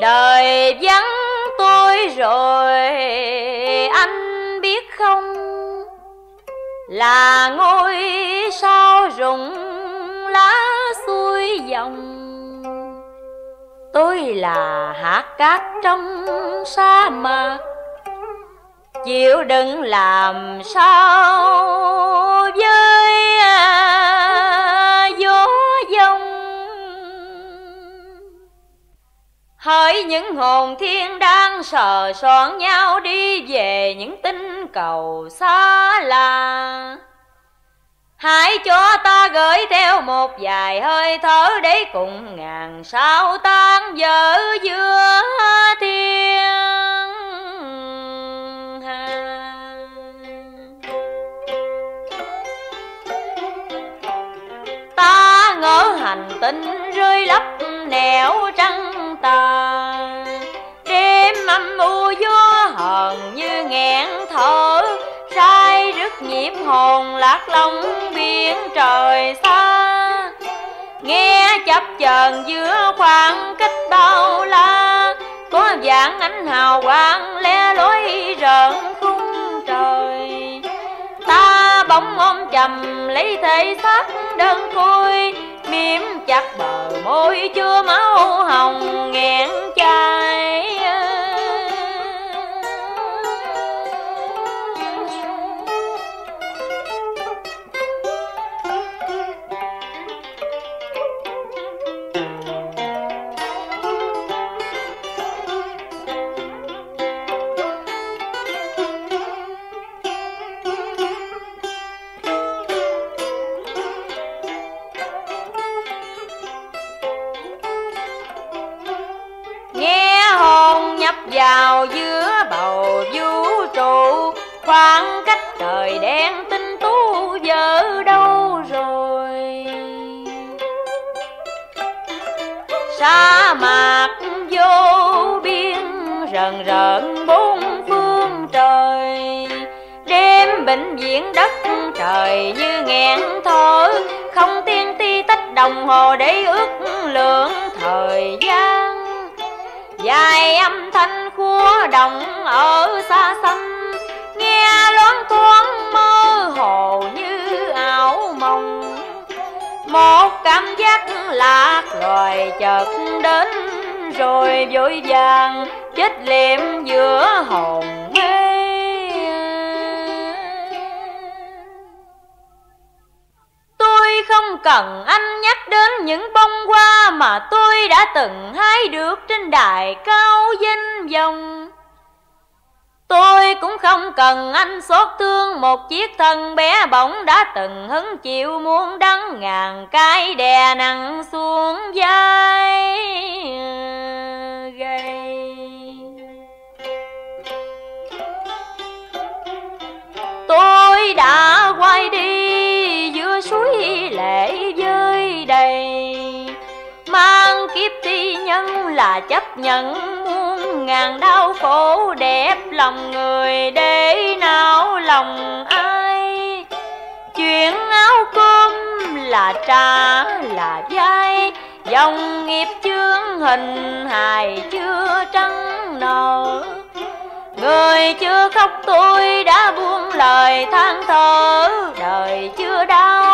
đời vắng tôi rồi, anh biết không? Là ngôi sao rụng, lá xuôi dòng. Tôi là hạt cát trong sa mạc. Chịu đựng làm sao với hỡi những hồn thiên đang sờ soạn nhau đi về những tinh cầu xa lạ. Hãy cho ta gửi theo một vài hơi thở Để cùng ngàn sao tan vỡ giữa thiên Ta ngỡ hành tinh rơi lấp nẻo trăng tà Đêm âm u gió hờn như nghẹn thở. Sai rứt nhịp hồn lạc lòng biển trời xa. Nghe chập chờn giữa khoảng cách bao la. Có dạng ánh hào quang le lối rợn khung trời bóng ôm chầm, lấy thể xác đơn côi. Miếm chặt bờ môi chưa máu hồng, nghẹn chai. Vào giữa bầu vũ trụ. Khoảng cách trời đen tinh tú giờ đâu rồi? Sa mạc vô biên, rần rợn bốn phương trời. Đêm bệnh viện đất trời như nghẹn thở không tiên ti tách đồng hồ để ước lượng thời gian dài âm thanh khua đồng ở xa xăm, nghe loáng thoáng mơ hồ như ảo mộng. Một cảm giác lạc loài chợt đến, rồi vội vàng chết liệm giữa hồn mê. Tôi không cần anh nhắc đến những bông hoa mà tôi đã từng hái được trên đài cao danh vọng. Tôi cũng không cần anh xót thương một chiếc thân bé bỏng đã từng hứng chịu muôn đắng ngàn cái đè nặng xuống vai gầy. Tôi đã quay đi suối lệ rơi đầy. Mang kiếp thi nhân là chấp nhận muôn ngàn đau khổ đẹp lòng người để nào lòng ai. Chuyện áo cơm là trà, là vai Dòng nghiệp chương hình hài chưa trắng nở Người chưa khóc tôi đã buông lời than thở, Đời chưa đau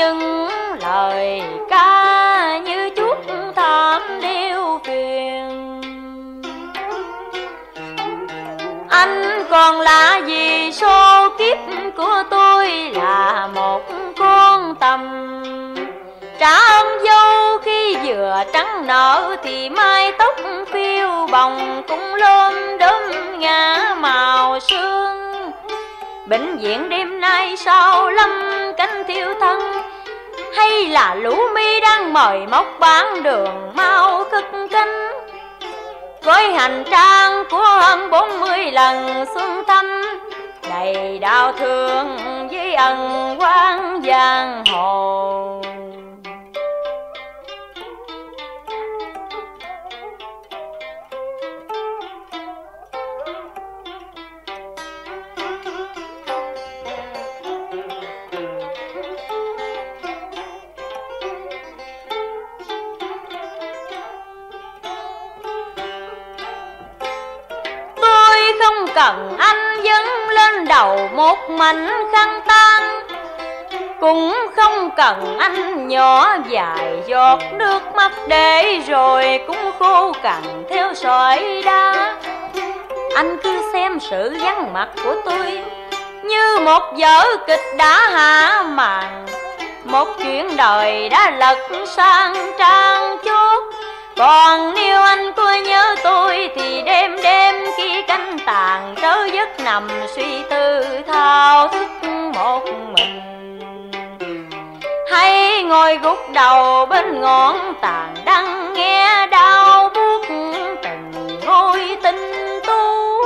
những lời ca như chút thảm điêu phiền. Anh còn là gì? Số kiếp của tôi là một con tầm. Trả ơn dâu khi vừa trắng nở Thì mai tóc phiêu bồng cũng lôm đốm ngã màu sương. Bệnh viện đêm nay sao lâm cánh thiêu thân? Hay là lũ mi đang mời móc bán đường mau cất cánh? Với hành trang của hơn bốn mươi lần xuân thăm Đầy đau thương với ân quan giang hồ. Mảnh khăn tan. Cũng không cần anh nhỏ dài giọt nước mắt để rồi cũng khô cằn theo sỏi đá. Anh cứ xem sự vắng mặt của tôi như một vở kịch đã hạ màn. Một chuyện đời đã lật sang trang chốt còn nếu anh có nhớ tôi thì đêm đêm khi canh tàn trở giấc nằm suy tư thao thức một mình. Hay ngồi gục đầu bên ngọn tàn đăng nghe đau buốt từng ngôi tinh tu.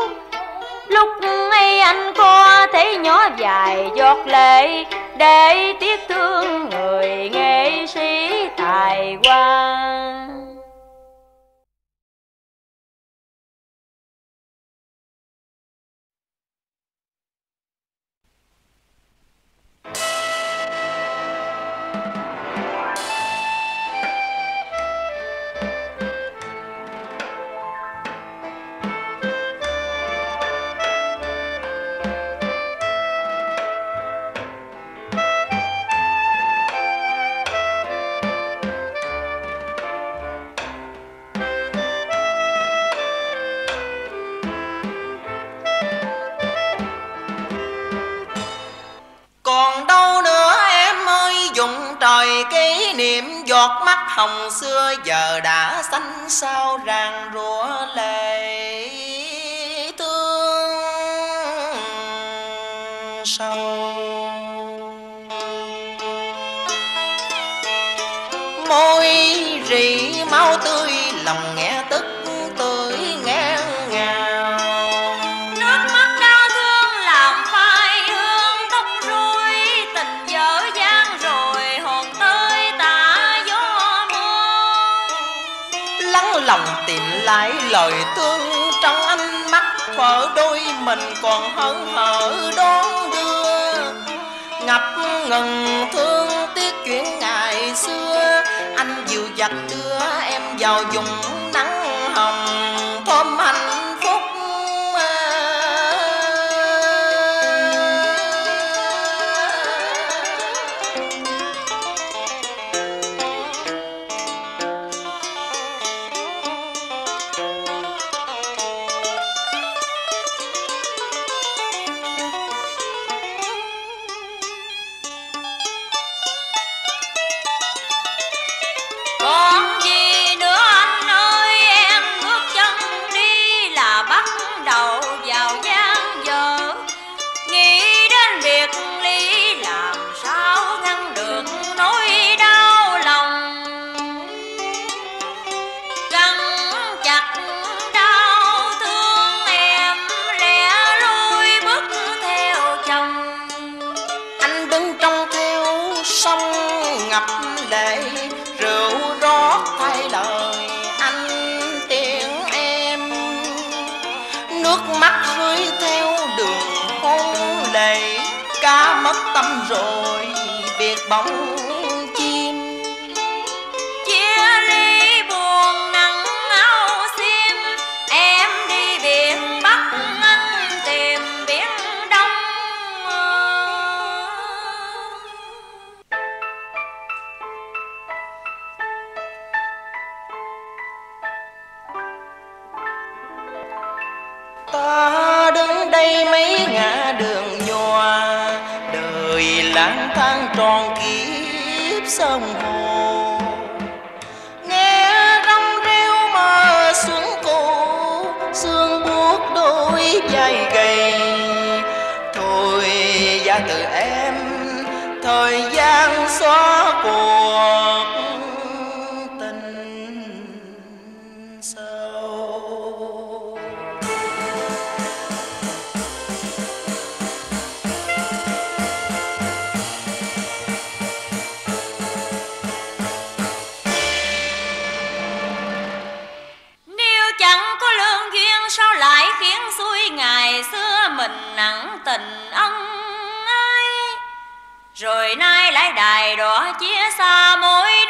Lúc ấy anh có thấy nhỏ dài giọt lệ để tiếc thương người nghệ sĩ tài hoa. Bye. Giọt mắt hồng xưa giờ đã xanh sao ràng rủa lệ thương sâu môi rỉ máu tươi lòng nghe lời thương trong ánh mắt, vợ đôi mình còn hớn hở đón đưa. Ngập ngừng thương tiếc chuyện ngày xưa, anh dìu dặt đưa em vào vùng bóng tan thang tròn kiếp sông hồ. Nghe rong rêu mơ xuống cổ xương buốt đôi dài gầy. Thôi từ em, thời gian xóa cuộc. Rồi nay lại đài đỏ chia xa mối.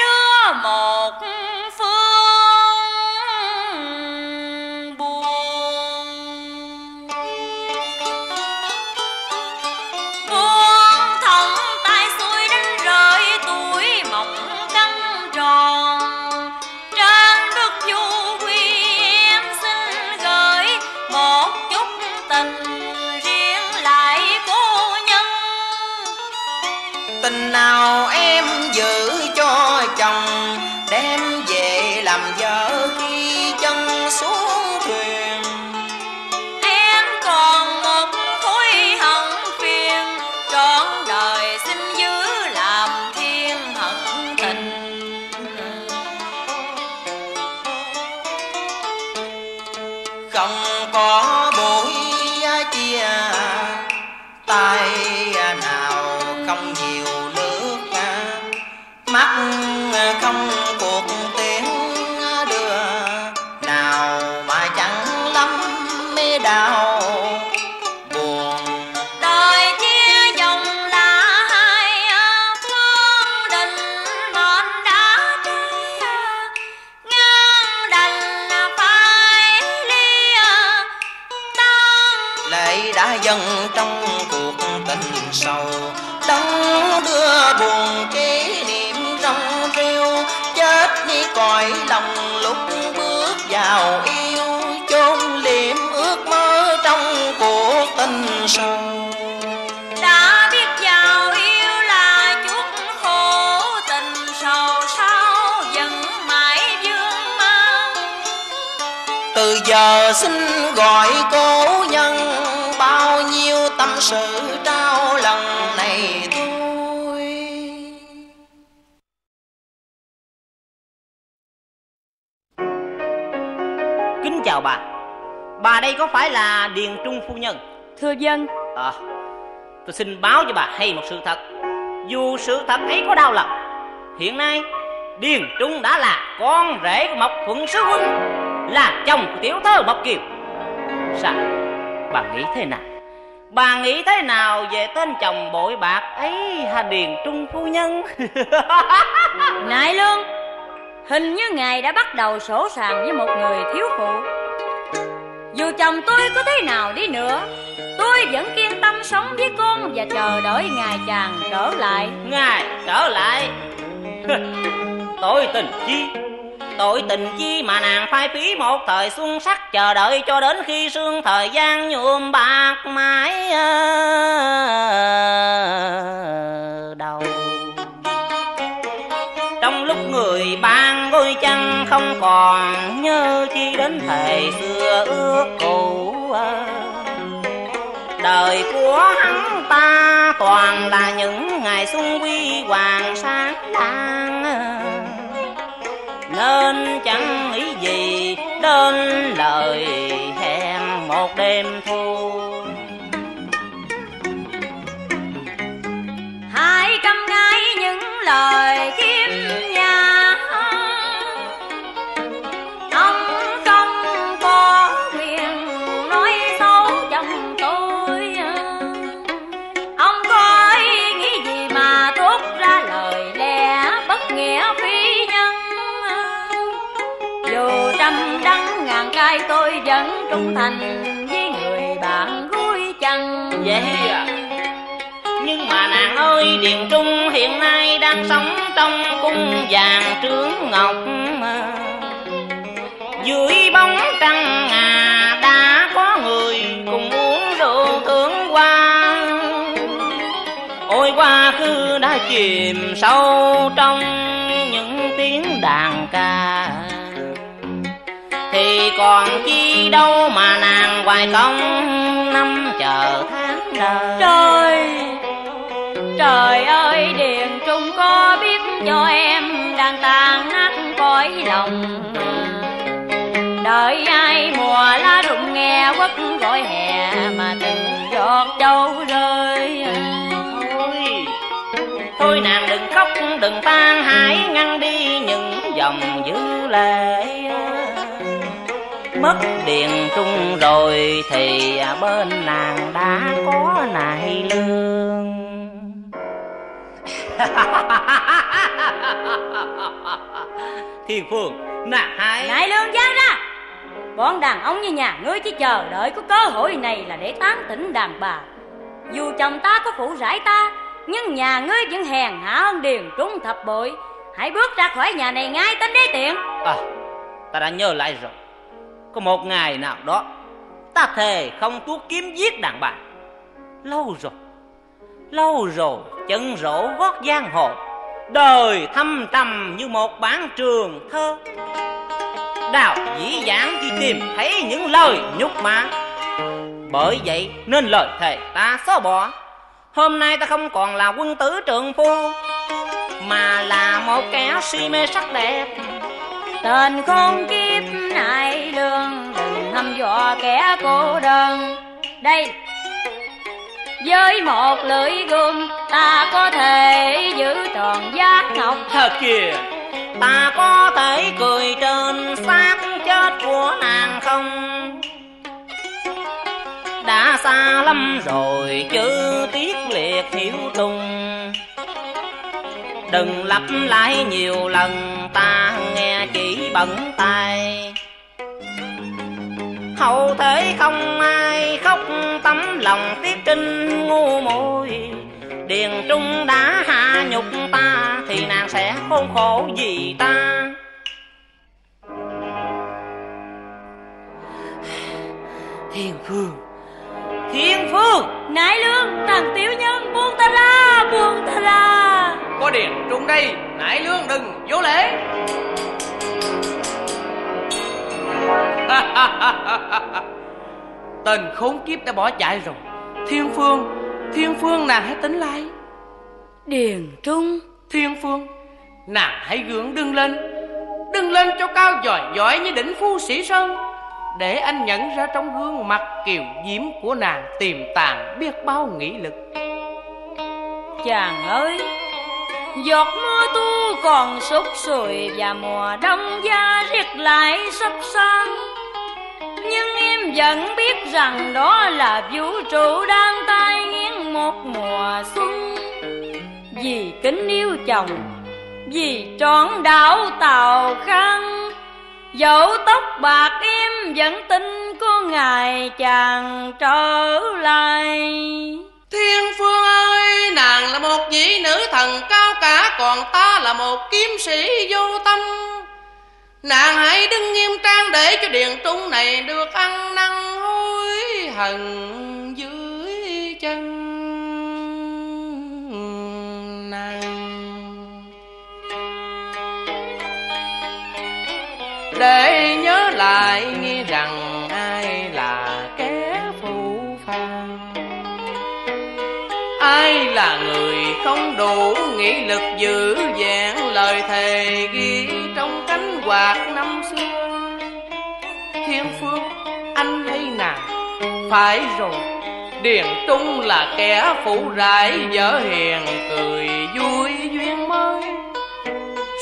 Giờ xin gọi cố nhân bao nhiêu tâm sự trao lần này thôi Kính chào bà. Bà đây có phải là Điền Trung Phu Nhân? Thưa dân. À Tôi xin báo cho bà hay một sự thật. Dù sự thật ấy có đau lòng Hiện nay Điền Trung đã là con rể của Mộc Thuận Sứ Quân Là chồng của tiểu thơ Mộc Kiều. Sao? Bà nghĩ thế nào? Bà nghĩ thế nào về tên chồng bội bạc ấy hả Điền Trung Phu Nhân? Nại Lương Hình như ngài đã bắt đầu sổ sàng với một người thiếu phụ. Dù chồng tôi có thế nào đi nữa Tôi vẫn kiên tâm sống với con Và chờ đợi ngày chàng trở lại. Ngài trở lại? Tội tình chi Tội tình chi mà nàng phai phí một thời xuân sắc, Chờ đợi cho đến khi sương thời gian nhuộm bạc mãi ờ, đầu Trong lúc người ban ngôi chăng không còn Nhớ chi đến thời xưa ước cũ. Ờ, đời của hắn ta toàn là những ngày xuân quy hoàng sáng lang ờ. Nên chẳng nghĩ gì đến lời hẹn một đêm thu. Hai trăm ngay những lời trai tôi vẫn trung thành với người bạn gối chăng Vậy dạ. à Nhưng mà nàng ơi, Điền Trung hiện nay đang sống trong cung vàng trướng ngọc mà. Dưới bóng trăng ngà, đã có người cùng uống rượu thưởng hoa Ôi, quá khứ đã chìm sâu trong những tiếng đàn ca. Thì còn chi đâu mà nàng hoài công năm chờ tháng đời. Trời Trời ơi Điền Trung có biết cho em đang tàn nát cõi lòng Đợi ai mùa lá rụng nghe quất gọi hè Mà từng giọt đâu rơi. Thôi, thôi nàng đừng khóc đừng tan hãy ngăn đi những dòng dữ lệ Mất điền trung rồi thì bên nàng đã có nại lương. Thiên Phương, nàng hãy Nại lương gian ra! Bọn đàn ông như nhà ngươi chỉ chờ đợi có cơ hội này là để tán tỉnh đàn bà. Dù chồng ta có phụ rải ta Nhưng nhà ngươi vẫn hèn hạ hơn điền trung thập bội. Hãy bước ra khỏi nhà này ngay tên đế tiện. À, ta đã nhớ lại rồi có một ngày nào đó, Ta thề không tuốt kiếm giết đàn bà. Lâu rồi Lâu rồi, chân rỗ gót giang hồ, Đời thâm trầm như một bản trường thơ. Đào dĩ dãn khi tìm thấy những lời nhục mạ. Bởi vậy nên lời thề ta xóa bỏ. Hôm nay ta không còn là quân tử trượng phu, Mà là một kẻ si mê sắc đẹp. Tên con kia hăm dọa kẻ cô đơn. Đây với một lưỡi gươm ta có thể giữ tròn giác ngọc. Thật kìa. Ta có thể cười trên xác chết của nàng không? Đã xa lắm rồi chứ tiếc liệt hiểu tung Đừng lặp lại nhiều lần ta nghe chỉ bận tay Hậu thế không ai khóc tấm lòng tiếc trinh ngu muội. Điền Trung đã hạ nhục ta Thì nàng sẽ khốn khổ vì ta. Thiên Phương. Thiên Phương. Nại lương thằng tiểu nhân buông ta ra buông ta ra. Có điền trung đây Nải lương đừng vô lễ Tên khốn kiếp đã bỏ chạy rồi. Thiên Phương Thiên Phương nàng hãy tính lại. Điền Trung. Thiên Phương Nàng hãy gượng đứng lên. Đứng lên cho cao giỏi giỏi như đỉnh phu sĩ sơn. Để anh nhận ra trong gương mặt kiều diễm của nàng Tiềm tàng biết bao nghĩ lực. Chàng ơi Giọt mưa tu còn sốt sùi Và mùa đông da riết lại sắp sang Nhưng em vẫn biết rằng Đó là vũ trụ đang tai nghiêng một mùa xuân. Vì kính yêu chồng, Vì trọn đảo tàu khăn Dẫu tóc bạc em vẫn tin có ngày chàng trở lại. Thiên Phương ơi, nàng là một vị nữ thần cao cả, còn ta là một kiếm sĩ vô tâm. Nàng hãy đứng nghiêm trang để cho điện trung này được ăn năn hối hận dưới chân nàng. Để nhớ lại nghe rằng là người không đủ nghị lực giữ vẹn lời thề ghi trong cánh quạt năm xưa. Thiên Phương, anh hay nàng, phải rồi Điền Trung là kẻ phụ rải dở hiền cười vui duyên mới.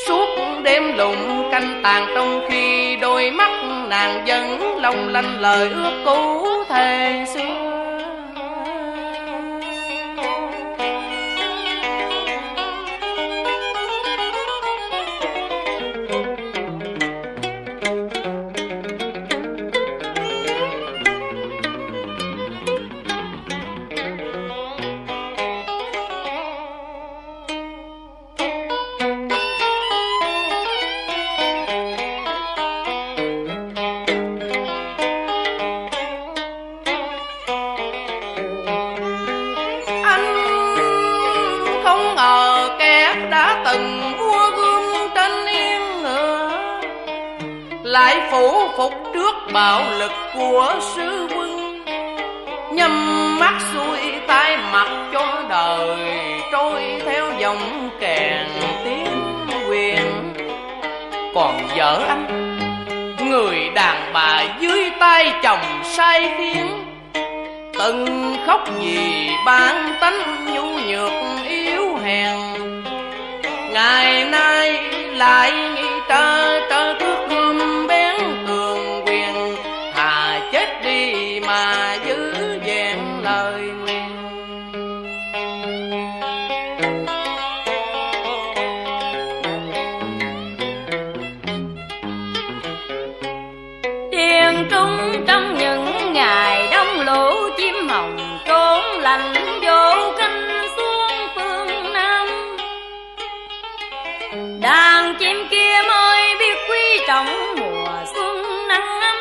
Suốt đêm lụng canh tàn trong khi đôi mắt nàng vẫn long lanh lời ước cũ thề xưa. lại phủ phục trước bạo lực của sứ quân nhắm mắt xuôi tay mặt cho đời, trôi theo dòng kèn tiếng quyền. Còn vợ anh, người đàn bà dưới tay chồng say khiến. Từng khóc vì bản tánh nhu nhược yếu hèn. Ngày nay lại nghĩ trơ trơ Đàn chim kia mới biết quý trọng mùa xuân nắng ấm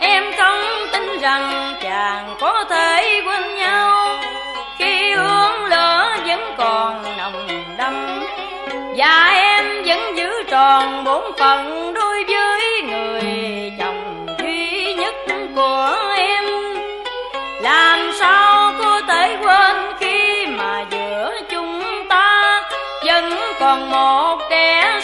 Em không tin rằng chàng có thể quên nhau. Khi hương lửa vẫn còn nồng đậm, Và em vẫn giữ tròn bổn phận đối với người một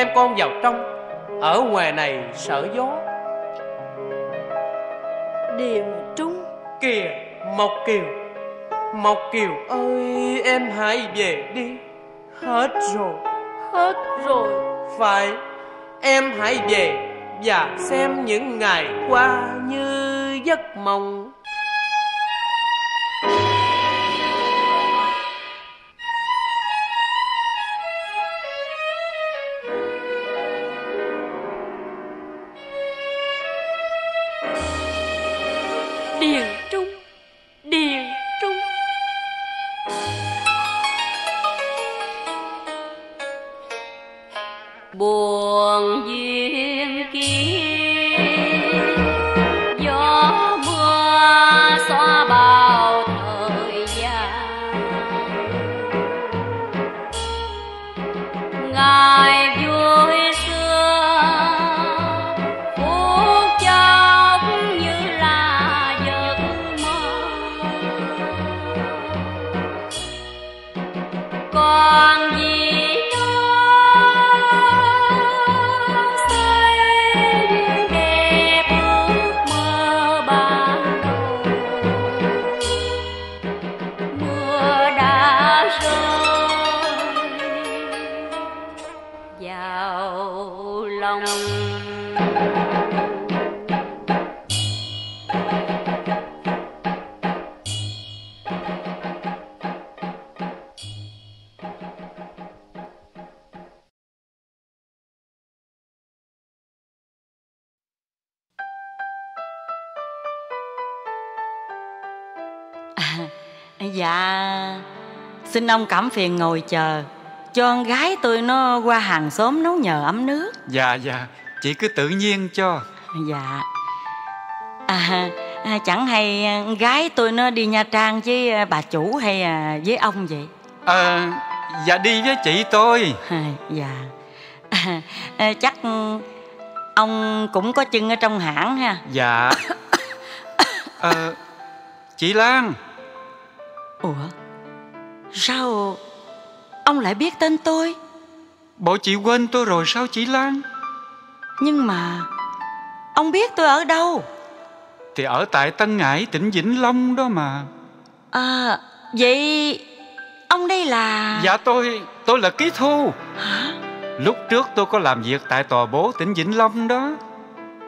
em đem con vào trong. Ở ngoài này sợ gió. Điền Trung Kìa Mộc Kiều. Mộc Kiều ơi em hãy về đi. Hết rồi. Hết rồi. Phải Em hãy về Và xem những ngày qua như giấc mộng Xin ông cảm phiền ngồi chờ. Cho con gái tôi nó qua hàng xóm nấu nhờ ấm nước. Dạ dạ. Chị cứ tự nhiên cho. Dạ. À, à, Chẳng hay gái tôi nó đi Nha Trang với à, bà chủ hay à, với ông vậy? Ờ Dạ đi với chị tôi. À, Dạ. À, à, Chắc ông cũng có chân ở trong hãng ha. Dạ. Ờ Chị Lan. Ủa Sao Ông lại biết tên tôi? Bộ chị quên tôi rồi sao chị Lan? Nhưng mà Ông biết tôi ở đâu? Thì ở tại Tân Ngãi tỉnh Vĩnh Long đó mà. À Vậy Ông đây là Dạ tôi Tôi là Ký Thu. Hả? Lúc trước tôi có làm việc tại tòa bố tỉnh Vĩnh Long đó.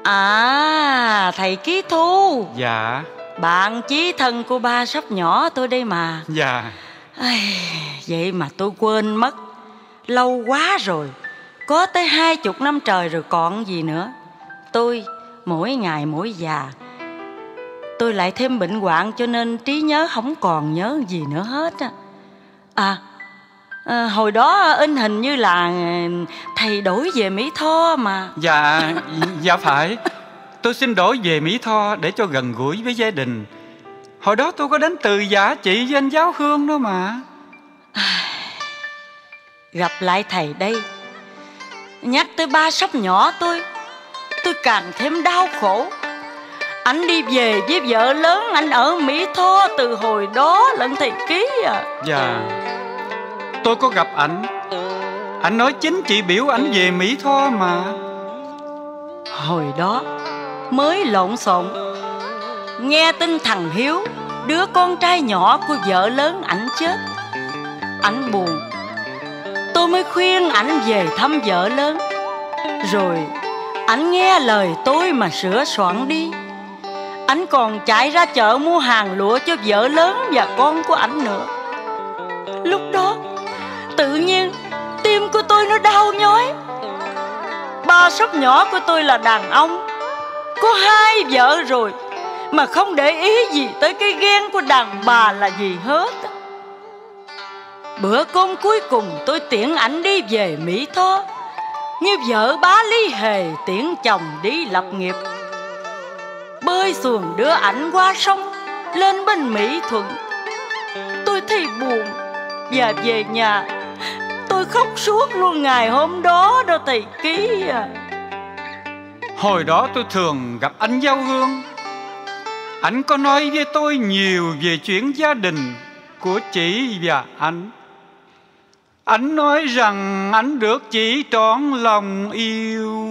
À thầy Ký Thu. Dạ. Bạn chí thân của ba sắp nhỏ tôi đây mà. Dạ Ai, Vậy mà tôi quên mất. Lâu quá rồi Có tới hai chục năm trời rồi còn gì nữa. Tôi mỗi ngày mỗi già Tôi lại thêm bệnh hoạn cho nên trí nhớ không còn nhớ gì nữa hết á. À à, hồi đó in hình như là ừ, thầy đổi về mỹ tho mà. Dạ, dạ phải. Tôi xin đổi về Mỹ Tho để cho gần gũi với gia đình. Hồi đó tôi có đến từ giả trị với anh giáo hương đó mà. Gặp lại thầy đây. Nhắc tới ba sóc nhỏ tôi tôi càng thêm đau khổ. Anh đi về với vợ lớn anh ở mỹ tho từ hồi đó lận thầy ký à. Dạ. Tôi có gặp ảnh. Anh nói chính chị biểu ảnh về Mỹ Tho mà. Hồi đó mới lộn xộn nghe tin thằng hiếu, đứa con trai nhỏ của vợ lớn ảnh chết. Ảnh buồn. Tôi mới khuyên ảnh về thăm vợ lớn. Rồi, ảnh nghe lời tôi mà sửa soạn đi. Ảnh còn chạy ra chợ mua hàng lụa cho vợ lớn và con của ảnh nữa. Lúc đó, tự nhiên, tim của tôi nó đau nhói. Ba sóc nhỏ của tôi là đàn ông. Có hai vợ rồi mà không để ý gì tới cái ghen của đàn bà là gì hết. Bữa cơm cuối cùng tôi tiễn ảnh đi về mỹ tho. Như vợ bá lý hề tiễn chồng đi lập nghiệp. Bơi xuồng đưa ảnh qua sông, lên bên mỹ thuận. Tôi thì buồn và về nhà. Tôi khóc suốt luôn ngày hôm đó đó thầy ký à. Hồi đó tôi thường gặp anh Giao Hương. Anh có nói với tôi nhiều về chuyện gia đình của chị và anh. Anh nói rằng anh được chị trọn lòng yêu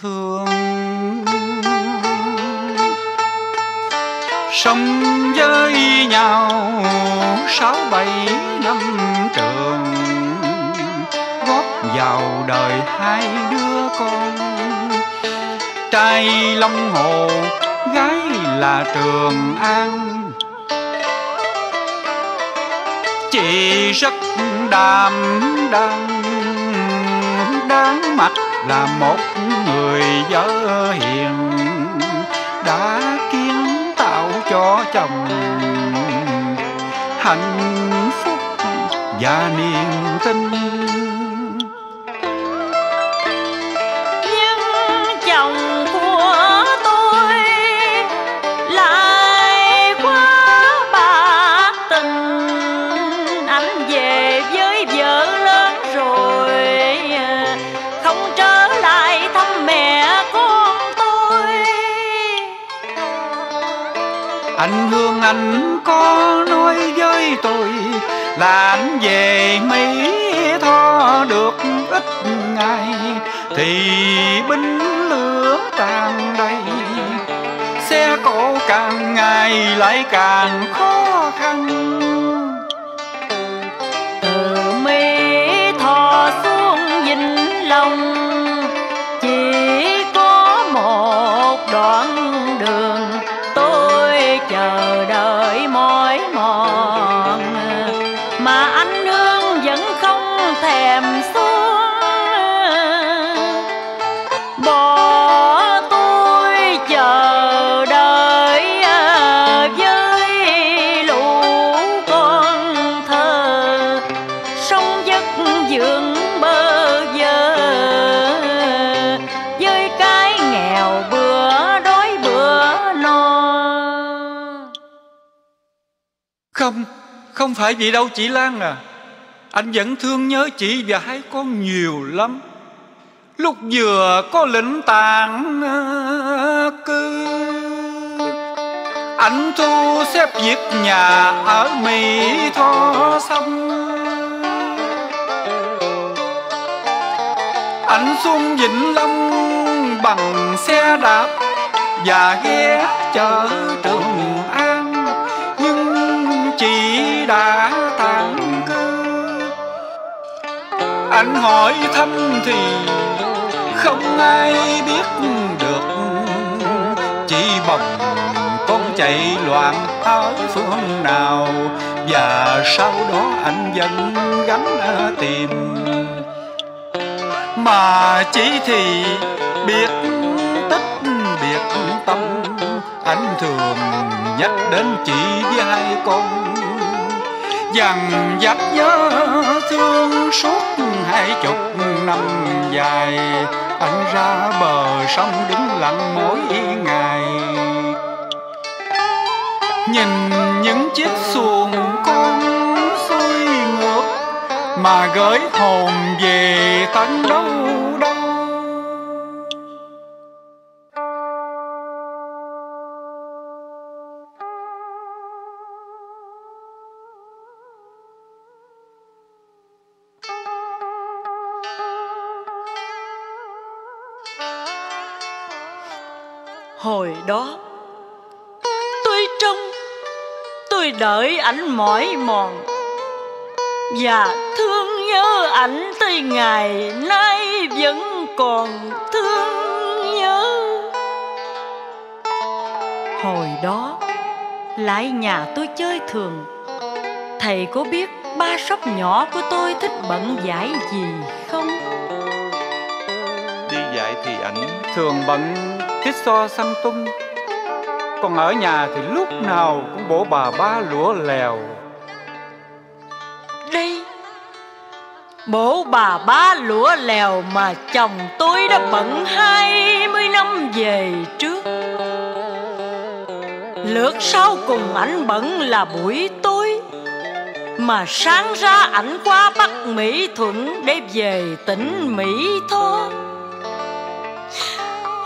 thương. Sống với nhau sáu bảy năm trường, góp vào đời hai đứa con trai long hồ, gái là trường an. Chị rất đàm đăng đáng mặt là một người vợ hiền. Đã kiến tạo cho chồng hạnh phúc và niềm tin. Anh có nói với tôi là anh về mỹ tho được ít ngày, thì binh lửa tan đầy. Xe cộ càng ngày lại càng khó phải vậy đâu chị lan à? Anh vẫn thương nhớ chị và hai con nhiều lắm. Lúc vừa có lệnh tàn cư anh thu xếp việc nhà ở mỹ tho xong anh xuống vĩnh long bằng xe đạp và ghé chợ trường anh hỏi thăm thì không ai biết được. Chỉ bồng con chạy loạn ở phương nào và sau đó anh vẫn gắn tìm. Mà chỉ thì biết tích biệt tâm. Anh thường nhắc đến chị với hai con dằn dắt nhớ thương suốt hai chục năm dài. Anh ra bờ sông đứng lặng mỗi ngày. Nhìn những chiếc xuồng con xuôi ngược mà gửi hồn về tận đâu đợi ảnh mỏi mòn. Và thương nhớ ảnh tới ngày nay vẫn còn thương nhớ. Hồi đó, lại nhà tôi chơi thường. Thầy có biết ba sóc nhỏ của tôi thích bận giải gì không? Đi dạy thì ảnh thường bận tít so xăm tung còn ở nhà thì lúc nào cũng bổ bà ba lũa lèo. Đi Bố bà ba lũa lèo mà chồng tôi đã bận hai mươi năm về trước. Lượt sau cùng ảnh bận là buổi tối, Mà sáng ra ảnh qua Bắc Mỹ Thuận để về tỉnh Mỹ Tho.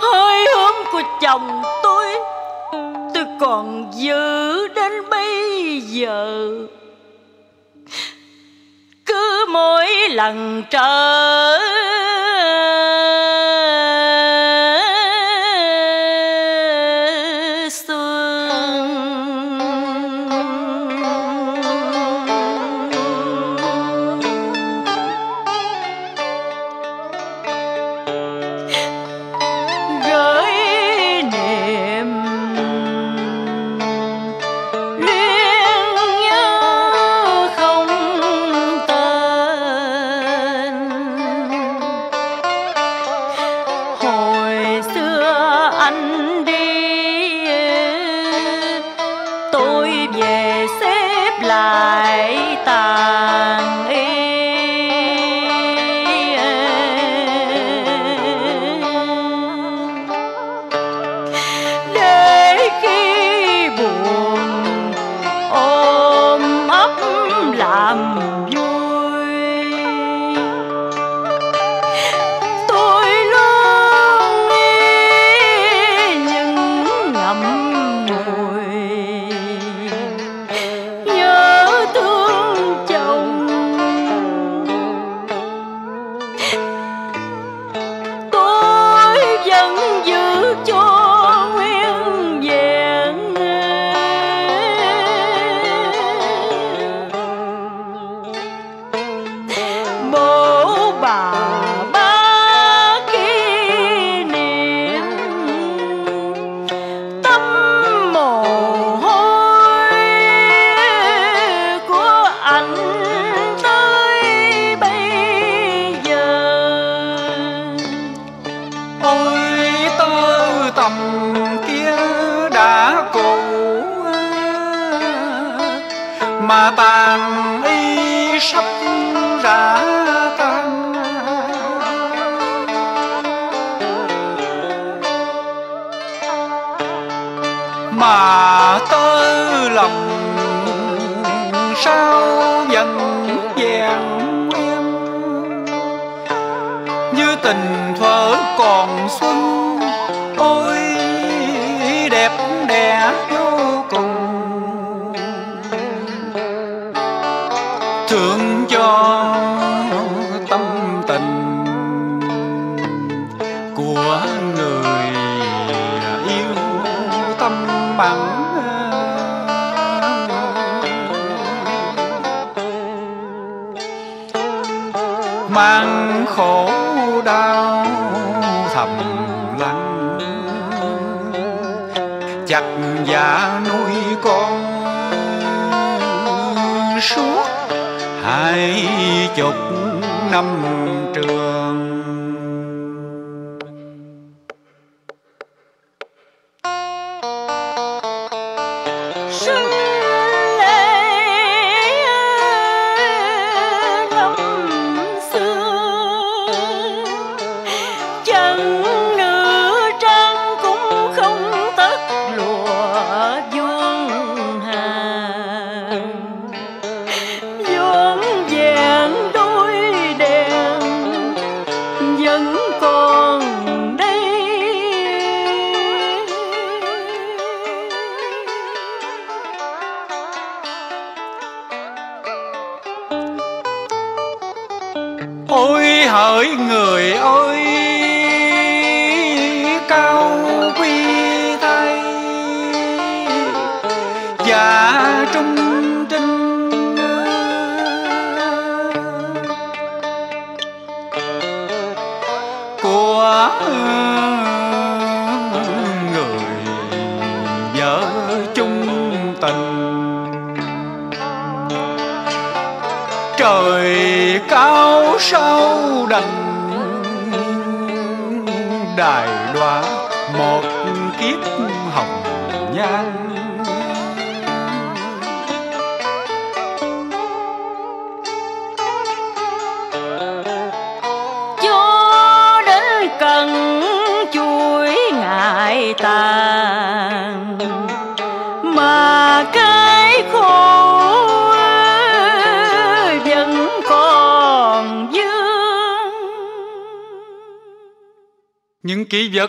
Hơi hôm của chồng Tôi còn giữ đến bây giờ. Cứ mỗi lần trở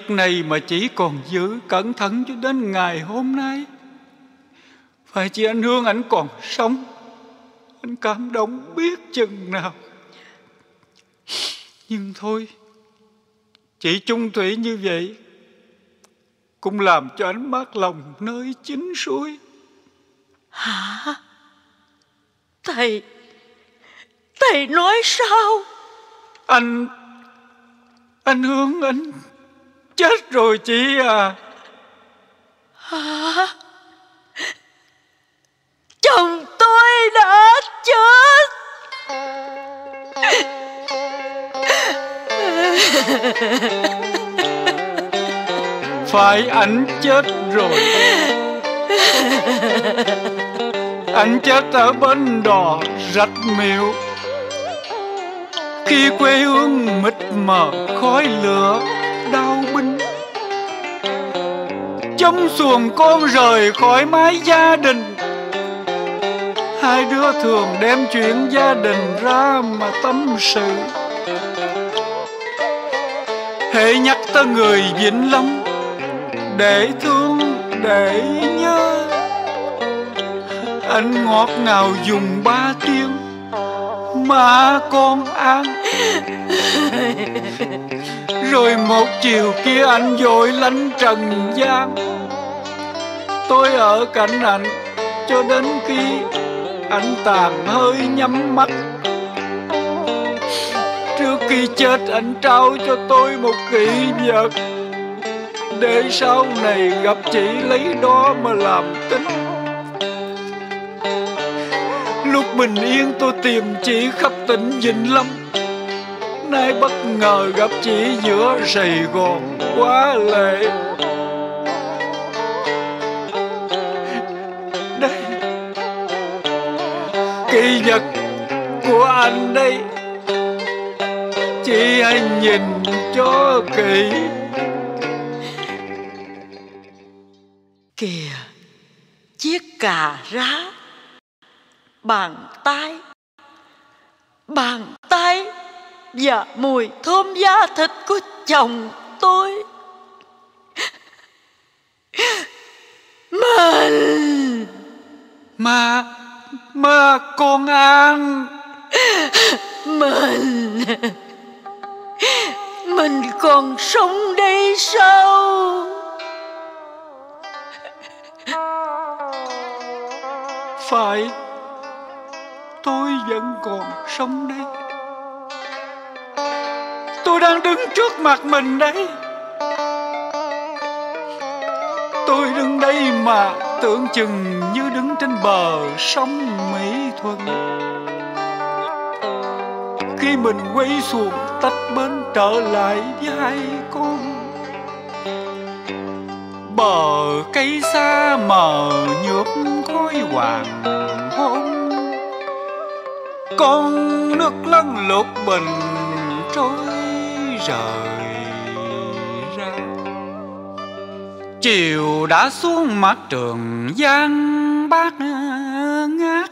vật này mà chỉ còn giữ cẩn thận cho đến ngày hôm nay. Phải chỉ anh hương ảnh còn sống. Anh cảm động biết chừng nào. Nhưng thôi chỉ chung thủy như vậy cũng làm cho anh mát lòng nơi chính suối. Hả? Thầy thầy nói sao? Anh anh hương anh chết rồi chị à. Hả? Chồng tôi đã chết. Phải anh chết rồi. Anh chết ở bên đò rạch miệu khi quê hương mịt mờ khói lửa trong xuồng con rời khỏi mái gia đình. Hai đứa thường đem chuyện gia đình ra mà tâm sự. Hễ nhắc tới người vĩnh long để thương, để nhớ. Anh ngọt ngào dùng ba tiếng mà con ăn. rồi một chiều kia anh vội lánh trần gian. Tôi ở cạnh anh, cho đến khi anh tàn hơi nhắm mắt. Trước khi chết anh trao cho tôi một kỷ vật, để sau này gặp chị lấy đó mà làm tính. Lúc bình yên tôi tìm chị khắp tỉnh vĩnh long nay bất ngờ gặp chị giữa sài gòn quá lệ. Đây kỳ vật của anh đây chị hãy nhìn cho kỹ. Kìa, chiếc cà rá, bàn tay bàn tay và mùi thơm da thịt của chồng tôi. Mình mà mà con an. Mình mình còn sống đây sao? Phải tôi vẫn còn sống đây tôi đang đứng trước mặt mình đây tôi đứng đây mà tưởng chừng như đứng trên bờ sông mỹ thuận khi mình quay xuồng tách bến trở lại với hai con. Bờ cây xa mờ nhuộm khói hoàng hôn. Con nước lăn lột bình trôi rời ra chiều đã xuống mặt trường giang bát ngát,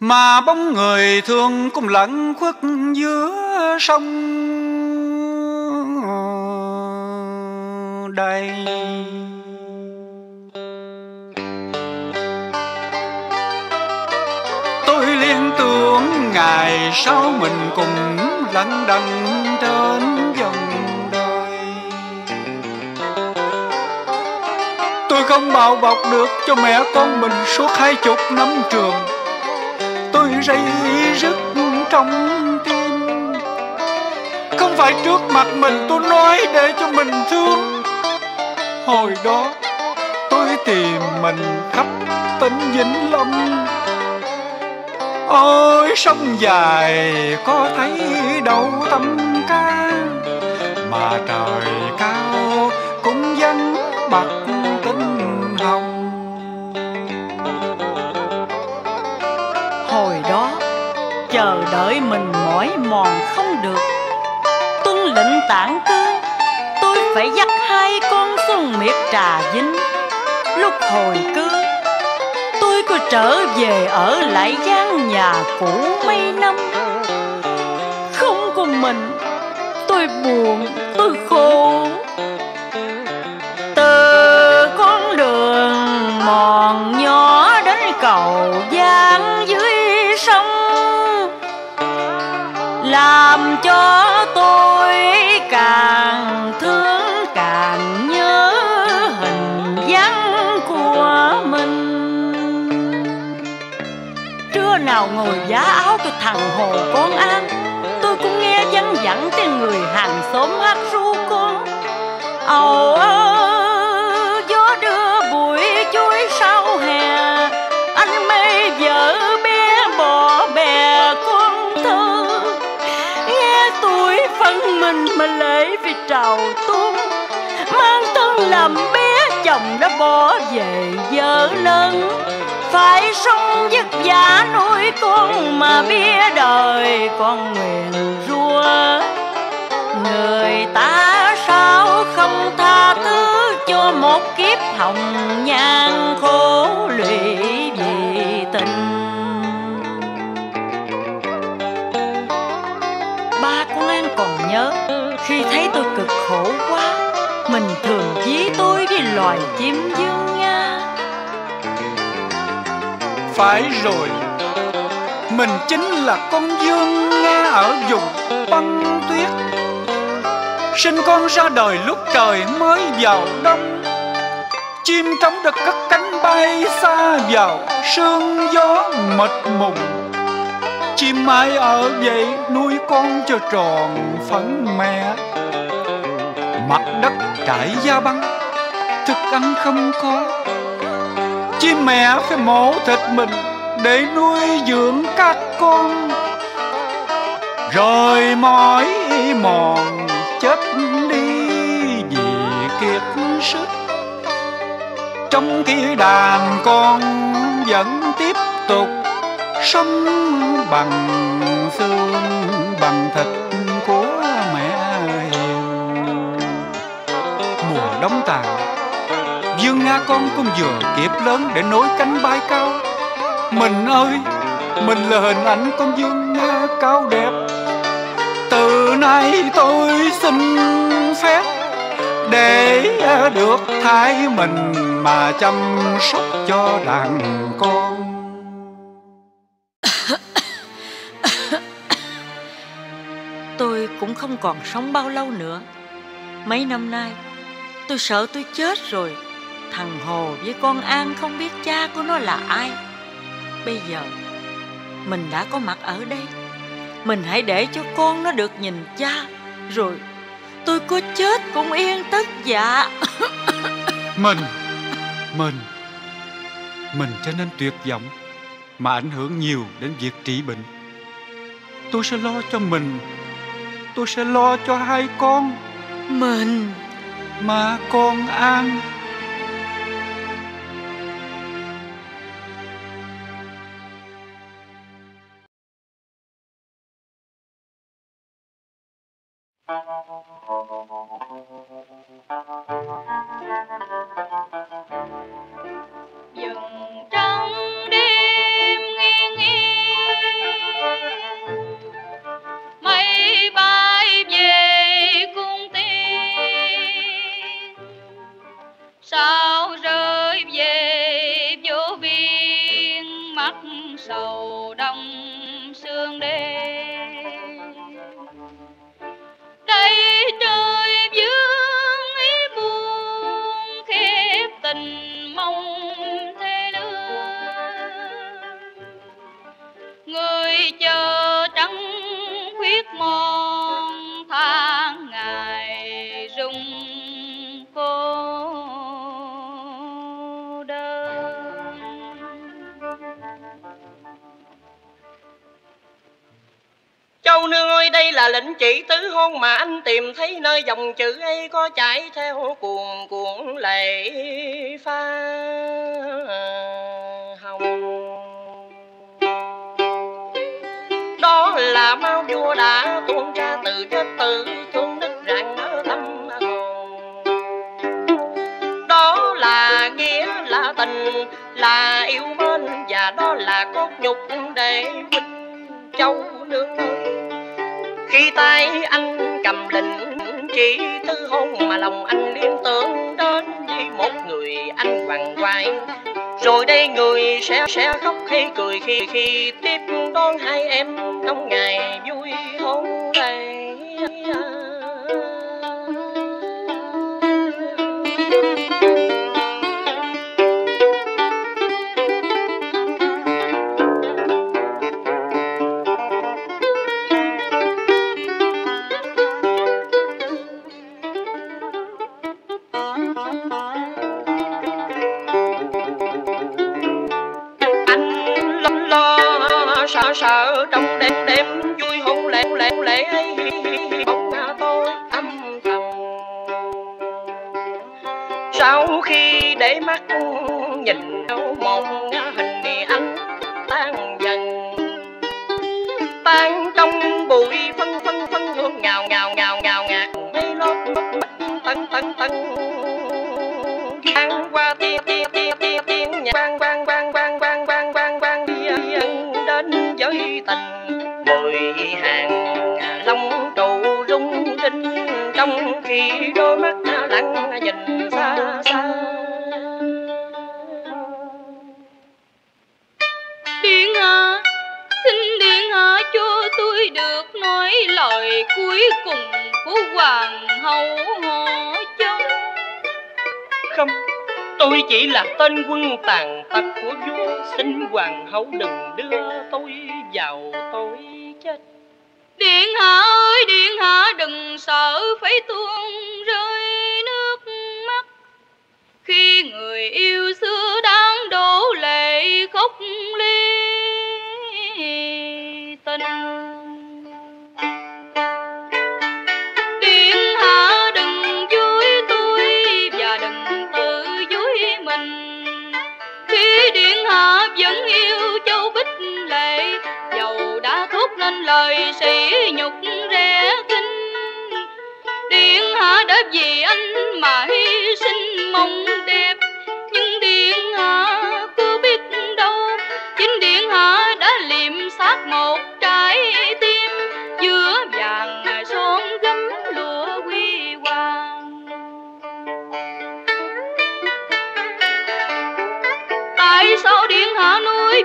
mà bóng người thương cũng lẫn khuất giữa sông đây tôi liên tưởng ngày sau mình cùng lận đằng trên dòng đời. Tôi không bào bọc được cho mẹ con mình suốt hai chục năm trường. Tôi rây rứt trong tim. Không phải trước mặt mình tôi nói để cho mình thương. Hồi đó tôi tìm mình khắp tỉnh vĩnh long ôi, sông dài, có thấy đâu tâm ca mà trời cao, cũng vẫn bạc tinh hồng. Hồi đó, chờ đợi mình mỏi mòn không được. Tuân lệnh tản cư, Tôi phải dắt hai con xuân miệt trà dính Lúc hồi cư có trở về ở lại gian nhà cũ mấy năm. Không cùng mình Tôi buồn, tôi khổ Từ con đường mòn nhỏ đến cầu giang dưới sông Làm cho hàng thằng Hồ con An Tôi cũng nghe văng vẳng tiếng người hàng xóm hát ru con. Ầu ơ, gió đưa bụi chuối sau hè Anh mê vợ bé bỏ bè con thơ Nghe tuổi phân mình mà lễ vì trào tuôn Mang thân làm bé chồng đã bỏ về vợ lớn phải sống vất vả nuôi con mà bia đời con nguyện rua người ta sao không tha thứ cho một kiếp hồng nhan khổ lụy vì tình? Ba con An còn nhớ, khi thấy tôi cực khổ quá, mình thường ví tôi với loài chim dương nga phải rồi. Mình chính là con dương nga ở vùng băng tuyết. Sinh con ra đời lúc trời mới vào đông. Chim trống được cất cánh bay xa vào sương gió mịt mùng. Chim mãi ở vậy nuôi con cho tròn phấn mẹ mặt đất trải da băng, thức ăn không có chim mẹ phải mổ thịt mình để nuôi dưỡng các con. Rồi mỏi mòn, chết đi vì kiệt sức. Trong khi đàn con vẫn tiếp tục sống bằng nha con cũng vừa kịp lớn để nối cánh bay cao. Mình ơi, mình là hình ảnh con dương nga cao đẹp. Từ nay tôi xin phép để được thay mình mà chăm sóc cho đàn con. Tôi cũng không còn sống bao lâu nữa. Mấy năm nay, tôi sợ tôi chết rồi thằng hồ với con an không biết cha của nó là ai. Bây giờ mình đã có mặt ở đây. Mình hãy để cho con nó được nhìn cha. Rồi tôi có chết cũng yên tất dạ. Mình mình mình trở nên tuyệt vọng mà ảnh hưởng nhiều đến việc trị bệnh. Tôi sẽ lo cho mình. Tôi sẽ lo cho hai con. Mình. Mà con an Định chỉ tứ hôn mà anh tìm thấy nơi dòng chữ ấy có chảy theo cuồng cuộn lệ pha hồng. Đó là mau vua đã tuôn ra từ chết tử, thương đức rạng ở tâm hồn. Đó là nghĩa là tình, là yêu mến, và đó là cốt nhục để huynh châu nương khi tay anh cầm lệnh, chỉ tư hôn mà lòng anh liên tưởng đến với một người anh hoàng hoài rồi đây người sẽ sẽ khóc hay cười, khi khi tiếp đón hai em trong ngày vui. Mắt nhìn một hình thì anh tan dần. Tan trong bụi phân phân phân hương ngào ngào ngào ngào ngạt. Mây lót tân tân tân cùng của hoàng hậu họ châu. không tôi chỉ là tên quân tàn tật của vua xin hoàng hậu đừng đưa tôi vào tội chết Điện hạ ơi, điện hạ đừng sợ phải tuôn rơi nước mắt khi người yêu xưa đang đổ lệ khóc ly tình.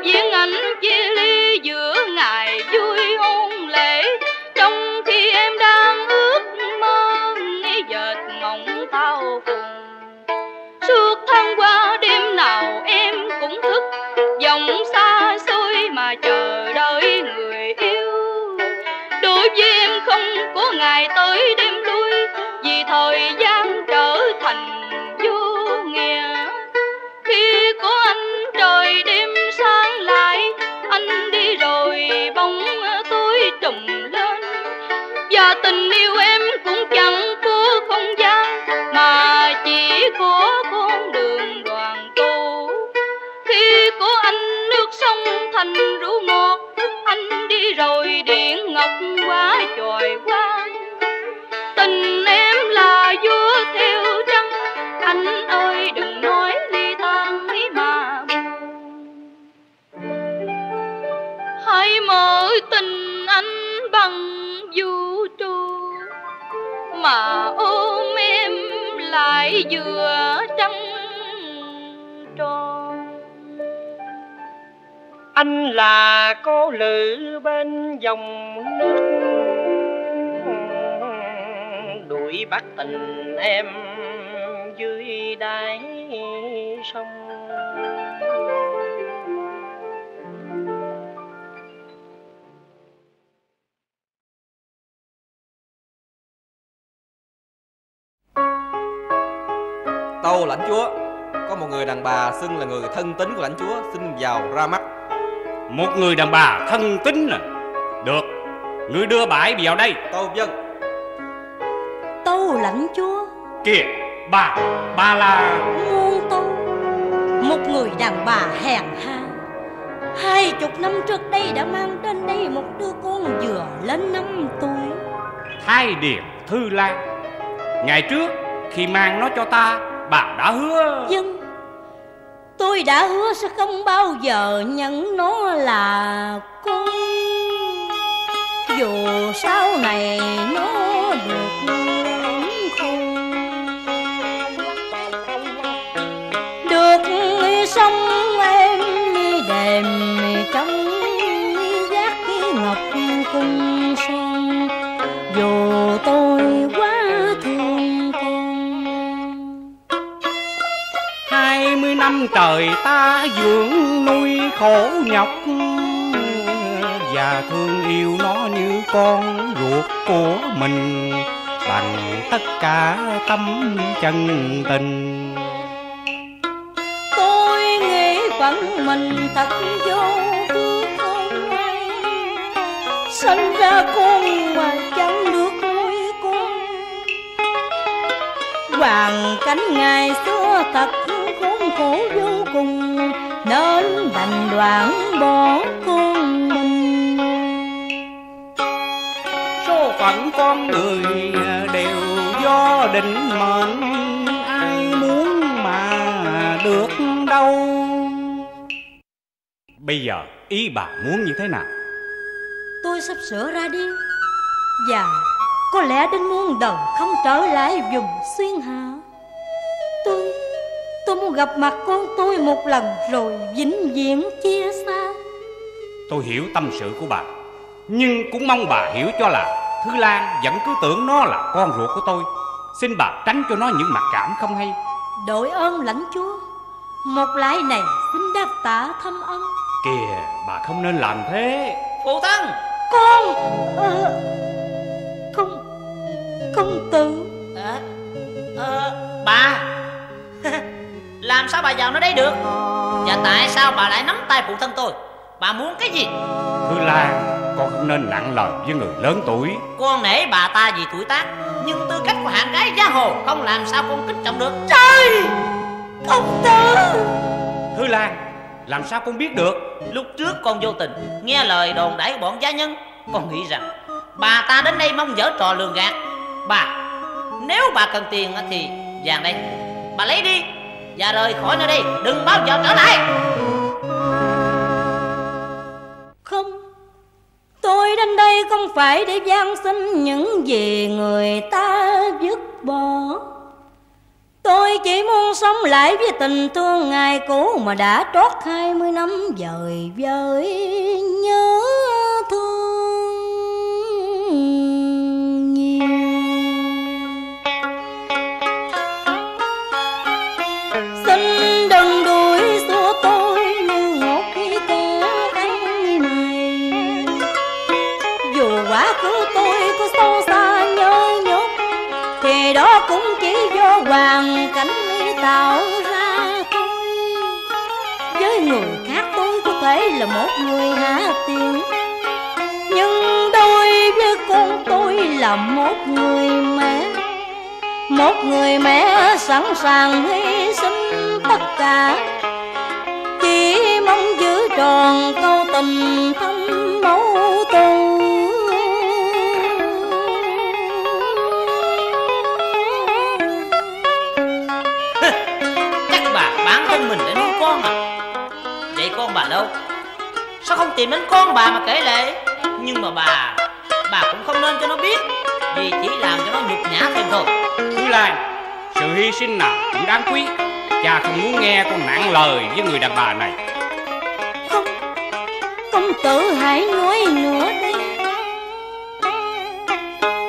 viễn ảnh chia ly giữa ngài giữa vừa trăng tròn. Anh là cô lữ bên dòng nước. Đuổi bắt tình em dưới đây tâu lãnh chúa có một người đàn bà xưng là người thân tín của lãnh chúa xin vào ra mắt. Một người đàn bà thân tín à? Được Ngươi đưa ấy vào đây. Tâu vâng Tâu lãnh chúa. Kìa Bà Bà là muôn tâu Một người đàn bà hèn hạ. Hai chục năm trước đây đã mang đến đây một đứa con vừa lên năm tuổi. Thái Điền Thư Lan. Ngày trước khi mang nó cho ta bạn đã hứa. Dân Tôi đã hứa sẽ không bao giờ nhận nó là con. Dù sau này nó trời ta dưỡng nuôi khổ nhọc. Và thương yêu nó như con ruột của mình, Bằng tất cả tâm chân tình. Tôi nghĩ phận mình thật vô tư không ai Sinh ra con mà chẳng được nuôi con. Hoàn cảnh ngày xưa thật khổ vô cùng Nên đành đoạn bỏ con mình. Số phận con người đều do định mệnh Ai muốn mà được đâu. Bây giờ ý bà muốn như thế nào? Tôi sắp sửa ra đi. Và có lẽ đến muôn đời không trở lại vùng xuyên tôi muốn gặp mặt con tôi một lần rồi vĩnh viễn chia xa. Tôi hiểu tâm sự của bà Nhưng cũng mong bà hiểu cho là Thư Lan vẫn cứ tưởng nó là con ruột của tôi. Xin bà tránh cho nó những mặc cảm không hay. Đội ơn lãnh chúa Một lãi này xin đáp tạ thâm ân. Kìa bà không nên làm thế. Phụ thân! Con ờ, Công Công tử Ờ, ờ, Bà Làm sao bà vào nơi đây được? Và tại sao bà lại nắm tay phụ thân tôi? Bà muốn cái gì? Thư Lan Con không nên nặng lời với người lớn tuổi? Con nể bà ta vì tuổi tác Nhưng tư cách của hạng gái giang hồ Không làm sao con kính trọng được. Trời! Công tử! Thư Lan Làm sao con biết được? Lúc trước con vô tình Nghe lời đồn đãi của bọn gia nhân Con nghĩ rằng Bà ta đến đây mong dở trò lường gạt. Bà Nếu bà cần tiền thì vàng đây Bà lấy đi Dạ Và rời khỏi nơi đây Đừng bao giờ trở lại. Không, Tôi đến đây không phải để gian xin những gì người ta dứt bỏ. Tôi chỉ muốn sống lại với tình thương ngày cũ mà đã trót hai mươi năm dời vơi nhớ thương. Do hoàn cảnh tạo ra tôi Với người khác tôi có thể là một người hạ tiền Nhưng đối với con tôi là một người mẹ. Một người mẹ sẵn sàng hy sinh tất cả. Chỉ mong giữ tròn câu tình thâm mẫu tôi con? À Vậy con bà đâu? Sao không tìm đến con bà mà kể lệ Nhưng mà bà Bà cũng không nên cho nó biết Vì chỉ làm cho nó nhục nhã thêm thôi. Thư Lan Sự hy sinh nào cũng đáng quý. Cha không muốn nghe con nặng lời với người đàn bà này. Không Công tử hãy nói nữa đi.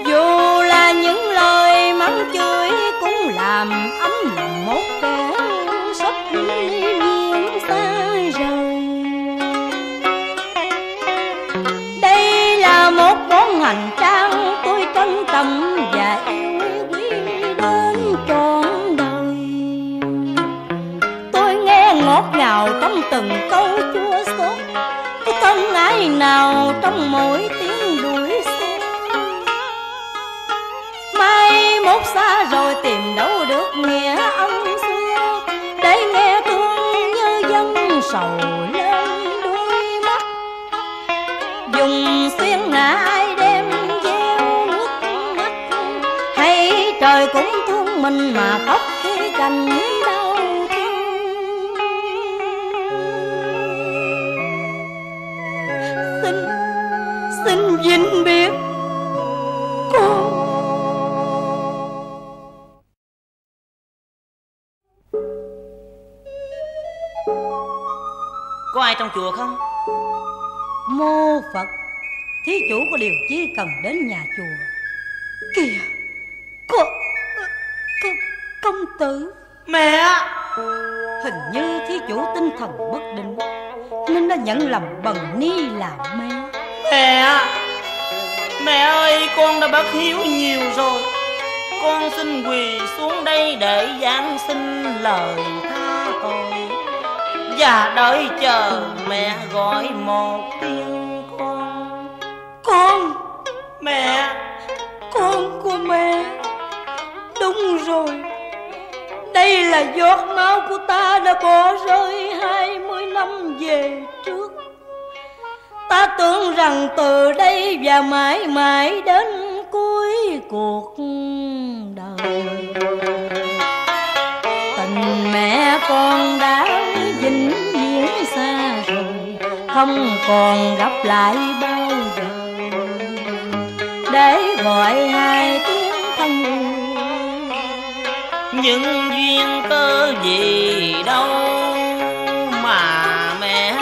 Dù là những lời mắng chửi Cũng làm ấm nào trong từng câu chua xót cái thân ái nào trong mỗi tiếng đuổi xe mai mốt xa rồi tìm đâu được nghĩa ân xưa. Để nghe thương như dân sầu lên đôi mắt. Dùng xuyên ngã ai đem gieo nước mắt. Hay trời cũng thương mình mà khóc khi cảnh ai trong chùa không? Mô phật thí chủ có điều chi cần đến nhà chùa. Kìa có, có công tử. Mẹ hình như thí chủ tinh thần bất định nên đã nhận lầm bần ni làm mê. Mẹ Mẹ ơi con đã bất hiếu nhiều rồi. Con xin quỳ xuống đây để giảng xin lời tha tội và đợi chờ mẹ gọi một tiếng con. Con, Mẹ, con của mẹ. Đúng rồi, đây là giọt máu của ta đã bỏ rơi hai mươi năm về trước. Ta tưởng rằng từ đây và mãi mãi đến cuối cuộc đời tình mẹ con đã vĩnh viễn xa rồi, không còn gặp lại bao giờ. Để gọi hai tiếng thân những duyên cơ gì đâu mà mẹ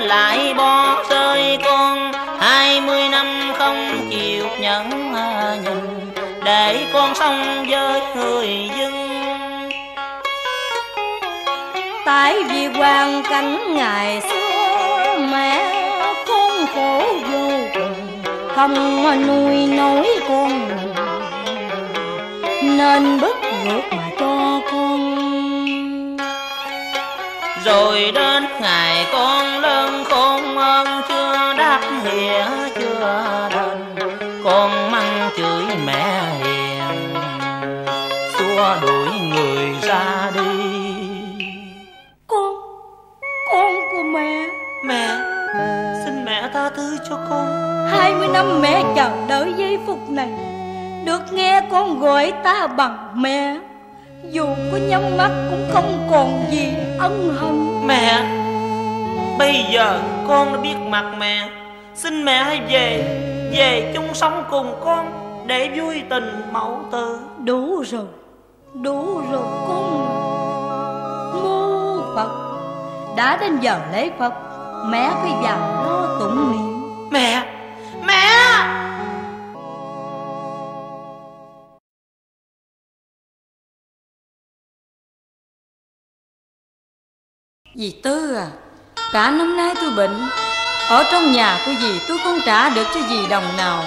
lại bỏ rơi con. Hai mươi năm không chịu nhẫn nhìn để con sống với người dân tại vì hoàn cảnh ngày xưa, mẹ con khổ vô cùng, không nuôi nổi con nên bức ruột mà cho con. Rồi đến ngày con lớn khôn ơn chưa đáp nghĩa, chưa đền, con mắng chửi mẹ hiền, xua đuổi người ra đi. Của mẹ. Xin mẹ tha thứ cho con. Hai mươi năm mẹ chờ đợi giây phút này. Được nghe con gọi ta bằng mẹ. Dù có nhắm mắt cũng không còn gì ân hận. Mẹ bây giờ con đã biết mặt mẹ. Xin mẹ hãy về về chung sống cùng con để vui tình mẫu tử. Đủ rồi đủ rồi con. Mô phật đã đến giờ lễ phật mẹ phải vào lo tụng niệm. Mẹ mẹ! Dì Tư à Cả năm nay tôi bệnh. Ở trong nhà của dì tôi không trả được cho dì đồng nào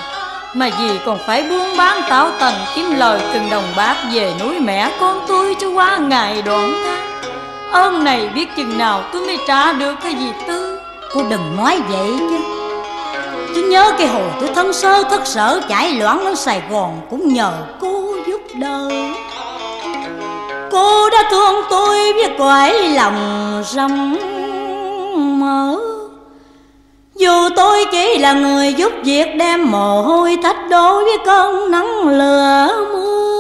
Mà dì còn phải buôn bán tạo tần Kiếm lời từng đồng bạc về núi mẹ con tôi cho qua ngày đoạn tháng Ơn này biết chừng nào tôi mới trả được cái gì Tư. Cô đừng nói vậy chứ. Chứ nhớ cái hồi tôi thân sơ thất sở chảy loãng lên Sài Gòn Cũng nhờ cô giúp đỡ. Cô đã thương tôi biết cõi lòng rộng mở. Dù tôi chỉ là người giúp việc đem mồ hôi thách đối với cơn nắng lửa mưa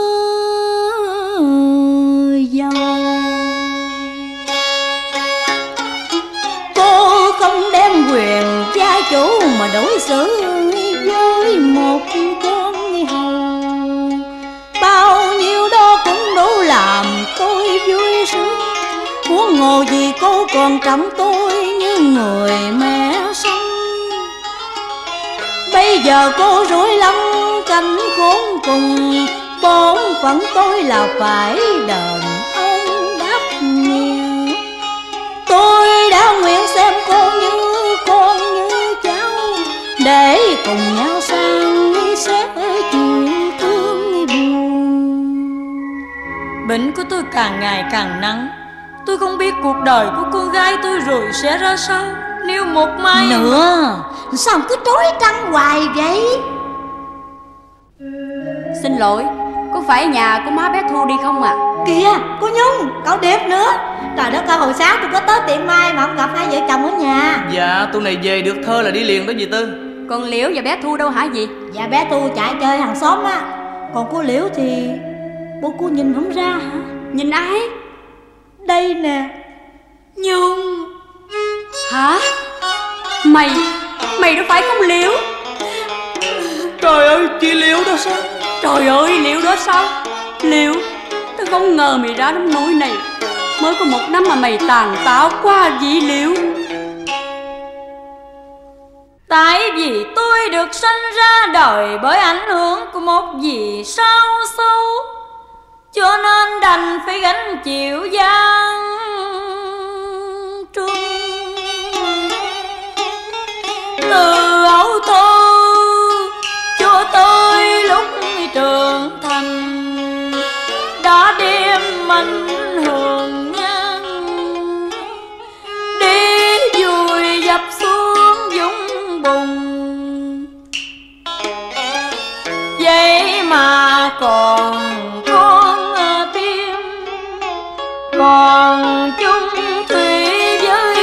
dầu gia mà đối xử với một con hầu Bao nhiêu đó cũng đủ làm tôi vui sướng. Muốn ngồi gì cô còn trọng tôi như người mẹ sống Bây giờ cô rủi lắm cảnh khốn cùng, Bổn phận tôi là phải đền ơn đáp nghĩa. Tôi đã nguyện xem cô như con để cùng nhau sang sẻ chuyện thương buồn. Bệnh của tôi càng ngày càng nặng Tôi không biết cuộc đời của cô gái tôi rồi sẽ ra sao. Nếu một mai Nữa Sao cứ trối trăng hoài vậy? Xin lỗi Có phải nhà của má bé Thu đi không ạ? À? Kìa cô Nhung Cậu Điệp nữa. Trời đất ơi hồi sáng tôi có tới tiệm mai Mà không gặp hai vợ chồng ở nhà. Dạ tôi này về được thơ là đi liền đó dì Tư Còn Liễu và bé Thu đâu hả dì? Dạ bé Thu chạy chơi hàng xóm á. Còn cô Liễu thì Bố cô nhìn không ra hả? Nhìn ai? Đây nè. Nhung. Hả? Mày Mày đâu phải không Liễu? Trời ơi chị Liễu đó sao? Trời ơi Liễu đó sao? Liễu Tôi không ngờ mày ra nông núi này. Mới có một năm mà mày tàn táo quá dĩ Liễu Tại vì tôi được sinh ra đời bởi ảnh hưởng của một gì sao xấu. Cho nên đành phải gánh chịu gian trung Từ ấu còn con tim. Còn chung thủy với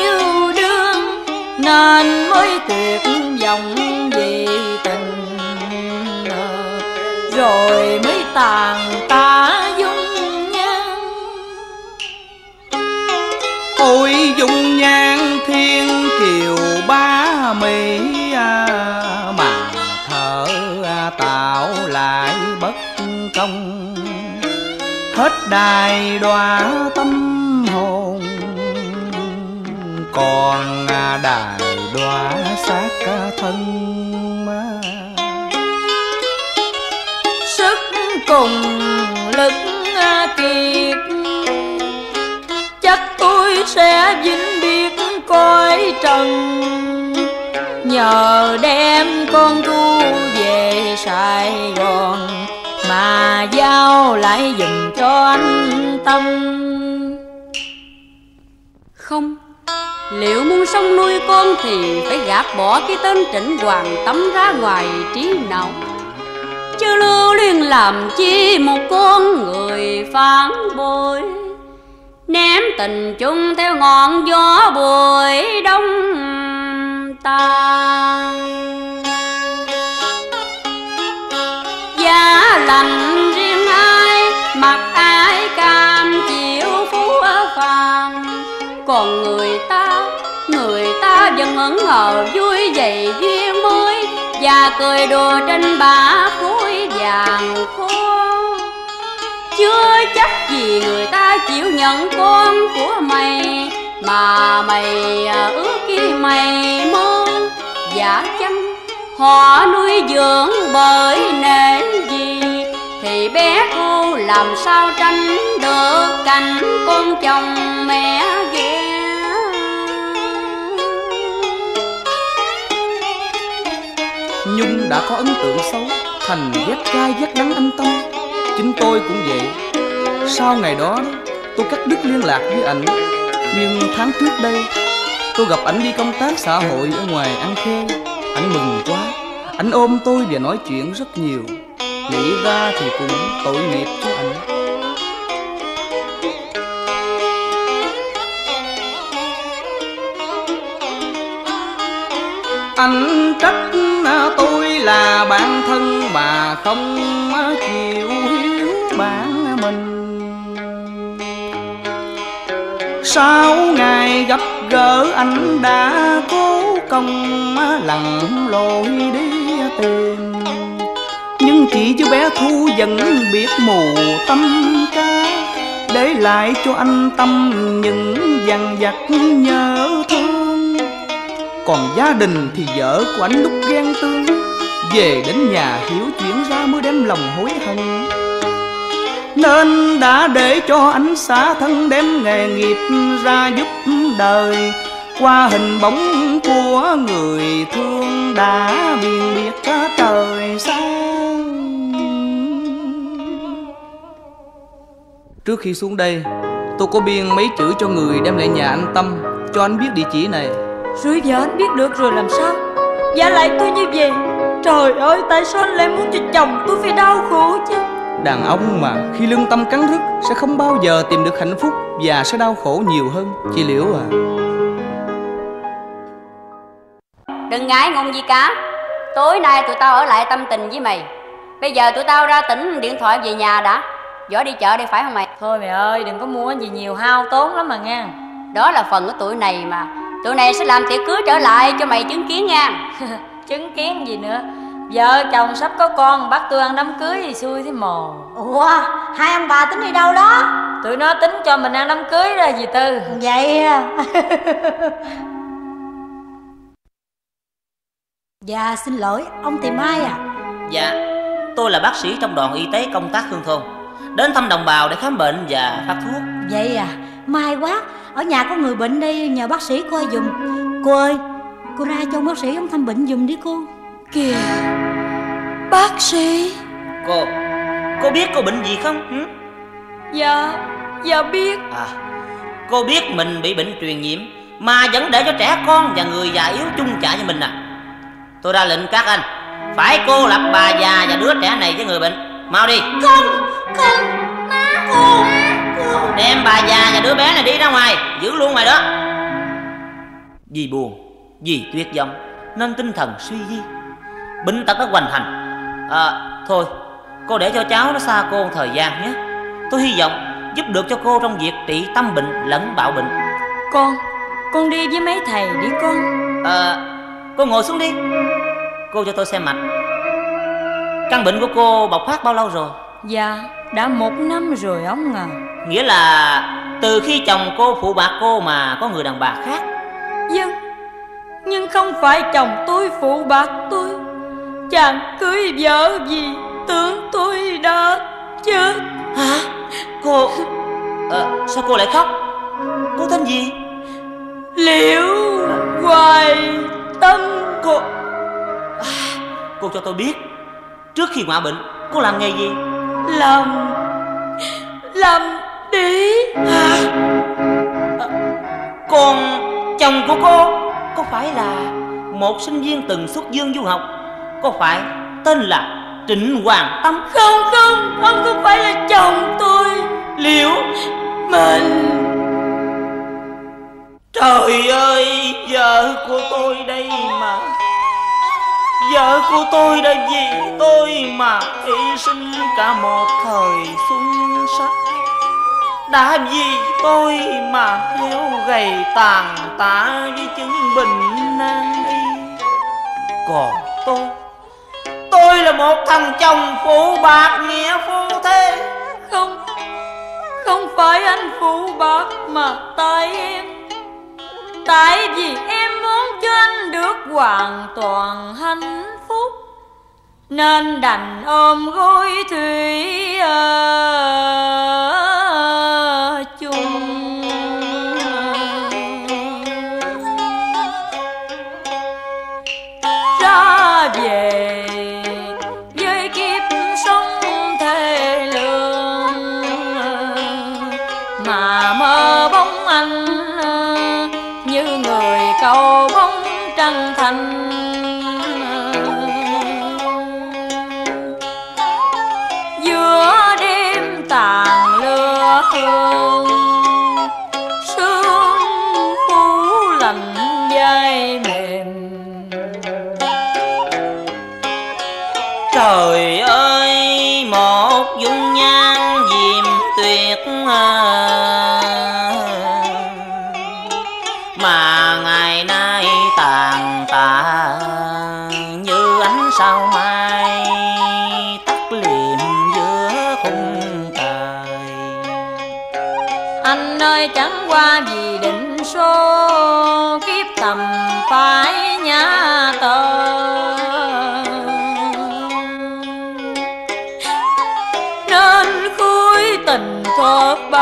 yêu đương Nên mới tuyệt vọng vì tình Rồi mới tàn ta dung nhan. Ôi dung nhan thiên kiều ba mỹ à, mà thở à, tạo lại công hết đài đọa tâm hồn, còn đài đọa xác thân sức cùng lực kiệt, chắc tôi sẽ vĩnh biệt cõi trần. Nhờ đem con thu về sài gòn mà giao lại dùm cho anh tâm. Không. Liệu muốn sống nuôi con thì phải gạt bỏ cái tên Trịnh Hoàng tấm ra ngoài trí nào? Chứ lưu liên làm chi một con người phản bội? Ném tình chung theo ngọn gió bụi đông tàn. Đành lành riêng ai mặc ai cam chịu phú phàng Còn người ta, người ta vẫn ngẩn ngờ vui vậy duyên mới Và cười đùa trên bả khối vàng khô Chưa chắc gì người ta chịu nhận con của mày Mà mày à, ước khi mày mơ Giả chăng họ nuôi dưỡng bởi nể gì? Thì bé cô làm sao tranh được cảnh con chồng mẹ ghẻ Nhung đã có ấn tượng xấu, Thành ghét gai ghét đắng anh Tâm. Chính tôi cũng vậy. Sau ngày đó, tôi cắt đứt liên lạc với ảnh. Nhưng tháng trước đây, Tôi gặp ảnh đi công tác xã hội ở ngoài An Khê Ảnh mừng quá. Ảnh ôm tôi và nói chuyện rất nhiều. Nghĩ ra thì cũng tội nghiệp cho anh. Anh trách à, tôi là bạn thân mà không à, chịu hiếu bạn mình. Sau ngày gặp gỡ anh đã cố công à, lặn lội đi tìm chỉ cho bé Thu vẫn biết mù tâm ca. Để lại cho anh tâm những dằn vặt nhớ thương. Còn gia đình thì vợ của anh lúc ghen tương. Về đến nhà hiểu chuyện ra mới đem lòng hối hận. Nên đã để cho anh xả thân đem nghề nghiệp ra giúp đời. Qua hình bóng của người thương đã biên biệt cả trời xa. Trước khi xuống đây Tôi có biên mấy chữ cho người đem lại nhà anh Tâm Cho anh biết địa chỉ này. Rồi giờ anh biết được rồi làm sao? Giả lại tôi như vậy. Trời ơi tại sao anh lại muốn cho chồng tôi phải đau khổ chứ? Đàn ông mà khi lương tâm cắn rứt Sẽ không bao giờ tìm được hạnh phúc Và sẽ đau khổ nhiều hơn Chị Liễu à. Đừng ngại ngùng gì cả. Tối nay tụi tao ở lại tâm tình với mày. Bây giờ tụi tao ra tỉnh điện thoại về nhà đã Giỏi đi chợ đi phải không mày? Thôi mày ơi đừng có mua gì nhiều hao tốn lắm mà nghe Đó là phần của tụi này mà. Tụi này sẽ làm tiệc cưới trở lại cho mày chứng kiến nha. Chứng kiến gì nữa? Vợ chồng sắp có con bắt tôi ăn đám cưới thì xui thế mồ Ủa hai ông bà tính đi đâu đó? Tụi nó tính cho mình ăn đám cưới ra gì Tư. Vậy à? Dạ xin lỗi ông tìm ai à? Dạ Tôi là bác sĩ trong đoàn y tế công tác hương thôn Đến thăm đồng bào để khám bệnh và phát thuốc. Vậy à May quá. Ở nhà có người bệnh đây nhờ bác sĩ coi giùm Cô ơi Cô ra cho ông bác sĩ ông thăm bệnh giùm đi cô. Kìa Bác sĩ. Cô Cô biết cô bệnh gì không? Hử? Dạ Dạ biết. À Cô biết mình bị bệnh truyền nhiễm Mà vẫn để cho trẻ con và người già yếu chung chạy với mình à. Tôi ra lệnh các anh Phải cô lập bà già và đứa trẻ này với người bệnh Mau đi. Không Không Má cô Cô Đem bà già và đứa bé này đi ra ngoài Giữ luôn ngoài đó. Vì buồn Vì tuyệt vọng Nên tinh thần suy di. Bệnh tật đã hoành hành. À thôi Cô để cho cháu nó xa cô một thời gian nhé. Tôi hy vọng giúp được cho cô trong việc trị tâm bệnh lẫn bạo bệnh. Con Con đi với mấy thầy đi con. À Cô ngồi xuống đi. Cô cho tôi xem mạch Căn bệnh của cô bộc phát bao lâu rồi? Dạ Đã một năm rồi ông à Nghĩa là Từ khi chồng cô phụ bạc cô mà có người đàn bà khác. Dân Nhưng không phải chồng tôi phụ bạc tôi. Chàng cưới vợ gì Tưởng tôi đã chết. Hả? Cô à, Sao cô lại khóc? Cô tên gì? Liễu Hoài Tâm Cô à, Cô cho tôi biết Trước khi ngọa bệnh Cô làm nghề gì? Làm Làm đi à, Còn chồng của cô Có phải là Một sinh viên từng xuất dương du học? Có phải tên là Trịnh Hoàng Tâm? Không không Ông không phải là chồng tôi. Liễu Mình Trời ơi Vợ của tôi đây mà Vợ của tôi đã vì tôi mà hy sinh cả một thời xuân sắc. Đã vì tôi mà heo gầy tàn tạ với chứng bệnh nan y. Còn tôi Tôi là một thằng chồng phụ bạc nghĩa phu thế. Không Không phải anh phụ bạc mà tại em. Tại vì em muốn cho anh được hoàn toàn hạnh phúc, Nên đành ôm gối thủy ở cầu bóng trăng thành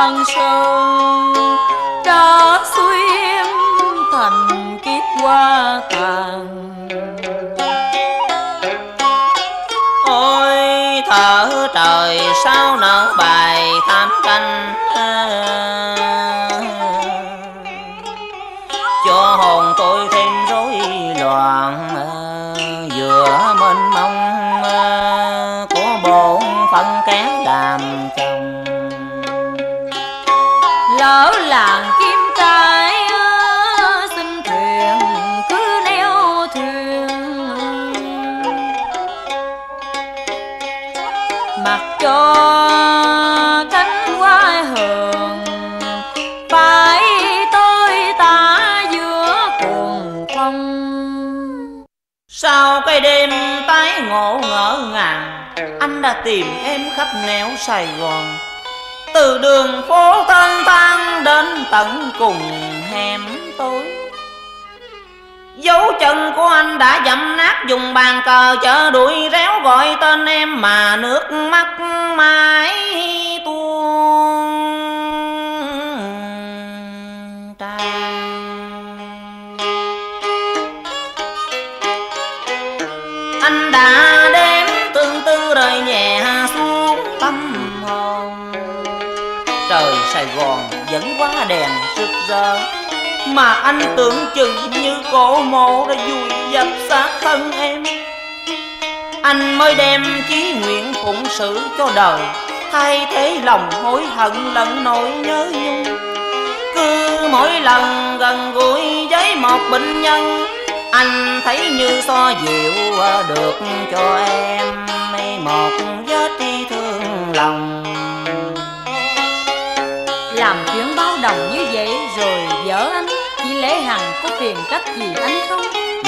thoát sơn đã xuyên thành kiếp hoa tàn. Ôi thở trời sao nở bài Ừ. Anh đã tìm em khắp nẻo Sài Gòn. Từ đường phố thanh thang đến tận cùng hẻm tối. Dấu chân của anh đã dậm nát dùng bàn cờ chở đuổi réo gọi tên em mà nước mắt mãi tuôn tràn. Anh đã giờ. Mà anh tưởng chừng như cổ mộ đã vùi dập xác thân em. Anh mới đem chí nguyện phụng sự cho đời. Thay thế lòng hối hận lẫn nỗi nhớ nhung. Cứ mỗi lần gần gũi với một bệnh nhân, anh thấy như so dịu được cho em. Một vết thương lòng. Phiền trách gì anh không?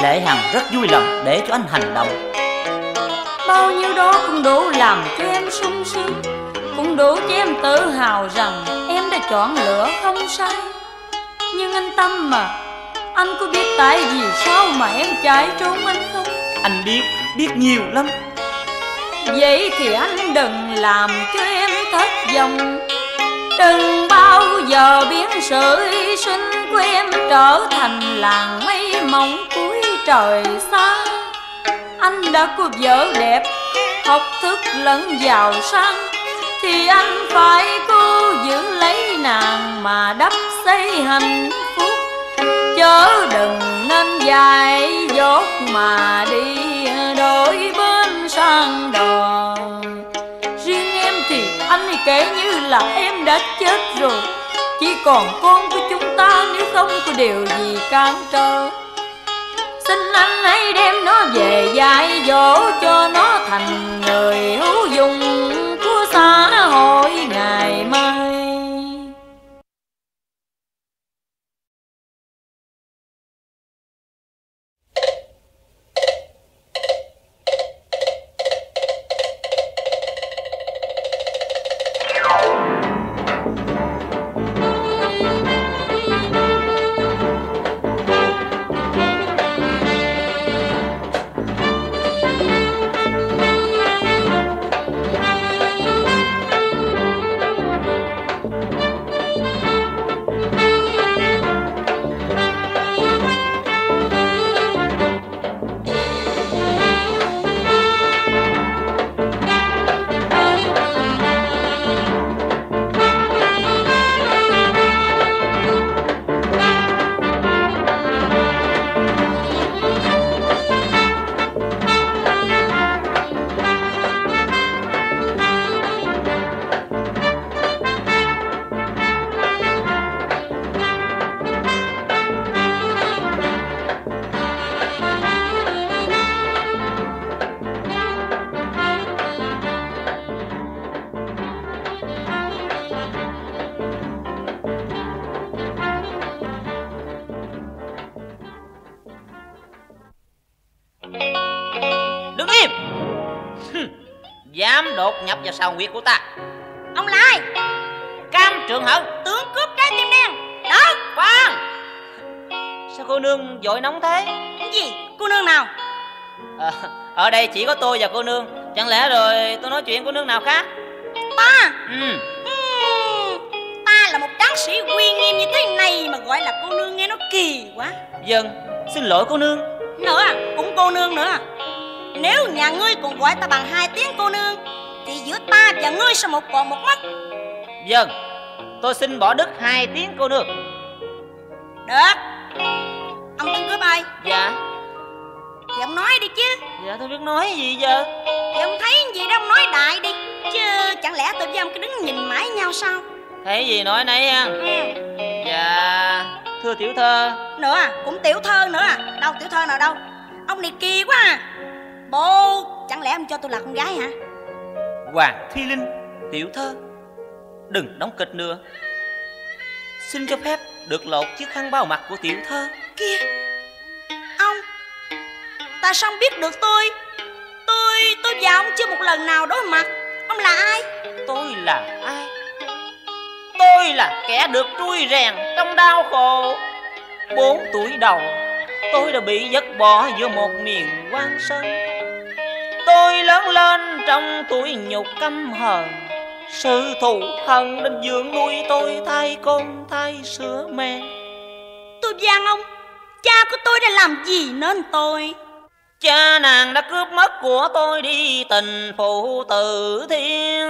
Lệ hằng rất vui lòng để cho anh hành động. Bao nhiêu đó cũng đủ làm cho em sung sướng. Cũng đủ cho em tự hào rằng em đã chọn lựa không sai. Nhưng anh Tâm mà Anh có biết tại vì sao mà em chạy trốn anh không? Anh biết biết nhiều lắm. Vậy thì anh đừng làm cho em thất vọng Đừng bao giờ biến sự sinh của em trở thành làng mây mỏng cuối trời xa. Anh đã có vợ đẹp, học thức lẫn giàu sang Thì anh phải cố giữ lấy nàng mà đắp xây hạnh phúc. Chớ đừng nên dài dốt mà đi đổi bên sang đò kể như là em đã chết rồi. Chỉ còn con của chúng ta nếu không có điều gì cản trở. Xin anh hãy đem nó về dạy dỗ cho nó thành người hữu dụng của xã nhập vào sao nguyệt của ta? Ông là ai? cam trường hận Tướng cướp trái tim đen. Đó khoan sao cô nương vội nóng thế? Cái gì? Cô nương nào? Ờ, ở đây chỉ có tôi và cô nương. Chẳng lẽ rồi tôi nói chuyện cô nương nào khác? Ta? Ừ. Ừm, Ta là một tráng sĩ uy nghiêm như thế này Mà gọi là cô nương nghe nó kỳ quá. Dân xin lỗi cô nương. Nữa à, cũng cô nương nữa Nếu nhà ngươi còn gọi ta bằng hai tiếng cô nương Thì giữa ta và ngươi sẽ một còn một mất. Dân tôi xin bỏ đứt hai tiếng cô nương. Được. Ông tên cướp ơi dạ. Thì ông nói đi chứ. Dạ tôi biết nói gì giờ? Thì ông thấy gì đó ông nói đại đi. Chứ chẳng lẽ tôi với ông cứ đứng nhìn mãi nhau sao? Thấy gì nói nấy ha. Ừ. dạ thưa tiểu thơ. Nữa à cũng tiểu thơ nữa à. Đâu tiểu thơ nào đâu. Ông này kỳ quá à. Bố chẳng lẽ ông cho tôi là con gái hả hoàng thùy linh tiểu thơ đừng đóng kịch nữa. Xin cho phép được lột chiếc khăn bao mặt của tiểu thơ. Kia ông tại sao ông biết được tôi? Tôi tôi và ông chưa một lần nào đối mặt. Ông là ai? Tôi là ai? Tôi là kẻ được trui rèn trong đau khổ. Bốn tuổi đầu tôi đã bị vứt bỏ giữa một miền quan sơn tôi lớn lên trong tuổi nhục căm hờn. Sự thù hận nên dưỡng nuôi tôi thay con thay sữa mẹ. Tôi gian ông cha của tôi đã làm gì nên tôi? Cha nàng đã cướp mất của tôi đi tình phụ tử thiên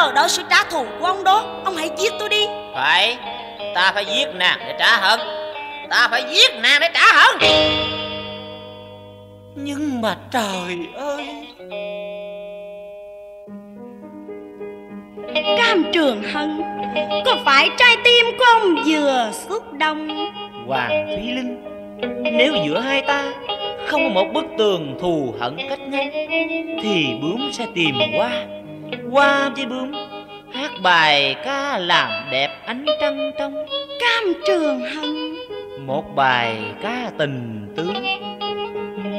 chờ đợi sự trả thù của ông đó. Ông hãy giết tôi đi. Phải. Ta phải giết nàng để trả hận. Ta phải giết nàng để trả hận. Nhưng mà trời ơi. Cam trường hân có phải trái tim của ông vừa xúc động hoàng thúy linh nếu giữa hai ta không có một bức tường thù hận cách ngăn thì bướm sẽ tìm qua qua với bướm hát bài ca làm đẹp ánh trăng trong. Cam trường hân một bài ca tình tướng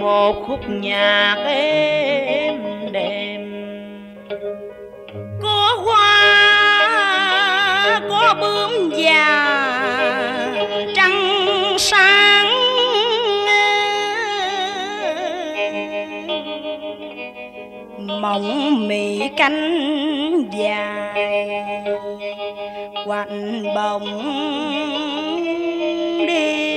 một khúc nhạc êm đềm. Có hoa có bướm già trăng sáng mỏng mì cánh dài quạnh bồng đêm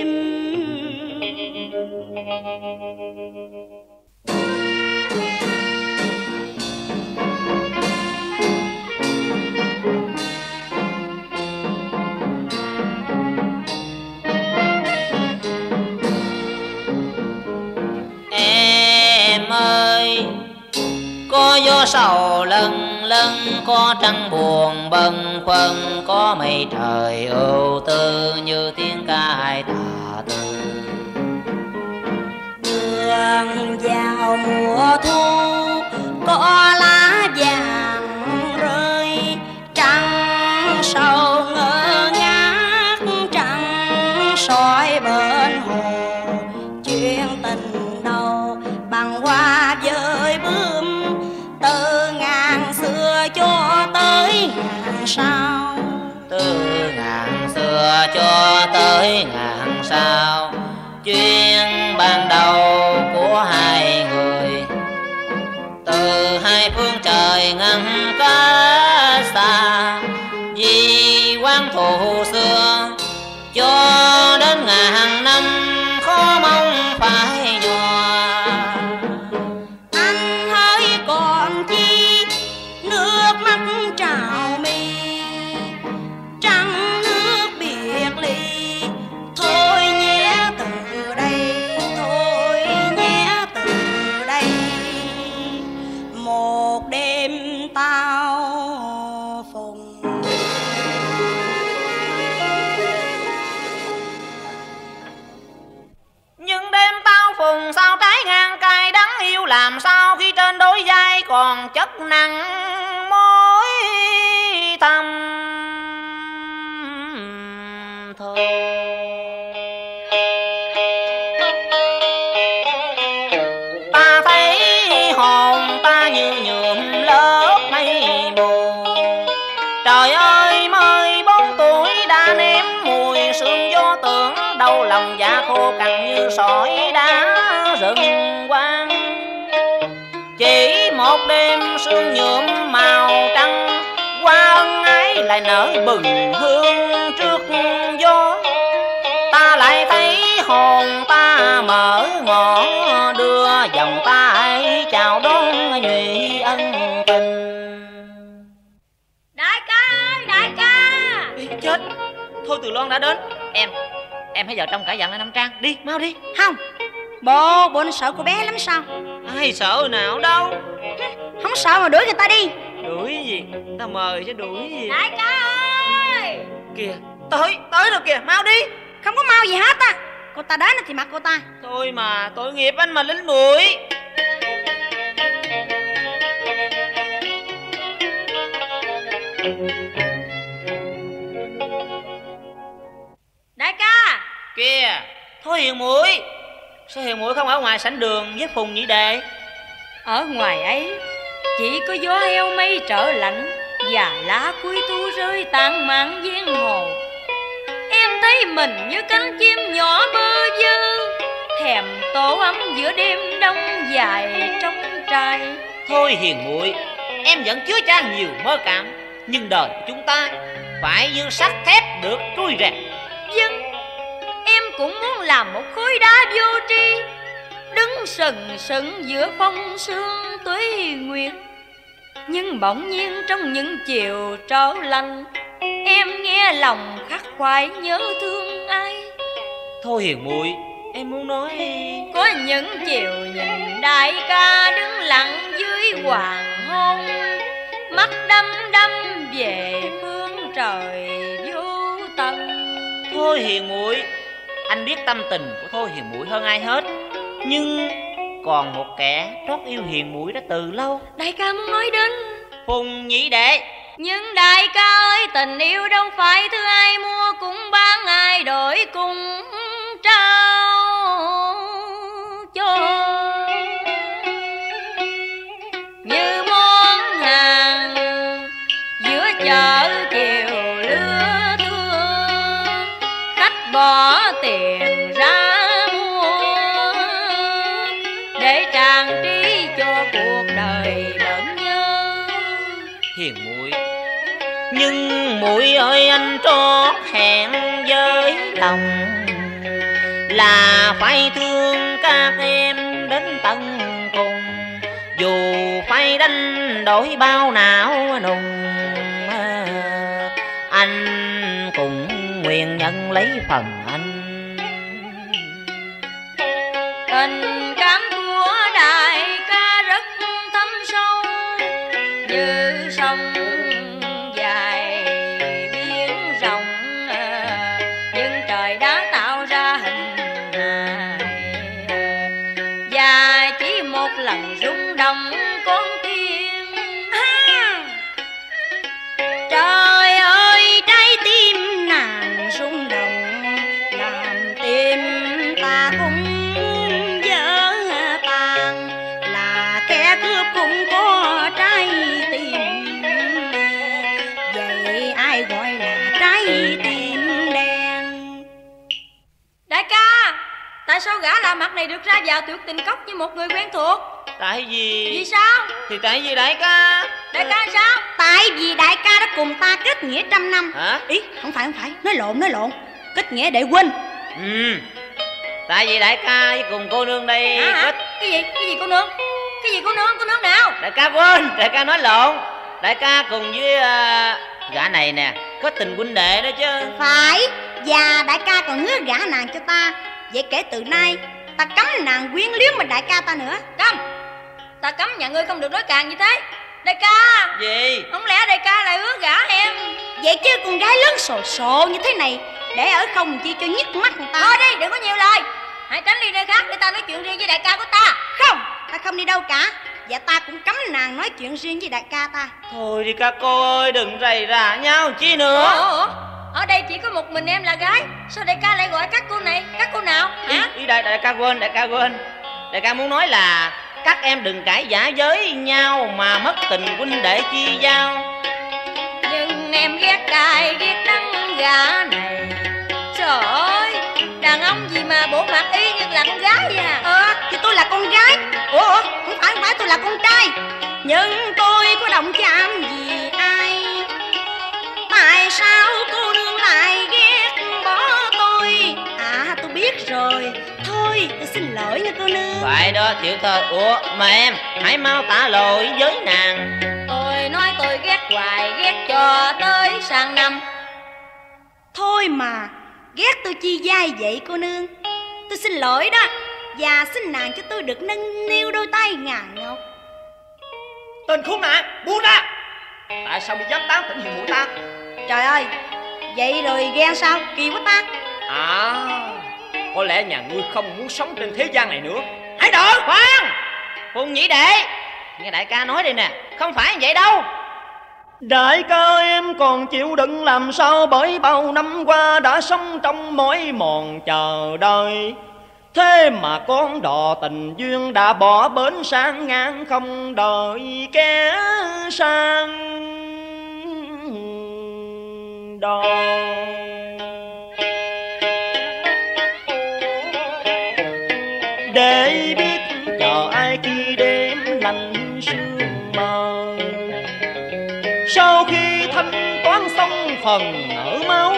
có gió sầu lân lân có trăng buồn bâng khuâng, có mây trời ưu tư như tiếng ca hai tà tư. Đường vào mùa thu, có lá vàng ngàn sau từ ngàn xưa cho tới ngàn sau chuyên ban đầu của hai người. Từ hai phương trời ngăn cách xa. Vì quan thù xưa lại nở bừng hương trước gió. Ta lại thấy hồn ta mở ngõ đưa vòng tay chào đón nhụy ân tình. Đại ca ơi, đại ca! Ê, chết! Thôi từ loan đã đến. Em em hãy vào trong cả dặn lại năm trang. Đi mau đi. Không Bộ, bộ nó sợ cô bé lắm sao? Ai sợ nào đâu. Không sợ mà đuổi người ta đi đuổi gì? Ta mời chứ đuổi gì? Đại ca ơi! Kìa tới tới rồi kìa mau đi! Không có mau gì hết á. Cô ta đến thì mặc cô ta. Thôi mà tội nghiệp anh mà lính đuổi Đại ca! Kìa thôi hiền muội sao hiền muội không ở ngoài sảnh đường với phùng nhị đệ? Ở ngoài ấy Chỉ có gió heo mây trở lạnh Và lá cuối thu rơi tàn mạn giang hồ. Em thấy mình như cánh chim nhỏ bơ vơ Thèm tổ ấm giữa đêm đông dài trong trai. Thôi hiền muội em vẫn chứa chan nhiều mơ cảm nhưng đời của chúng ta phải như sắt thép được trui rèn Dân Em cũng muốn làm một khối đá vô tri Đứng sừng sững giữa phong sương tuế nguyệt. Nhưng bỗng nhiên trong những chiều trở lạnh Em nghe lòng khắc khoải nhớ thương ai? Thôi hiền muội em muốn nói Có những chiều nhìn đại ca đứng lặng dưới hoàng hôn Mắt đăm đăm về phương trời vô tận. Thôi hiền muội anh biết tâm tình của thôi hiền muội hơn ai hết nhưng còn một kẻ trót yêu hiền muội đã từ lâu. Đại ca muốn nói đến. Phùng nhị đệ. Nhưng đại ca ơi tình yêu đâu phải thứ ai mua cũng bán ai đổi cùng trao cho. Như món hàng giữa chợ chiều lứa thưa Khách bỏ tiền nhưng muội ơi, anh trót hẹn với lòng. Là phải thương các em đến tận cùng. Dù phải đánh đổi bao não nùng à, anh cũng nguyện nhận lấy phần anh. Tình cảm của đại Tại sao gã lạ mặt này được ra vào tuyệt tình cốc như một người quen thuộc? Tại vì Vì sao? Thì tại vì đại ca. Đại ca sao? Tại vì đại ca đã cùng ta kết nghĩa trăm năm. Hả? Ý không phải không phải. Nói lộn nói lộn. Kết nghĩa để quên. Ừ. Tại vì đại ca với cùng cô nương đây hả? kết Cái gì? Cái gì cô nương? Cái gì cô nương? Cô nương nào? Đại ca quên. Đại ca nói lộn. Đại ca cùng với à, gã này nè có tình huynh đệ đó chứ. Phải. Và đại ca còn hứa gả nàng cho ta Vậy kể từ nay Ta cấm nàng quyến liếm mà đại ca ta nữa. Câm Ta cấm nhà ngươi không được nói càng như thế. Đại ca! Gì? Không lẽ đại ca lại ước gả em? Vậy chứ con gái lớn sồ sộ như thế này Để ở không chi cho nhức mắt người ta. Thôi đi đừng có nhiều lời. Hãy tránh đi nơi khác để ta nói chuyện riêng với đại ca của ta. Không Ta không đi đâu cả. Và ta cũng cấm nàng nói chuyện riêng với đại ca ta. Thôi đi các cô ơi đừng rầy rà nhau chi nữa. Ủa? Ở đây chỉ có một mình em là gái. Sao đại ca lại gọi các cô này? Các cô nào? Ý, hả? ý đại đại ca quên đại ca quên. Đại ca muốn nói là các em đừng cãi giả với nhau mà mất tình huynh đệ chi giao. Nhưng em ghét cay ghét đắng gã này? Trời ơi Đàn ông gì mà bộ mặt y như là con gái vậy à? Ờ thì tôi là con gái. Ủa ủa không phải không phải tôi là con trai. Nhưng tôi có động chạm gì ai Tại sao cô nương lại ghét bỏ tôi? À tôi biết rồi. Thôi tôi xin lỗi nha cô nương. Phải đó tiểu thơ Ủa mà em hãy mau tả lỗi với nàng. Tôi nói tôi ghét hoài ghét cho tới sang năm. Thôi mà Ghét tôi chi dai vậy cô nương? Tôi xin lỗi đó. Và xin nàng cho tôi được nâng niu đôi tay ngà ngọc. Tên khốn nạn buông ra. Tại sao bị dám tán tỉnh hiền muội ta Trời ơi Vậy rồi ghen sao? Kỳ quá ta. À Có lẽ nhà ngươi không muốn sống trên thế gian này nữa. Hãy đợi. Khoan! Phùng nhĩ đệ Nghe đại ca nói đi nè Không phải vậy đâu. Đại ca em còn chịu đựng làm sao Bởi bao năm qua đã sống trong mỏi mòn chờ đợi. Thế mà con đò tình duyên đã bỏ bến sang ngang không đợi kẻ sang để biết chờ ai khi đêm lạnh sương mờ. Sau khi thanh toán xong phần nợ máu,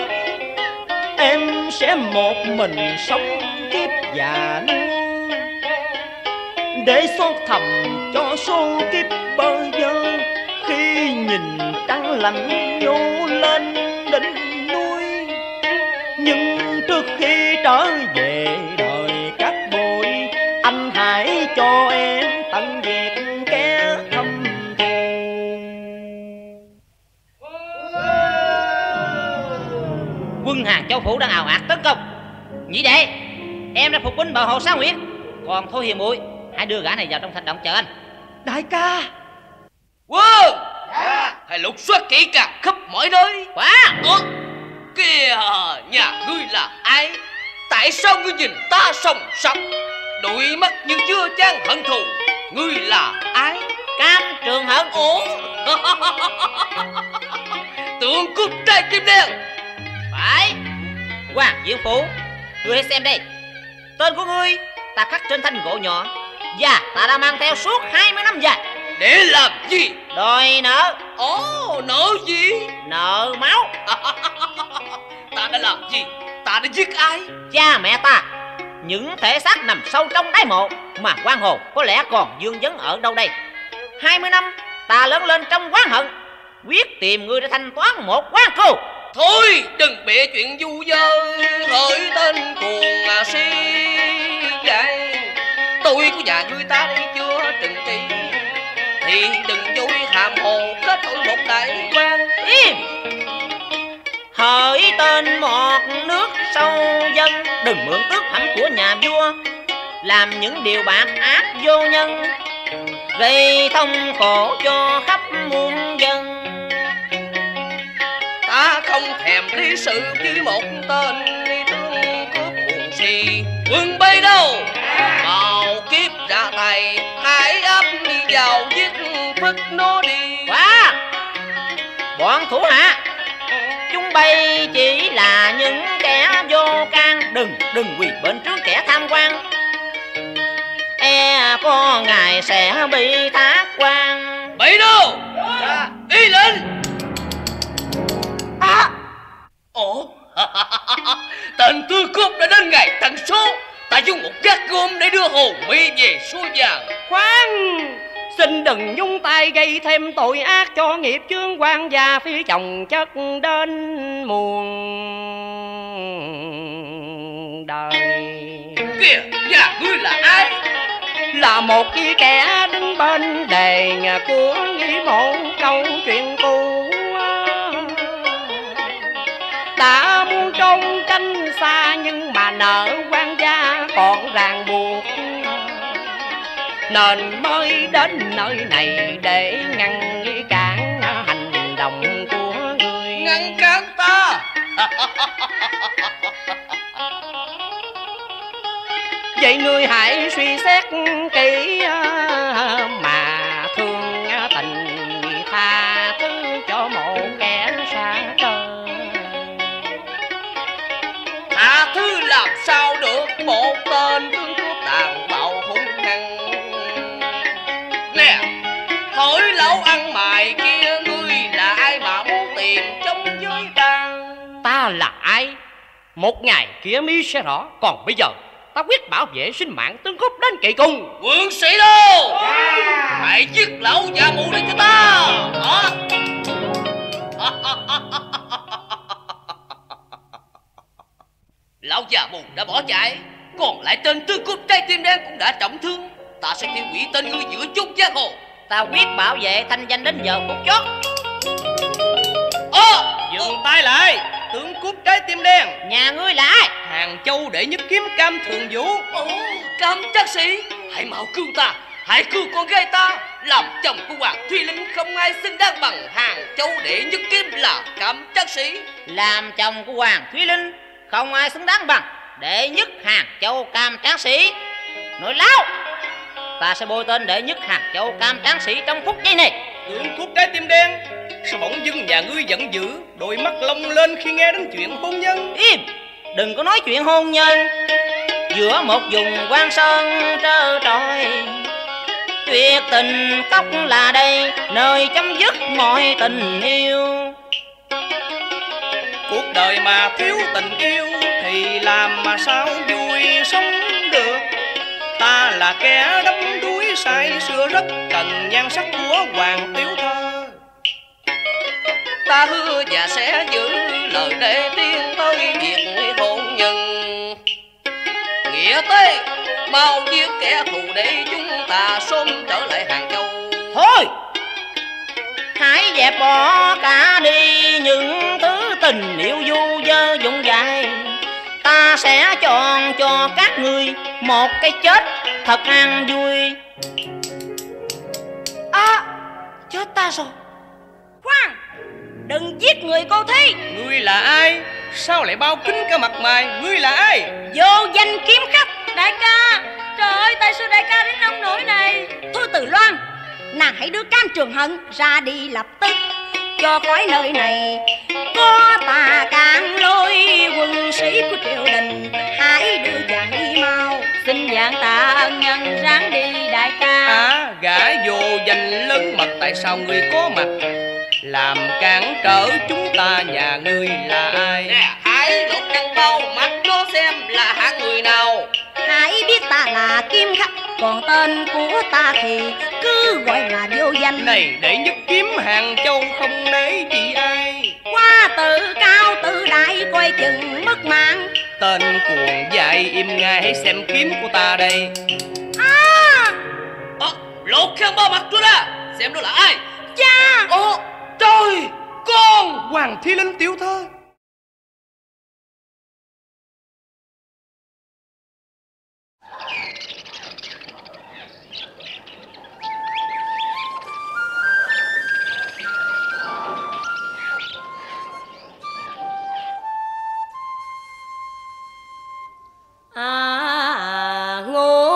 Em sẽ một mình sống kiếp già nua. Để xót thầm cho số kiếp bơ vơ, Khi nhìn trăng lạnh nhô lên. Nhưng trước khi trở về đời các bội Anh hãy cho em tận diệt kẻ thâm Quân hàng châu phủ đang ào ạt tấn công. Nhĩ đệ Em đã phục binh bảo hộ sao Nguyệt. Còn thôi hiền muội Hãy đưa gã này vào trong thành động chờ anh. Đại ca! Quân! Hãy lục soát kỹ càng khắp mọi nơi. Quá! Ủa Kìa, Nhà ngươi là ai? Tại sao ngươi nhìn ta sòng sọc? Đôi mắt như chưa chan hận thù. Ngươi là ai? Cam trường hận Ủa Tượng cúc trai kim đen. Phải. Hoàng Diễn Phủ, Ngươi hãy xem đây. Tên của ngươi, Ta khắc trên thanh gỗ nhỏ, Và ta đã mang theo suốt 20 năm dài. Để làm gì? Đòi nợ. Ồ nợ gì? Nợ máu. Ta đã làm gì? Ta đã giết ai? Cha mẹ ta. Những thể xác nằm sâu trong đáy mộ Mà quan hồn có lẽ còn dương vấn ở đâu đây? 20 năm ta lớn lên trong oán hận. Quyết tìm ngươi để thanh toán một quan cừu Thôi đừng bịa chuyện du dơ. Hỡi tên cuồng à si dạy Tôi của nhà ngươi ta đây chưa trừng trị Thì đừng vui hàm hồ kết tội một đại quan. Im. Hỡi tên một nước sâu dân Đừng mượn tước phẩm của nhà vua. Làm những điều bạc ác vô nhân Gây thông khổ cho khắp muôn dân. Ta không thèm lý sự với một tên đi tương cướp cuồng si. Quân bay đâu? Bào kiếp ra tay Hãy ấp vào giết phất nó đi. Quá! Bọn thủ hạ Chúng bay chỉ là những kẻ vô can. Đừng, đừng quỳ bên trước kẻ tham quan. E có ngày sẽ bị thác quan. Bay đâu? Y lên! À. Ồ! Tên tư cướp đã đến ngày tận số. Ta dùng một giác gôm để đưa hồn mi về suối vàng. Khoan Xin đừng nhúng tay gây thêm tội ác cho nghiệp chướng quan gia phi chồng chất đến muôn đời. Kìa, nhà ngươi là ai? Là một cái kẻ đứng bên đề của nghĩ một câu chuyện cũ đã muốn trốn tránh xa nhưng mà nợ quan gia còn ràng buộc nên mới đến nơi này để ngăn cản hành động của người. Ngăn cản ta? Vậy người hãy suy xét kỹ một ngày kia mi sẽ rõ còn bây giờ ta quyết bảo vệ sinh mạng tương cúp đến kỳ cùng. Quân sĩ đô! Hãy giết lão già mù này cho ta! Đó. Lão già mù đã bỏ chạy Còn lại tên tư cúp trái tim đen cũng đã trọng thương. Ta sẽ tiêu hủy tên ngươi giữa chốn giang hồ. Ta quyết bảo vệ thanh danh đến giờ phút chót. Ơ! Dừng tay lại cúp trái tim đen. Nhà ngươi là ai? Hàng châu để nhất kiếm cam thường vũ. Ồ, cam trác sĩ. Hãy mau cứu ta Hãy cứu con gái ta. Làm chồng của Hoàng Thùy Linh không ai xứng đáng bằng hàng châu đệ nhất kiếm là cam trác sĩ. Làm chồng của hoàng thúy linh không ai xứng đáng bằng đệ nhất hàng châu cam tráng sĩ. Nói láo ta sẽ bôi tên đệ nhất hàng châu cam tráng sĩ trong phút giây này tướng cúp trái tim đen sao bỗng dưng nhà ngươi giận dữ đôi mắt long lên khi nghe đến chuyện hôn nhân? Im đừng có nói chuyện hôn nhân. Giữa một vùng quan sơn trơ trọi tuyệt tình cốc là đây nơi chấm dứt mọi tình yêu. Cuộc đời mà thiếu tình yêu thì làm mà sao vui sống được ta là kẻ đắm đuối say sưa rất cần nhan sắc của hoàng tiểu thơ Ta hứa và sẽ giữ lời để tiến tới việc hôn nhân. Nghĩa tê Mau giết kẻ thù để chúng ta sớm trở lại Hàng Châu. Thôi! Hãy dẹp bỏ cả đi những thứ tình yêu du dơ dụng dài ta sẽ chọn cho các ngươi một cái chết thật an vui. À Chết ta rồi. Khoan Đừng giết người cô Thi. Ngươi là ai? Sao lại bao kính cả mặt mày? Ngươi là ai? Vô danh kiếm khách Đại ca. Trời ơi tại sao đại ca đến nông nổi này? Thôi từ Loan Nàng hãy đưa cam trường hận ra đi lập tức Cho khỏi nơi này. Có tà cản lôi quân sĩ của triều đình Hãy đưa chàng đi mau. Xin dạng tạ ân nhân ráng đi đại ca. À gã vô danh lớn mật tại sao ngươi có mặt? Làm cản trở chúng ta nhà ngươi là ai? Nè hãy lột căn bao mắt nó xem là hạng người nào Hãy biết ta là kim khách Còn tên của ta thì cứ gọi là vô danh. Này để nhất kiếm hàng châu không nể gì ai. Qua tự cao tự đại coi chừng mất mạng. Tên cuồng dại im ngay hãy xem kiếm của ta đây. À! Ờ, lột khăn bao mặt tôi ra Xem đó là ai? Cha! Ồ, trời, con! Hoàng Thi Linh tiểu thơ à ngô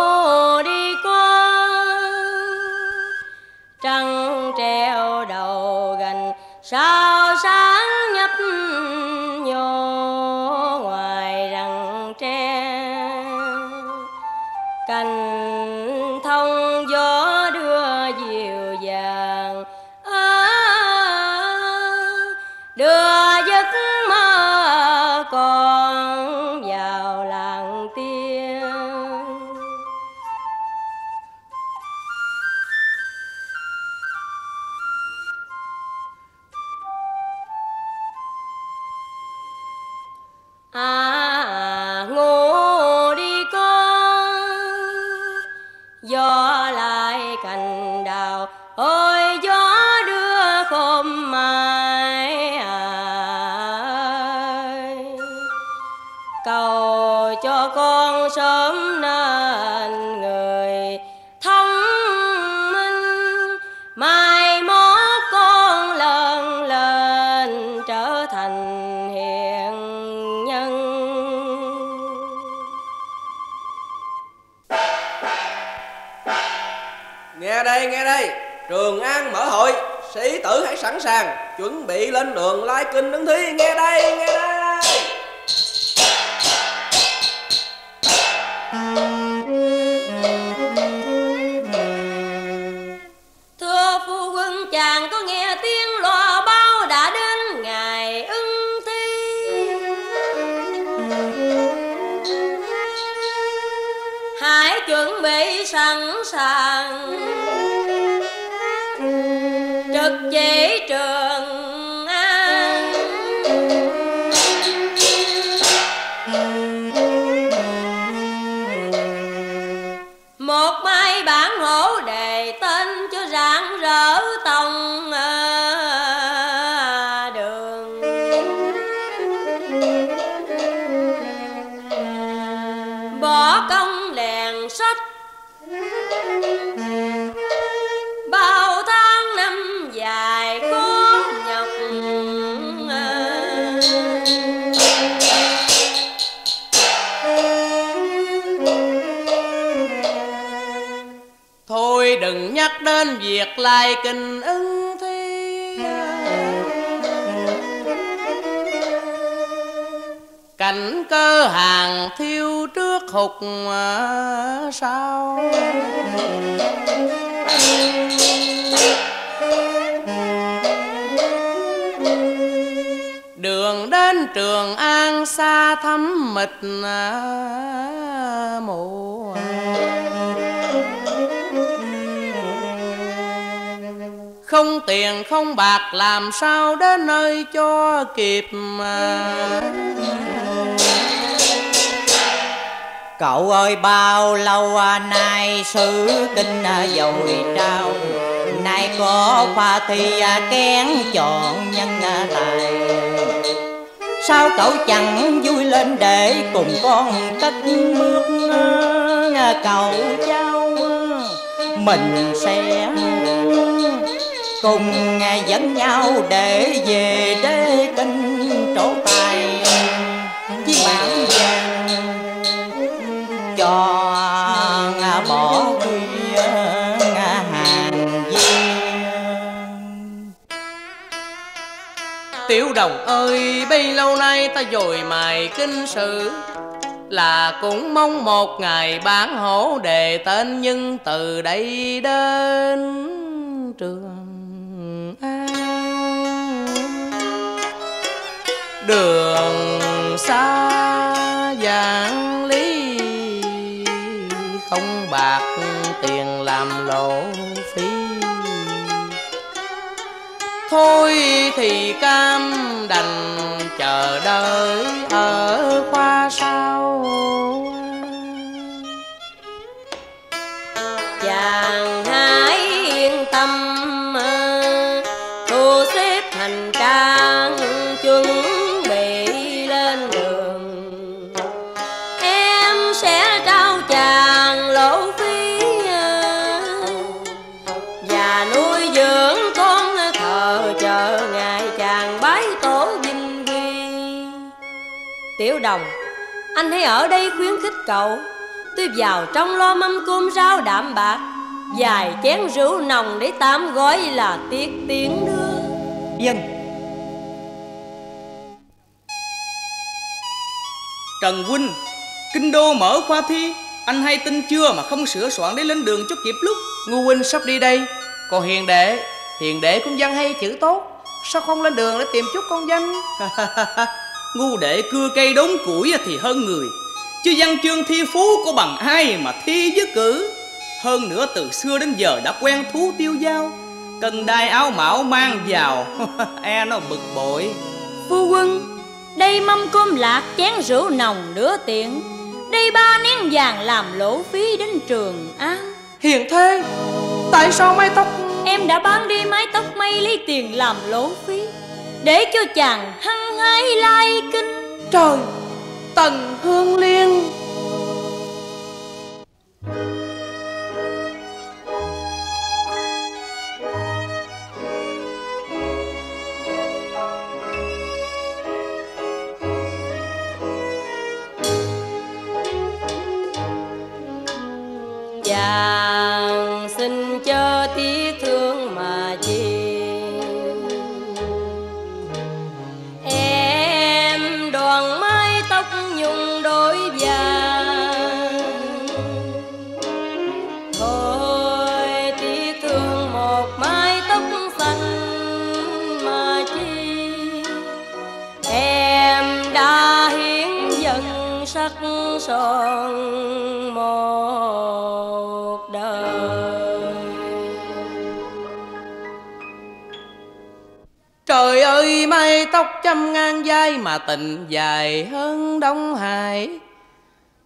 đây, nghe đây. Trường an mở hội, sĩ tử hãy sẵn sàng, chuẩn bị lên đường lai kinh ứng thí. Nghe đây nghe đây. Thưa phu quân, chàng có nghe tiếng loa bao đã đến ngày ưng thi? Hãy chuẩn bị sẵn sàng. Lại lai kinh ứng thi. Cảnh cơ hàng thiêu trước hụt à, sau Đường đến Trường An xa thắm mịt à, Không tiền không bạc làm sao đến nơi cho kịp mà? Cậu ơi bao lâu à, nay sự kinh à, dồi trao Nay có khoa thi à, kén chọn nhân tài. Sao cậu chẳng vui lên để cùng con tất bước à, cậu cháu Mình sẽ cùng dẫn nhau để về đế kinh trổ tài. Chiếc bản vàng, cho bỏ khuya hàng viên Tiểu đồng ơi, bấy lâu nay ta dồi mài kinh sử Là cũng mong một ngày bán hổ đề tên Nhưng từ đây đến trường. Đường xa vạn lý, Không bạc tiền làm lộ phí. Thôi thì cam đành chờ đợi ở qua sau. Đồng. Anh hãy ở đây khuyến khích cậu. Tôi vào trong lo mâm cơm rau đạm bạc Vài chén rượu nồng để tạm gói là tiết tiếng đưa. Dân. Trần Huynh Kinh đô mở khoa thi. Anh hay tin chưa mà không sửa soạn để lên đường cho kịp lúc? Ngu huynh sắp đi đây. Còn hiền đệ Hiền đệ cũng văn hay chữ tốt. Sao không lên đường để tìm chút con danh Ngu đệ cưa cây đốn củi thì hơn người. Chứ văn chương thi phú có bằng ai mà thi với cử? Hơn nữa từ xưa đến giờ đã quen thú tiêu dao. Cần đai áo mão mang vào E nó bực bội. Phu quân Đây mâm cơm lạc chén rượu nồng nửa tiện. Đây ba nén vàng làm lỗ phí đến trường An. Hiền thế Tại sao mái tóc Em đã bán đi mái tóc mây lấy tiền làm lỗ phí Để cho chàng hăng hái lai kinh Trời Tần Hương Liên chàng sắc son một đời. Trời ơi mây tóc trăm ngàn dây mà tình dài hơn Đông Hải.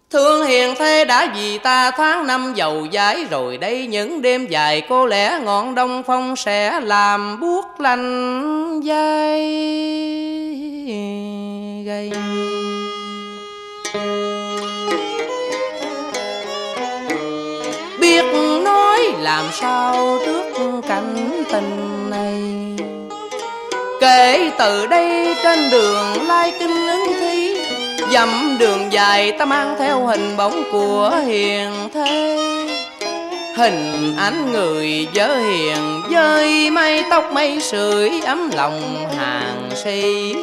Thương hiền thế đã vì ta tháng năm giàu dái, Rồi đây những đêm dài cô lẽ ngọn đông phong sẽ làm buốt lạnh dây gây làm sao trước cảnh tình này? Kể từ đây trên đường lai kinh ứng thi Dặm đường dài ta mang theo hình bóng của hiền thế. Hình ảnh người dở hiền Dơi mây tóc mây sưởi ấm lòng hàng si.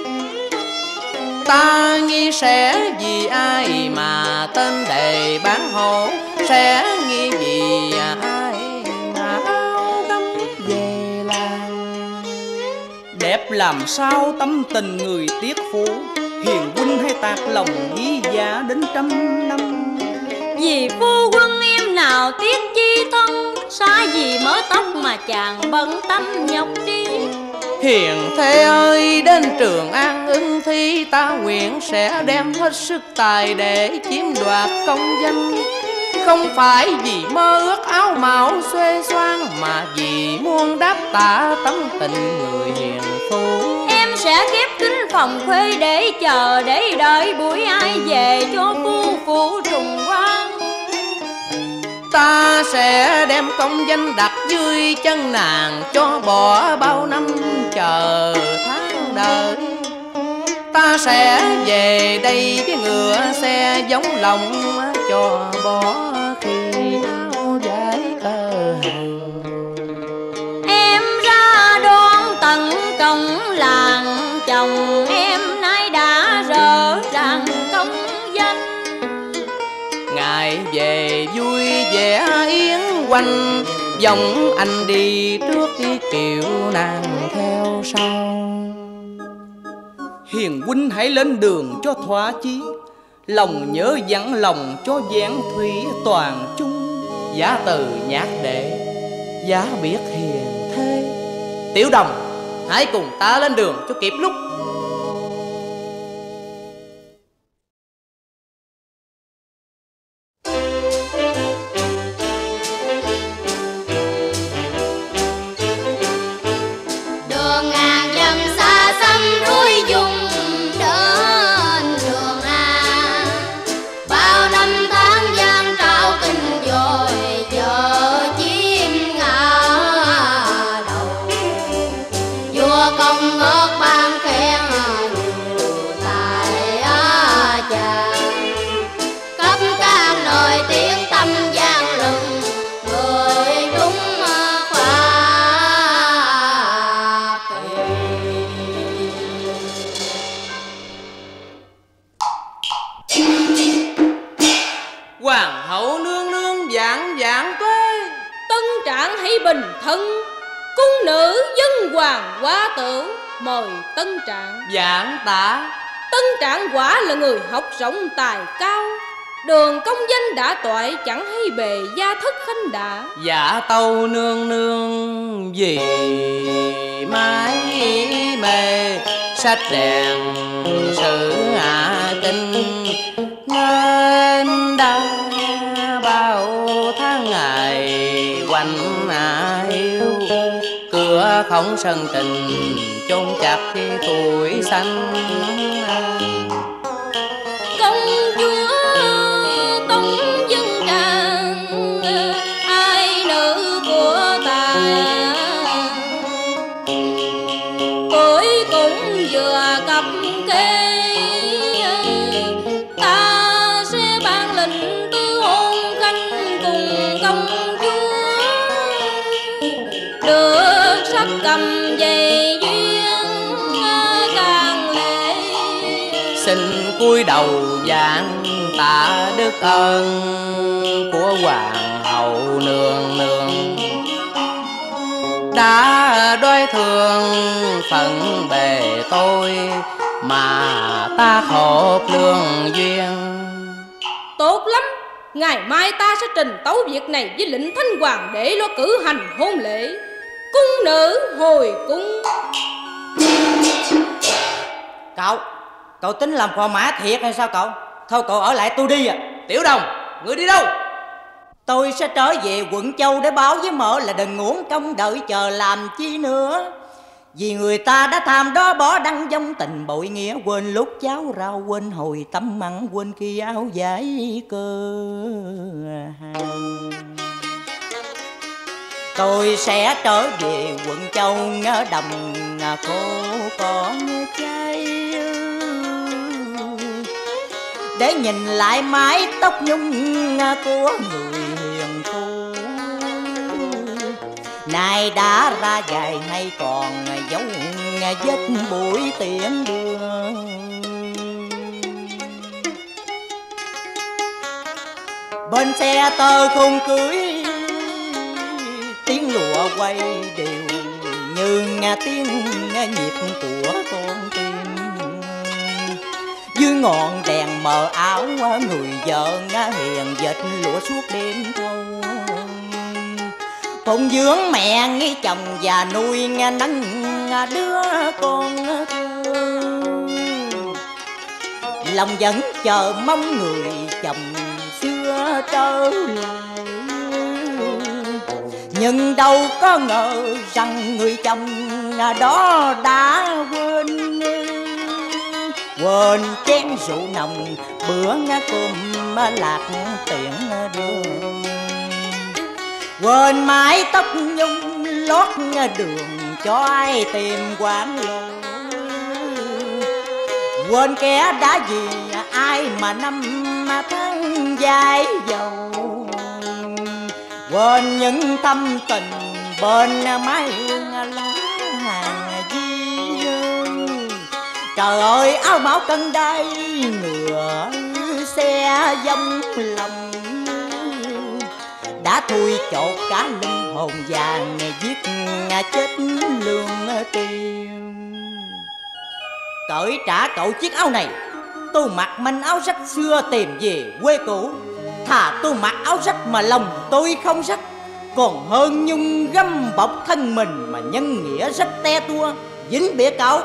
Ta nghi sẽ vì ai mà tên đề bán hổ, Sẽ nghi vì ai làm sao tâm tình người tiếc phú Hiền huynh hay tạc lòng ghi giá đến trăm năm? Vì phu quân em nào tiếc chi thân Xa gì mớ tóc mà chàng bận tâm nhọc đi Hiền thế ơi đến trường an ưng thi Ta nguyện sẽ đem hết sức tài để chiếm đoạt công danh. Không phải vì mơ ước áo mão xuê xoan Mà vì muôn đáp tạ tấm tình người hiền phu Em sẽ kiếp kính phòng khuê để chờ, Để đợi buổi ai về cho phu phụ trùng quan Ta sẽ đem công danh đặt dưới chân nàng Cho bỏ bao năm chờ tháng đợi Ta sẽ về đây với ngựa xe giống lòng Cho bỏ quanh, Dòng anh đi trước kiều nàng theo sau. Hiền huynh hãy lên đường cho thỏa chí, Lòng nhớ dặn lòng cho giảng thủy toàn chung. Giá từ nhạc đệ, Giá biết hiền thế. Tiểu đồng, Hãy cùng ta lên đường cho kịp lúc hoàng quá tử Mời tân trạng. Dạng tạ Tân trạng quả là người học rộng tài cao Đường công danh đã toại chẳng hay bề gia thất khanh đã Dạ tâu nương nương vì mái mê sách đèn sự hạ kinh nên đã bao tháng ngày quanh à cửa không sân tình chôn chặt khi tuổi xanh. Đầu dạng tạ đức ơn của hoàng hậu nương nương. Đã đói thương phận bề tôi mà ta khổ lương duyên. Tốt lắm Ngày mai ta sẽ trình tấu việc này với lệnh thanh hoàng để lo cử hành hôn lễ. Cung nữ hồi cung. Cậu Cậu tính làm phò mã thiệt hay sao cậu? Thôi cậu ở lại tôi đi à. Tiểu đồng, Người đi đâu? Tôi sẽ trở về quận Châu để báo với mợ là đừng uổng công đợi chờ làm chi nữa. Vì người ta đã tham đó, bỏ đăng dông tình bội nghĩa, Quên lúc cháo rau, quên hồi tắm mặn, quên khi áo giải cơ. Hàng Tôi sẽ trở về quận Châu ngỡ đồng à, cô con cháy. Để nhìn lại mái tóc nhung của người hiền thu Nay đã ra dài hay còn dấu vết buổi tiễn đường. Bên xe tơ không cưới, Tiếng lụa quay đều Như nghe tiếng nhịp của dưới ngọn đèn mờ áo người vợ ngã hiền dịch lụa suốt đêm thâu. Phụng dưỡng mẹ nghĩ chồng và nuôi nghe nắng à, đứa con thương. Lòng vẫn chờ mong người chồng xưa trở lại. Nhưng đâu có ngờ rằng người chồng à, đó đã quên quên chén rượu nồng, bữa ngã cơm lạc tiện đường. Quên mái tóc nhung lót đường, cho ai tìm quán lộ quên kẻ đã gì, ai mà năm tháng dài dầu quên những tâm tình bên mái trời ơi, áo máu cân đây ngựa xe dông lòng. Đã thui chột cả linh hồn vàng giết chết lương tiền cởi trả cậu chiếc áo này tôi mặc manh áo rách xưa tìm về quê cũ. Thà tôi mặc áo rách mà lòng tôi không rách, còn hơn nhung găm bọc thân mình mà nhân nghĩa rách te tua. Dính bỉa cậu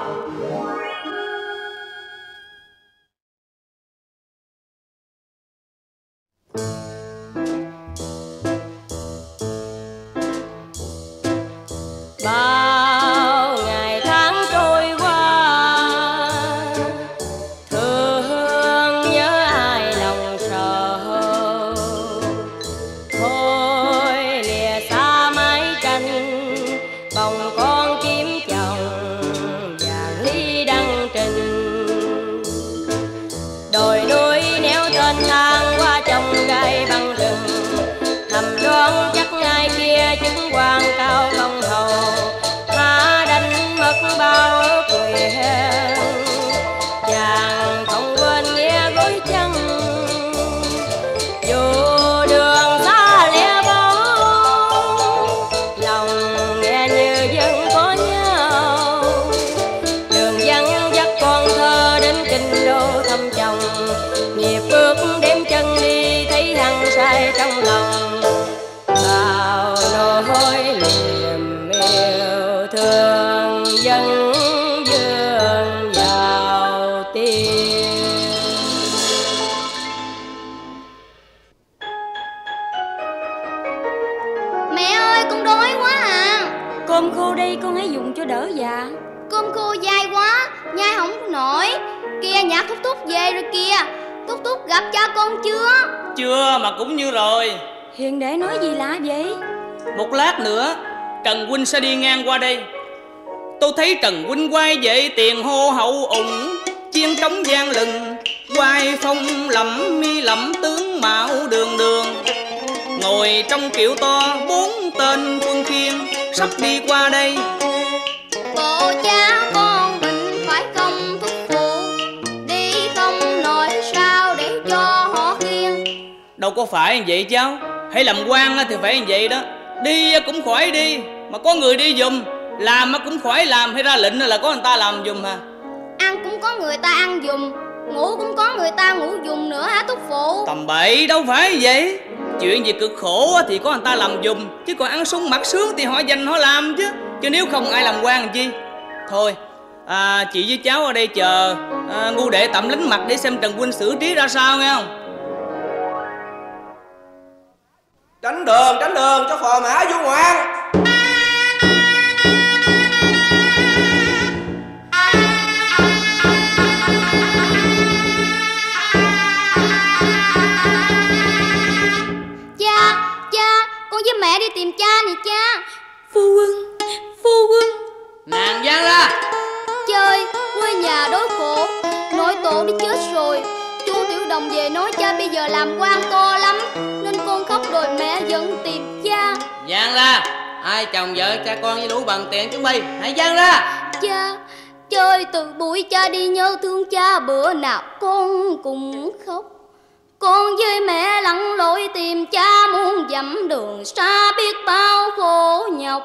gặp cha con chưa? Chưa mà cũng như rồi. Hiền để nói gì lạ vậy? Một lát nữa Trần Huynh sẽ đi ngang qua đây. Tôi thấy Trần Huynh quay về tiền hô hậu ủng Chiên trống gian lừng Quai phong lẩm mi lẩm tướng mạo đường đường. Ngồi trong kiệu to bốn tên quân khiên Sắp đi qua đây có phải vậy cháu Hay làm quan thì phải vậy đó. Đi cũng khỏi đi Mà có người đi dùm Làm cũng khỏi làm. Hay ra lệnh là có người ta làm dùm hả Ăn cũng có người ta ăn dùm Ngủ cũng có người ta ngủ dùm nữa hả thúc phụ? Tầm bậy đâu phải vậy. Chuyện gì cực khổ thì có người ta làm dùm Chứ còn ăn sung mặc sướng thì họ dành họ làm chứ. Chứ nếu không ai làm quan làm chi? Thôi à, chị với cháu ở đây chờ. À, ngu đệ tạm lánh mặt để xem Trần Huynh xử trí ra sao nghe không Tránh đường, tránh đường cho phò mã du ngoan Cha, cha, con với mẹ đi tìm cha nè cha. Phu quân, phu quân. Nàng Giang ra. Chơi, quê nhà đối khổ. Nội tổ đi chết rồi. Chú Tiểu Đồng về nói cha bây giờ làm quan to lắm Nên đòi mẹ dẫn tìm cha. Giang ra Ai chồng vợ cha con với lũ bằng tiền chuẩn bị? Hãy Giang ra Cha, chơi từ buổi cha đi nhớ thương cha Bữa nào con cũng khóc. Con với mẹ lặn lội tìm cha muốn dặm đường xa biết bao khổ nhọc.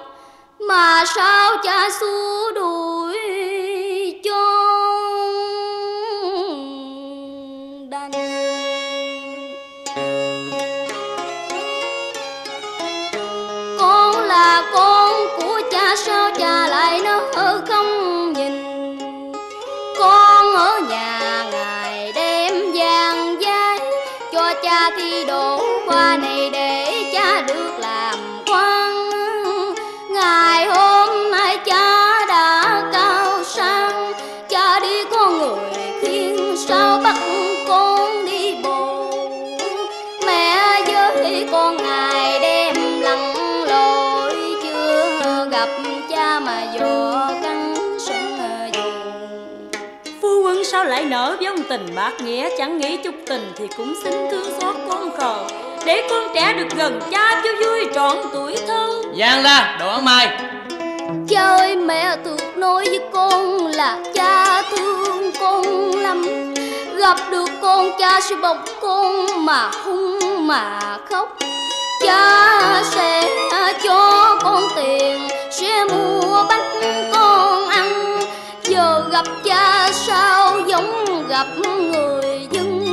Mà sao cha xua đuổi tình bạc nghĩa Chẳng nghĩ chút tình thì cũng xin thương xót con khờ. Để con trẻ được gần cha cho vui trọn tuổi thơ Giang ra đồ ăn mày Chơi mẹ thường nói với con là cha thương con lắm. Gặp được con cha sẽ bọc con mà hung mà khóc. Cha sẽ cho con tiền Sẽ mua bánh con ăn. Giờ gặp cha sao giống gặp người dân.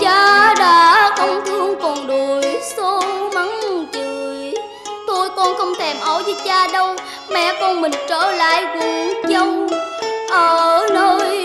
Cha đã không thương còn đuổi xô mắng chửi. Thôi con không thèm ở với cha đâu, Mẹ con mình trở lại quận châu. Ở nơi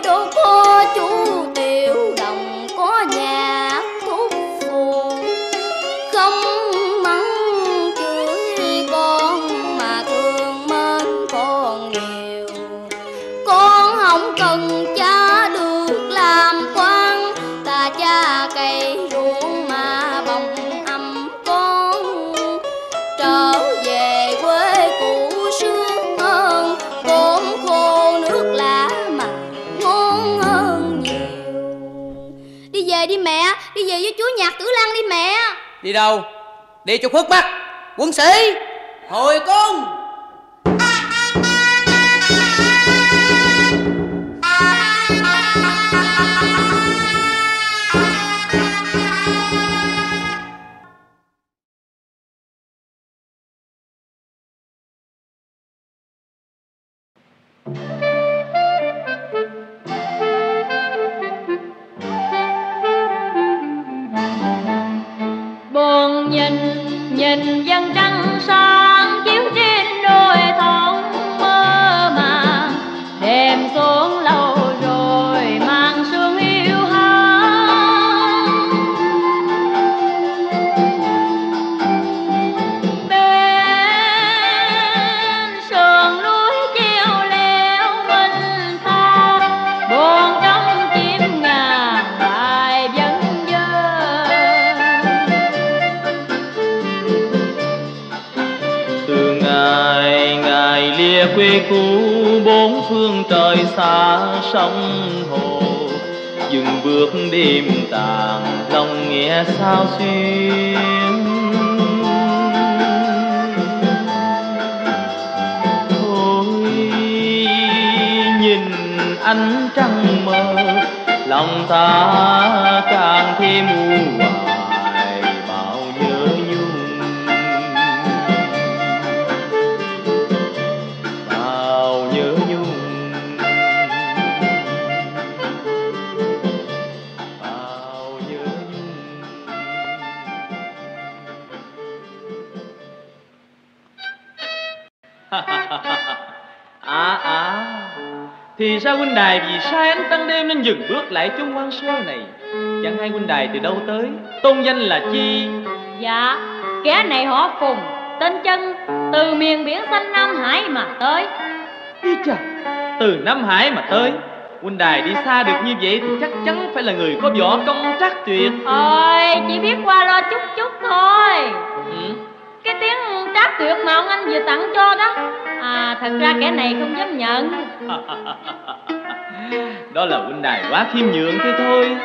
về với chú nhạc tử lan đi mẹ? Đi đâu? Đi cho khuất mắt. Quân sĩ, Hồi cung. buồn nhìn nhìn dân xa sông hồ. Dừng bước đêm tàn, lòng nghe sao xuyên. Thôi nhìn ánh trăng mơ lòng ta càng thêm u Thì ra huynh đài vì sai ánh tăng đêm nên dừng bước lại chung quan sơ này? Chẳng hay huynh đài từ đâu tới? Tôn danh là chi? Dạ Kẻ này họ Phùng Tên chân Từ miền biển xanh Nam Hải mà tới. Ý chà Từ Nam Hải mà tới. Huynh đài đi xa được như vậy thì chắc chắn phải là người có võ công trắc tuyệt. Thôi chỉ biết qua lo chút chút thôi. Ừ. Cái tiếng tráp tuyệt mà ông anh vừa tặng cho đó. À thật ra kẻ này không dám nhận. Đó là huynh đài quá khiêm nhượng thế thôi.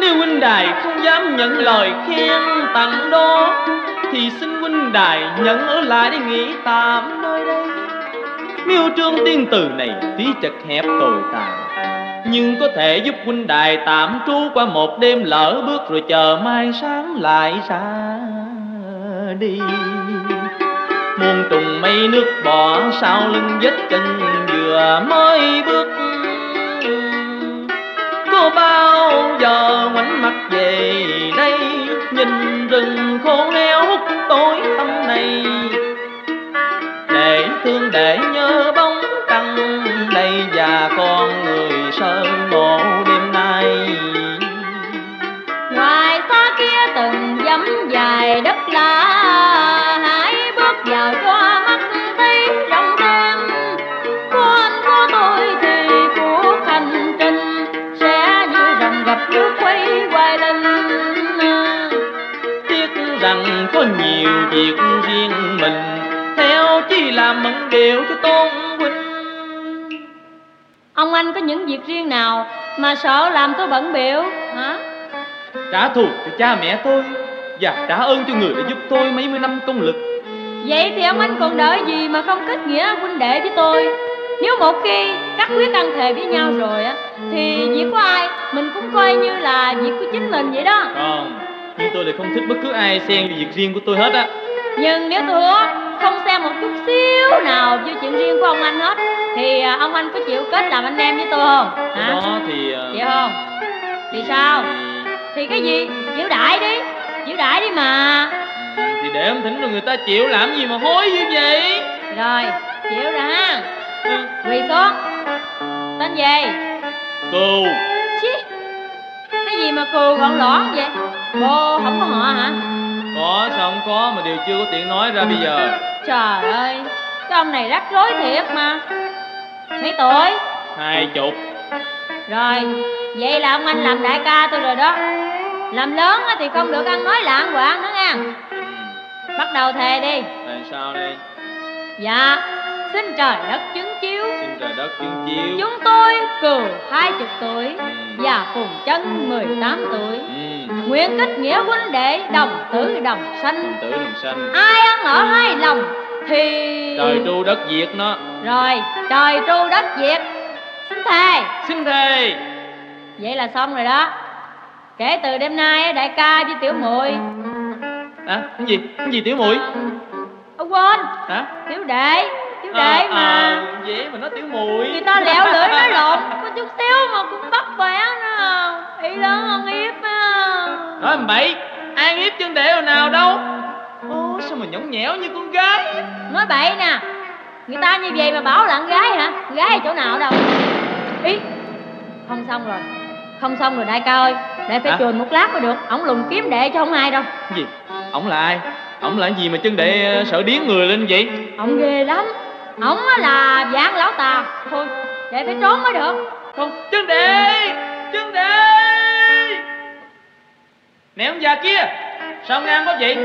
Nếu huynh đài không dám nhận lời khen tặng đó, Thì xin huynh đài nhận ở lại để nghỉ tạm nơi đây. Miêu trương tiên từ này tí chật hẹp tồi tàn, Nhưng có thể giúp huynh đài tạm trú qua một đêm lỡ bước Rồi chờ mai sáng lại ra đi. Muôn trùng mây nước bỏ sau lưng vết chân vừa mới bước. Có bao giờ ngoảnh mặt về đây, nhìn rừng khô héo hút tối thăm này. Để thương để nhớ bóng căng đây và con người sơn mộ đêm nay. Ngoài xa kia từng dẫm dài đất lạ có những việc riêng nào mà sợ làm tôi bận biểu hả? trả thù cho cha mẹ tôi và trả ơn cho người đã giúp tôi mấy mươi năm công lực. Vậy thì ông anh còn đợi gì mà không kết nghĩa huynh đệ với tôi? Nếu một khi các quyết ăn thề với nhau rồi á Thì việc của ai mình cũng coi như là việc của chính mình vậy đó. Còn Nhưng tôi lại không thích bất cứ ai xen vào việc riêng của tôi hết á. Nhưng nếu tôi hứa không xem một chút xíu nào vô chuyện riêng của ông anh hết Thì à, ông anh có chịu kết làm anh em với tôi không? Hả? đó thì ờ, Chịu không? Thì sao? Thì cái gì? Chịu đại đi Chịu đại đi mà Thì để ông thỉnh rồi người ta chịu làm gì mà hối như vậy Rồi, chịu rồi ha Quỳ xuống Tên gì? Cừu Chí Cái gì mà cừu gọn lõn vậy? Cô không có họ hả? Có sao không có mà điều chưa có tiện nói ra bây giờ Trời ơi Cái ông này rắc rối thiệt mà. Mấy tuổi? Hai chục. Rồi Vậy là ông anh làm đại ca tôi rồi đó. Làm lớn thì không được ăn nói lạng quạng nữa nha. Bắt đầu thề đi. Tại sao đây Dạ Xin trời đất chứng chiếu. Xin trời đất chứng chiếu. Chúng tôi cừu hai chục tuổi Và cùng chân 18 tuổi. Ừ. Nguyện kết nghĩa huynh đệ đồng tử đồng sanh. Tử đồng xanh Ai ăn ở hai lòng Thì Trời tru đất diệt nó. Rồi trời tru đất diệt. Xin thề. Xin thề. Vậy là xong rồi đó. Kể từ đêm nay đại ca với tiểu muội. À cái gì? Cái gì tiểu muội? Ông quên. Hả? Tiểu đệ Tiểu đệ à, mà. à, dễ mà nói tiểu muội Người ta lẹo lưỡi nói lộn Có chút xíu mà cũng bắt bẻ nữa Ý lớn hơn yếp á. Nói bậy An hiếp chân đệ hồi nào đâu. Ô sao mà nhõng nhẽo như con gái? Nói bậy nè. Người ta như vậy mà bảo là con gái hả? Gái ở chỗ nào đâu? Ý Không xong rồi. Không xong rồi đại ca ơi. Để phải Hả? chuồn một lát mới được. Ổng lùng kiếm đệ cho không ai đâu. Gì? Ổng là ai? Ổng là cái gì mà chân đệ ờ, sợ điếng người lên vậy? Ổng ghê lắm Ổng á là dạng lão tà. Thôi để phải trốn mới được. Không chân đệ Chân đệ Nè ông già kia Sao ngang có vậy?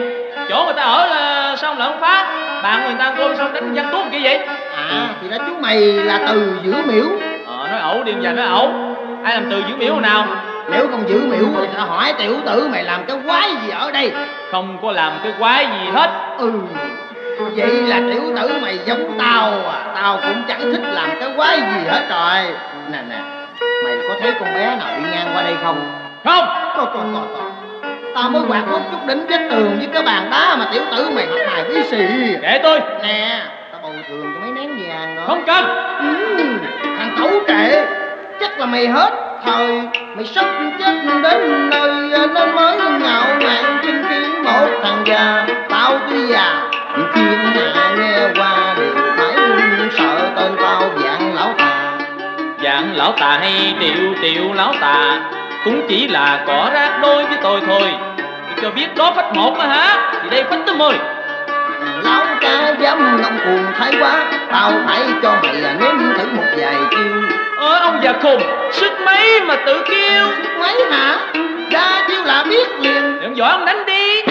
Chỗ người ta ở là ông lại không phá? Bạn người ta cơm sao đánh văn tuốt kia vậy? À thì đó chú mày là từ giữ miễu. Ờ nói ẩu đi ông già nói ẩu. Ai làm từ giữ miễu nào? Nếu không giữ miễu thì tao hỏi tiểu tử mày làm cái quái gì ở đây? Không có làm cái quái gì hết. Ừ Vậy là tiểu tử mày giống tao à. Tao cũng chẳng thích làm cái quái gì hết rồi Nè nè Mày có thấy con bé nào đi ngang qua đây không? Không. Coi coi coi coi Tao mới quạt một chút đỉnh vết tường với cái bàn đá mà tiểu tử mày mặt mày bí xì Để tôi. Nè Tao bồi thường cho mấy nén vàng đó Không cần. Ừ, Thằng cẩu trệ Chắc là mày hết thời. Mày sắp chết đến nơi Nên mới ngạo mạn chứng kiến một thằng già. Tao tuy già thiên hạ nghe qua đều phải sợ tên tao dạng lão tà. Dạng lão tà hay triệu triệu lão tà cũng chỉ là cỏ rác đôi với tôi thôi. Cho biết đó phách một mà hả? Thì đây phách tới mười. Lão ca dám ngông cuồng thái quá tao phải cho mày là nếm thử một vài chiêu. Ơ ông già khùng sức mấy mà tự kêu sức mấy hả? Ra chiêu là biết liền. Đừng giỏi ông đánh đi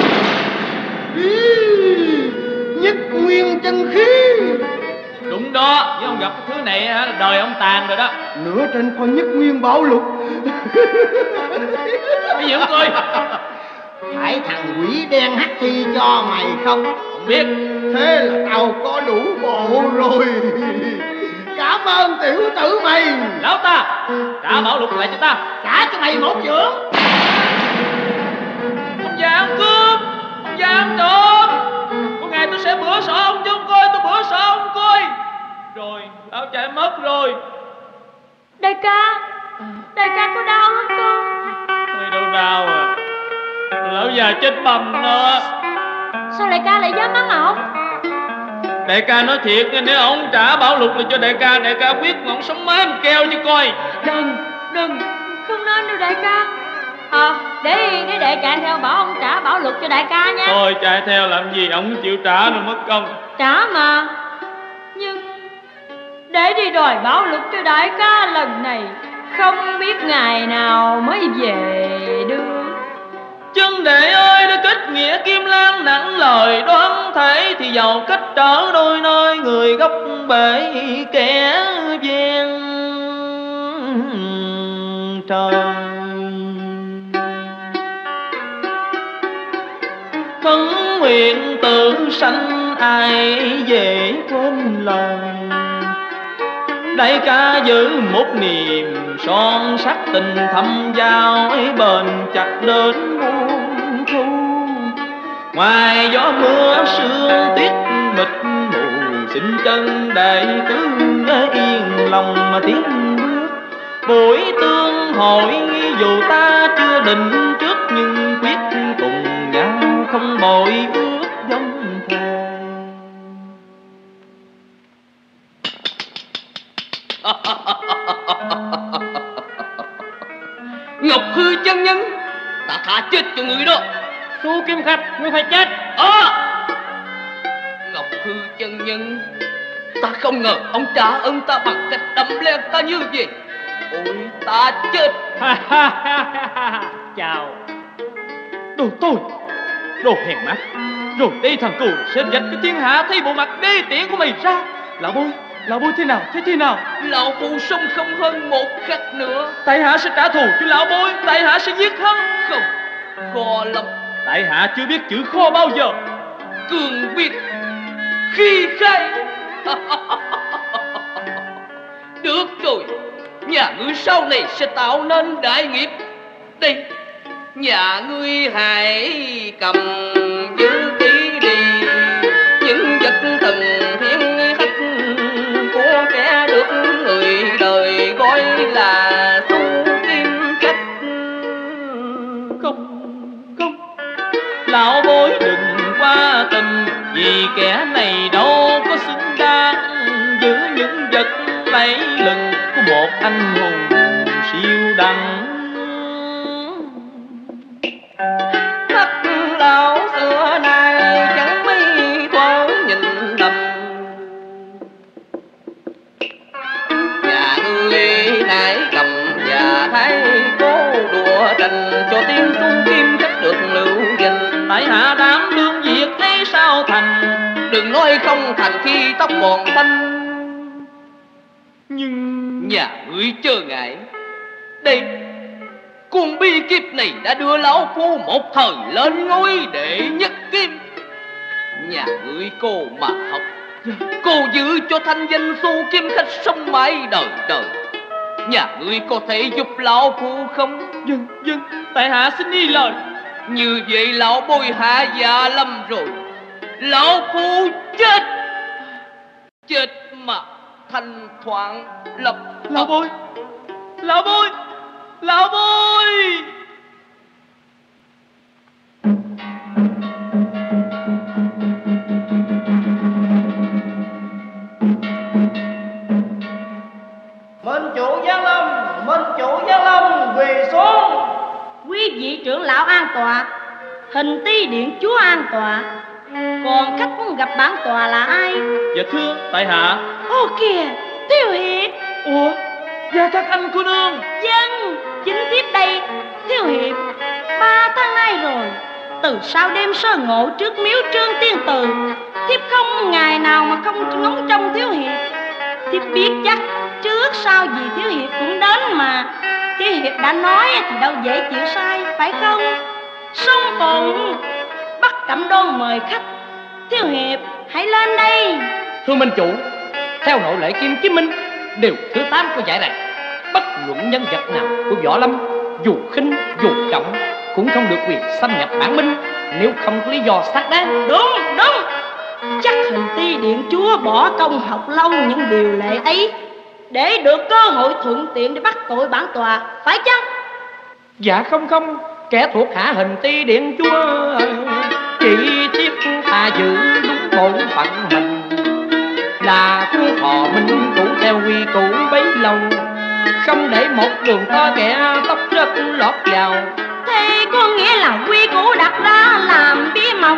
nhất nguyên chân khí. Đúng đó với ông gặp cái thứ này hả đời ông tàn rồi đó. Nửa trên con nhất nguyên bảo lục bây giờ coi phải thằng quỷ đen hắt thi cho mày không? Không biết. Thế là tao có đủ bộ rồi. Cảm ơn tiểu tử mày. Lão ta trả bảo lục lại cho ta. Trả cho mày một chưởng. Ông già ăn cướp ông già ăn trộm ngày tôi sẽ bữa sợ ông cho ông coi tôi bữa sợ ông coi. Rồi lão chạy mất rồi. Đại ca Đại ca có đau lắm con Thôi đâu đau à. Lão già chết bầm đó Sao đại ca lại dám mắng ổng Đại ca nói thiệt Nếu ông trả bảo lục là cho đại ca Đại ca quyết ông sống mà keo chứ coi. Đừng Đừng Không nên đâu đại ca Ờ để để đệ chạy theo bảo ông trả bảo luật cho đại ca nha. Thôi chạy theo làm gì Ông chịu trả rồi mất công. Trả mà. Nhưng Để đi đòi bảo luật cho đại ca lần này Không biết ngày nào mới về được. Chân đệ ơi đã kết nghĩa kim lan nặng lời đoán thể Thì giàu cách trở đôi nơi người gốc bể kẻ gian. Trời nguyện tự sanh ai dễ quên lời Đại ca giữ một niềm son sắc tình thâm giao, ấy bền chặt đến muôn thu. Ngoài gió mưa sương tuyết mịt mù, Xin chân đại cứ yên lòng mà tiến bước. Buổi tương hội dù ta chưa định trước Nhưng không bội ước dông thề. Ngọc Hư chân nhân Ta thả chết cho người đó. Su Kim Khách Ngươi phải chết. Ờ. Ngọc Hư chân nhân Ta không ngờ ông trả ơn ta bằng cách đâm lên ta như vậy. Ôi ta chết. Chào. Đồ tôi Đồ hèn mắt Rồi đây thằng cù sẽ dạch cái thiên hạ thấy bộ mặt đê tiện của mày ra. Lão bôi Lão bôi thế nào thế thế nào? Lão phù sống không hơn một khắc nữa. Tại hạ sẽ trả thù cho lão bôi Tại hạ sẽ giết hắn. Không Khó lắm. Tại hạ chưa biết chữ kho bao giờ. Cường biết Khi khai. Được rồi Nhà ngươi sau này sẽ tạo nên đại nghiệp. Đây Nhà ngươi hãy cầm giữ kỹ đi. Những vật thần thiên khách Của kẻ được người đời gọi là tu kim khách. Không Không. Lão bối đừng qua tình Vì kẻ này đâu có xứng đáng Giữ những vật lấy lừng Của một anh của đùa Cho tiếng trung kim khách được lưu danh Tại hạ đảm đương việc ấy sao thành? Đừng nói không thành khi tóc còn xanh. Nhưng Nhà ngươi chớ ngại. Đây, Cuồng bi kiếp này đã đưa lão phu một thời lên ngôi đệ nhất kim. Nhà ngươi cô mà học, Cô giữ cho thanh danh su kim khách sống mãi đời đời. Nhà ngươi có thể giúp lão phu không? Dân, dân, tại hạ xin y lời. Như vậy lão bồi hạ già lâm rồi. Lão phu chết. Chết mà thanh thoảng lập Lão bôi Lão bôi Lão bôi Hình ti điện chúa an tọa Còn khách muốn gặp bản tòa là ai? Dạ thưa tại hạ. Ô kìa Tiêu Hiệp Ủa Dạ các anh cô nương. Dân Chính tiếp đây. Tiêu Hiệp Ba tháng nay rồi. Từ sau đêm sơ ngộ trước miếu trương tiên từ Thiếp không ngày nào mà không ngóng trông Thiếu Hiệp Thiếp biết chắc trước sau gì Thiếu Hiệp cũng đến mà. Thiếu Hiệp đã nói thì đâu dễ chịu sai phải không? Sông Phụng Bắt cẩm đôn mời khách. Thiếu Hiệp hãy lên đây. Thưa Minh Chủ Theo nội lệ Kim Chí Minh Điều thứ 8 của giải này Bất luận nhân vật nào của Võ Lâm Dù khinh dù trọng Cũng không được quyền xâm nhập bản minh Nếu không có lý do xác đáng. Đúng đúng Chắc hình ti điện chúa bỏ công học lâu những điều lệ ấy. Để được cơ hội thuận tiện để bắt tội bản tòa Phải chăng? Dạ không không Kẻ thuộc hạ hình ti điện chúa Chỉ tiếp ta giữ đúng bổn phận mình. Là chúa thọ minh chủ theo quy củ bấy lâu Không để một đường to kẻ tóc rất lọt vào. Thế có nghĩa là quy củ đặt ra làm bí mật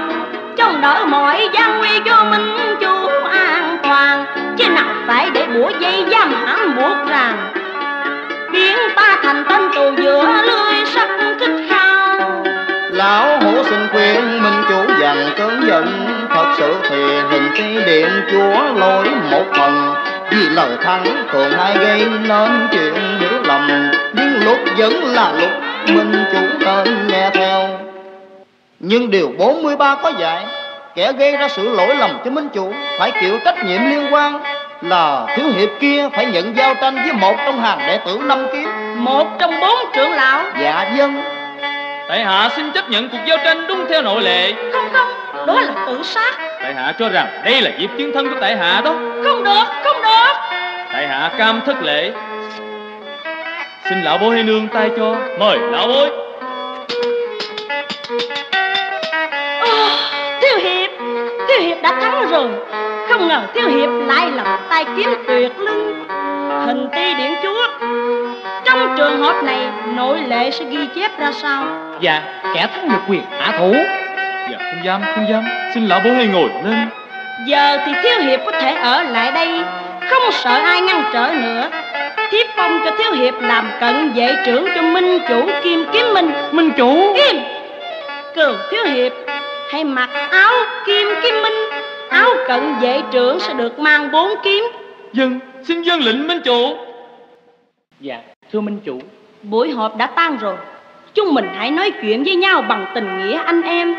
chống đỡ mọi gian nguy cho minh chủ an toàn, Chứ nào phải để bủa dây giam hãm buộc rằng Biến ta thành tên tù giữa lưới sắt kích khao. Lão hổ xin khuyên minh chủ dằn cơn giận, Thật sự thì hình ti điện chúa lỗi một phần. Vì lời thắng thường hay gây nên chuyện hiểu lầm, Nhưng lúc vẫn là lúc minh chủ nên nghe theo. Nhưng điều 43 có dạy Kẻ gây ra sự lỗi lầm cho minh chủ Phải chịu trách nhiệm liên quan Là thiếu hiệp kia phải nhận giao tranh với một trong hàng đệ tử năm kiếm Một trong bốn trưởng lão. Dạ dân Tại hạ xin chấp nhận cuộc giao tranh đúng theo nội lệ. Không không, đó là tự sát. Tại hạ cho rằng đây là dịp chiến thân của tại hạ đó. Không được, không được. Tại hạ cam thất lễ. Xin lão bối hay nương tay cho. Mời lão bối Thiếu Hiệp đã thắng rồi. Không ngờ Thiếu Hiệp lại là tay kiếm tuyệt lưng. Hình ti điện chúa Trong trường hợp này nội lệ sẽ ghi chép ra sao? Dạ kẻ thắng được quyền hạ thủ. Dạ không dám không dám. Xin lão bối hay ngồi lên. Giờ thì Thiếu Hiệp có thể ở lại đây. Không sợ ai ngăn trở nữa. Thiếp phong cho Thiếu Hiệp làm cận vệ trưởng cho Minh Chủ Kim Kiếm Minh. Minh Chủ? Kim! Cường Thiếu Hiệp Hãy mặc áo Kim Kiếm Minh. Áo cận vệ trưởng sẽ được mang bốn kiếm. Dân, xin dân lệnh Minh Chủ. Dạ, thưa Minh Chủ. Buổi họp đã tan rồi. Chúng mình hãy nói chuyện với nhau bằng tình nghĩa anh em.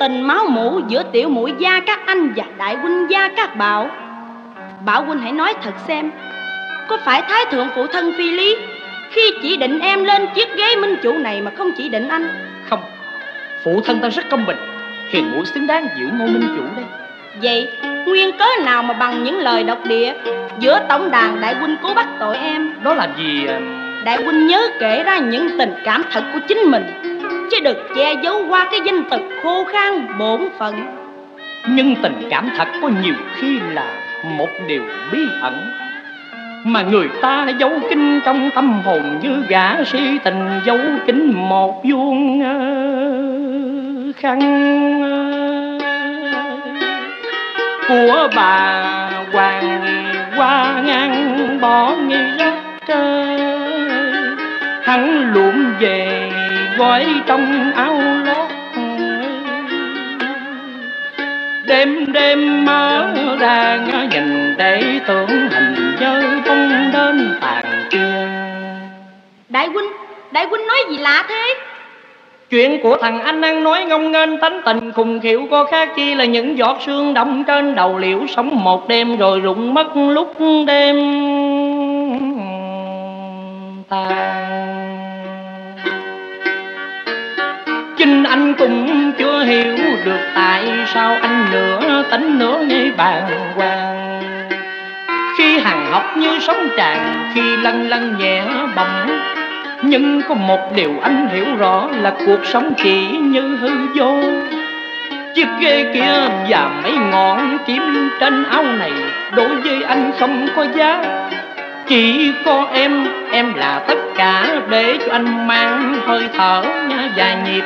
Tình máu mủ giữa tiểu mũi gia các anh và đại huynh gia các bảo. Bảo huynh hãy nói thật xem Có phải Thái Thượng phụ thân phi lý Khi chỉ định em lên chiếc ghế minh chủ này mà không chỉ định anh? Không. Phụ thân ta rất công bình Hiền mũi xứng đáng giữ ngôi minh chủ đây. Vậy nguyên cớ nào mà bằng những lời độc địa? Giữa tổng đàn đại huynh cố bắt tội em. Đó làm gì à, Đại huynh nhớ kể ra những tình cảm thật của chính mình. Chứ đừng che giấu qua cái danh từ khô khan bổn phận. Nhưng tình cảm thật có nhiều khi là một điều bí ẩn mà người ta giấu kín trong tâm hồn như gã si tình, giấu kín một vuông ờ, khăn ờ. của bà hoàng qua ngang bỏ nghi rất trời hắn luộm về gói trong áo lót. Đêm đêm mở đàn để tưởng hình dơ bông đến tàn kia. Đại huynh, đại huynh nói gì lạ thế? Chuyện của thằng anh ăn nói ngông nghênh tánh tình khùng khiệu có khác chi là những giọt sương đọng trên đầu liễu sống một đêm rồi rụng mất lúc đêm tan Chính anh cũng chưa hiểu được tại sao anh nửa tính nửa như bàn hoàng khi hàng học như sóng tràn, khi lăn lăn nhẹ bồng Nhưng có một điều anh hiểu rõ là cuộc sống chỉ như hư vô. Chiếc ghê kia và mấy ngọn kiếm trên áo này Đối với anh không có giá. Chỉ có em, em là tất cả Để cho anh mang hơi thở và nhịp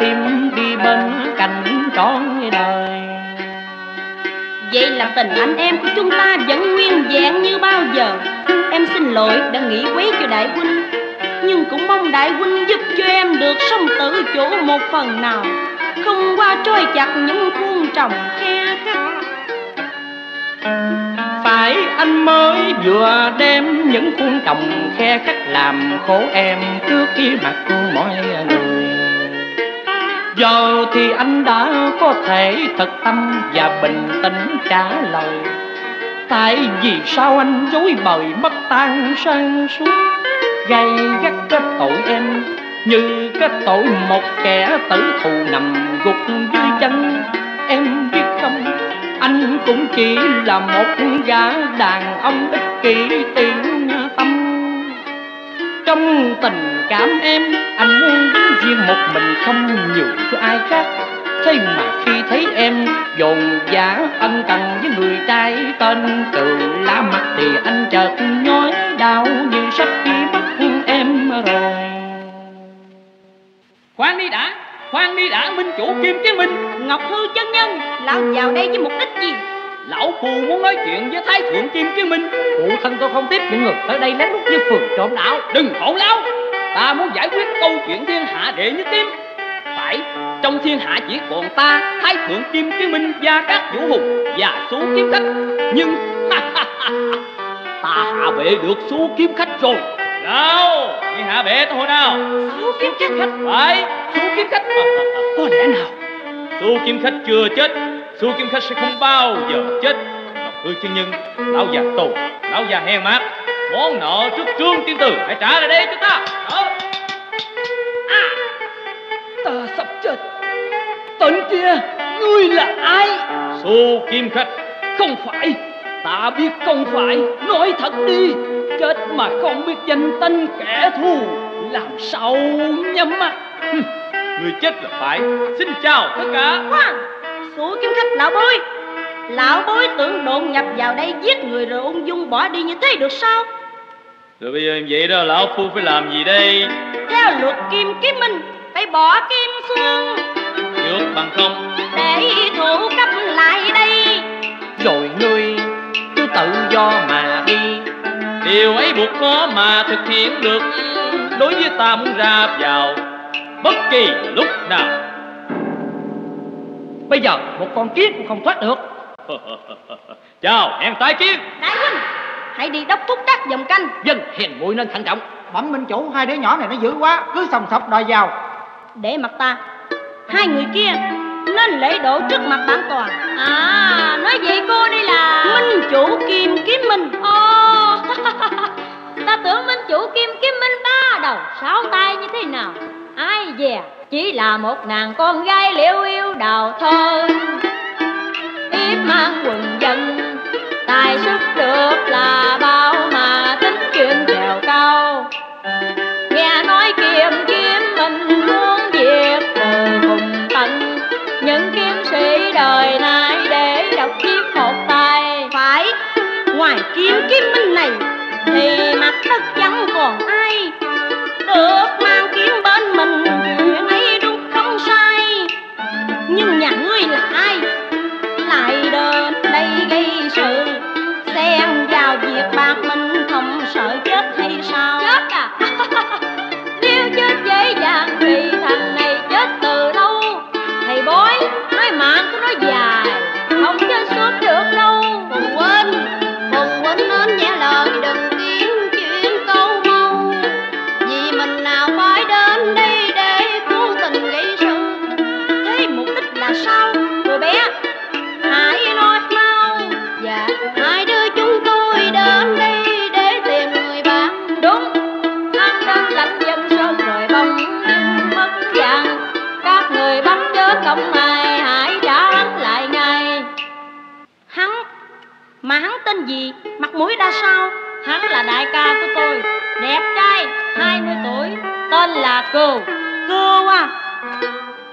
tim đi bên cạnh trọn đời. Vậy là tình anh em của chúng ta vẫn nguyên vẹn như bao giờ. Em xin lỗi đã nghĩ quấy cho đại huynh, Nhưng cũng mong đại huynh giúp cho em được sống tự chủ một phần nào. Không qua trôi chặt những khuôn trồng khe khắc. Phải anh mới vừa đem những khuôn trồng khe khắc làm khổ em trước khi mặt mọi người giờ thì anh đã có thể thật tâm và bình tĩnh trả lời. Tại vì sao anh dối bời mất tan sang suốt gây gắt kết tội em, như kết tội một kẻ tử thù nằm gục dưới chân. Em biết không, anh cũng chỉ là một gã đàn ông ích kỷ tiền tâm trong tình cảm em anh muốn đứng riêng một mình không nhường cho ai khác. Thế mà khi thấy em dồn dã ân cần với người trai tên từ lá mặt thì anh chợt nhói đau như sắp đi mất em rồi. Khoan đi đã khoan đi đã minh chủ kim chí minh Ngọc Hư chân nhân. Lão vào đây với mục đích gì lão phù muốn nói chuyện với thái thượng kim chí minh. Phụ thân tôi không tiếp những người tới đây lén lút như phường trộm đạo. Đừng hỗn láo. Ta muốn giải quyết câu chuyện thiên hạ đệ nhất kim phải trong thiên hạ chỉ còn ta thái thượng kim chí minh và các vũ hùng và số kiếm khách. Nhưng ta hạ bệ được số kiếm khách rồi. Nào đi hạ bệ tôi nào. Số kiếm khách? Phải số kiếm khách. Có lẽ nào số kiếm khách chưa chết số kiếm khách sẽ không bao giờ chết. Ngọc hư chân nhân lão già tù lão già hèn mát. Món nợ trước trương tiên tử hãy trả lại đây cho ta. Đó. À, ta sắp chết. Tên kia ngươi là ai? Số kim khách. Không phải. Ta biết không phải. Nói thật đi. Chết mà không biết danh tên kẻ thù. Làm sao nhắm mắt người chết là phải. Xin chào tất cả. Khoan số kiếm khách lão bối. Lão bối tưởng đột nhập vào đây giết người rồi ung dung bỏ đi như thế được sao? Rồi bây giờ vậy đó lão phu phải làm gì đây? Theo luật kim kiếm minh phải bỏ kim xương. Được bằng không. Để thủ cấp lại đây. Rồi ngươi cứ tự do mà đi. Điều ấy buộc khó mà thực hiện được. Đối với ta muốn ra vào Bất kỳ lúc nào. Bây giờ một con kiến cũng không thoát được. Chào hẹn tái kiến đại huynh hãy đi đốc thúc các dòng canh. Dân hiền muội nên thận trọng. Bẩm minh chủ hai đứa nhỏ này nó dữ quá cứ sòng sọc đòi vào. Để mặt ta. Hai người kia nên lễ độ trước mặt bản toàn. À nói vậy cô đây là minh chủ kim kiếm minh. Ồ ta tưởng minh chủ kim kiếm minh ba đầu sáu tay như thế nào ai dè, chỉ là một nàng con gái liễu yêu đào thơ ít mang quần dân, tài sức được là bao gì? Mặt mũi ra sao? Hắn là đại ca của tôi. Đẹp trai 20 tuổi tên là cừu cừu à.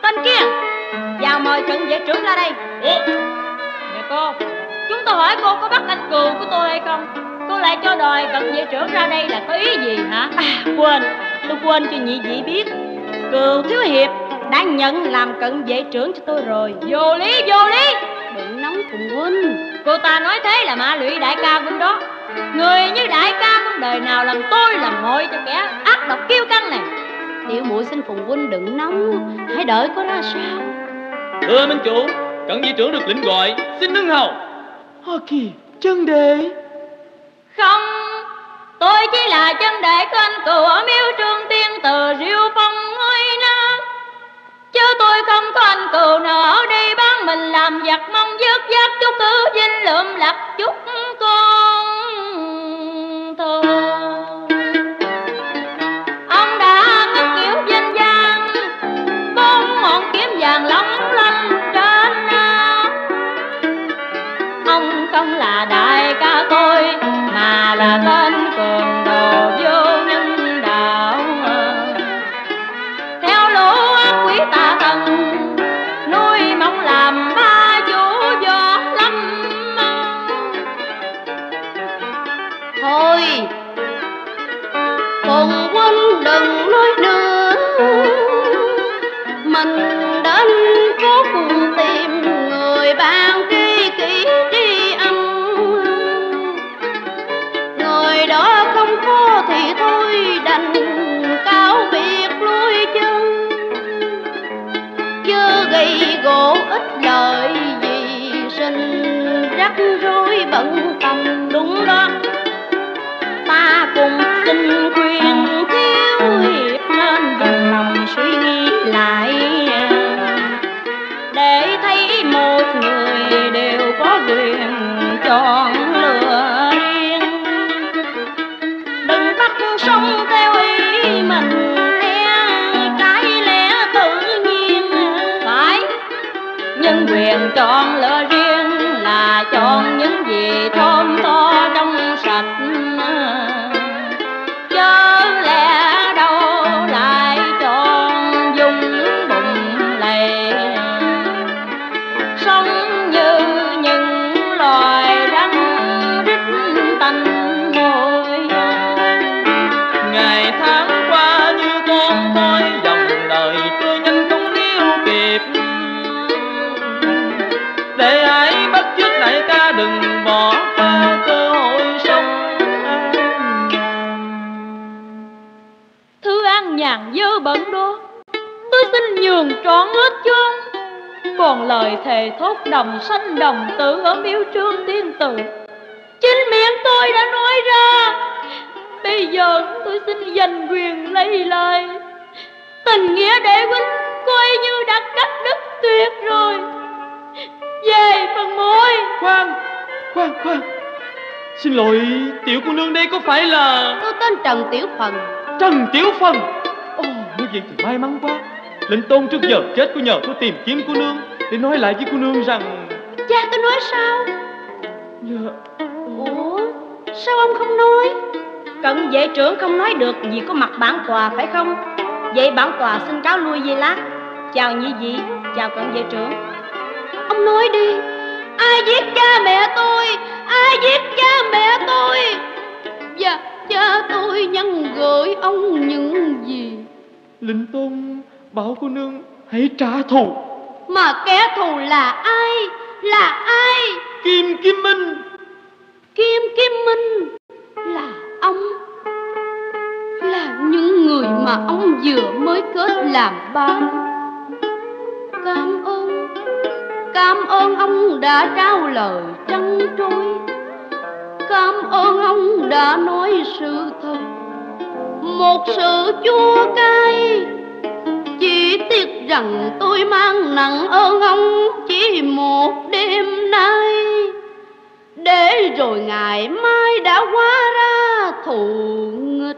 Tên kia. Vào mời trận vệ trưởng ra đây. Nè cô chúng tôi hỏi cô có bắt anh cừu của tôi hay không? Cô lại cho đòi cận vệ trưởng ra đây là có ý gì hả? À, quên. Tôi quên cho nhị vị biết. Cừu thiếu hiệp đã nhận làm cận vệ trưởng cho tôi rồi. Vô lý vô lý nóng cùng huynh Cô ta nói thế là ma lụy đại ca huynh đó. Người như đại ca không đời nào làm tôi làm ngội cho kẻ ác độc kiêu căng này? Tiểu muội xin phùng huynh đừng nóng Hãy đợi có ra sao? Thưa minh chủ Cận vị trưởng được lệnh gọi Xin nâng hầu. Hơ kìa chân đệ Không Tôi chỉ là chân đệ của anh cừu ở miếu trương tiên từ riêu phong ngôi na Chứ tôi không có anh cừu nào ở đây bán mình làm giặc, mong dứt giác chút cứ dinh lượm lặt chút con thôi Ông đã ngất danh ngọn kiếm vàng lanh trên Ông không là đại ca tôi, Mà là đời vì gì? Sinh rắc rối bận tâm đúng đó. Ta cùng xin khuyên thiếu hiệp nên dừng lòng suy nghĩ lại. Nhàn dơ bẩn đó. Tôi xin nhường trọn hết chôn Còn lời thề thốt đồng sanh đồng tử Ở miếu trương tiên tử. Chính miệng tôi đã nói ra. Bây giờ tôi xin giành quyền lấy lời Tình nghĩa đệ huynh coi như đã cắt đứt tuyệt rồi. Về phần môi Khoan, khoan, khoan. Xin lỗi, tiểu cô nương đây có phải là tôi tên trần tiểu phần. Trần Tiểu Phần vậy thì may mắn quá. Lệnh tôn trước giờ chết có nhờ tôi tìm kiếm cô nương Để nói lại với cô nương rằng cha tôi nói sao? Dạ. Ủa sao ông không nói? Cận vệ trưởng không nói được vì có mặt bản tòa phải không? Vậy bản tòa xin cáo lui về lát. Chào nhị vị chào cận vệ trưởng. Ông nói đi. Ai giết cha mẹ tôi? Ai giết cha mẹ tôi? Và cha tôi nhân gửi ông những gì Lệnh tôn bảo cô nương hãy trả thù. Mà kẻ thù là ai? Là ai? Kim Kim Minh. Kim Kim Minh là ông. Là những người mà ông vừa mới kết làm ba cảm ơn cảm ơn ông đã trao lời trăng trôi cảm ơn ông đã nói sự thật một sự chua cay. Chỉ tiếc rằng tôi mang nặng ơn ông chỉ một đêm nay. Để rồi ngày mai đã quá ra thù nghịch.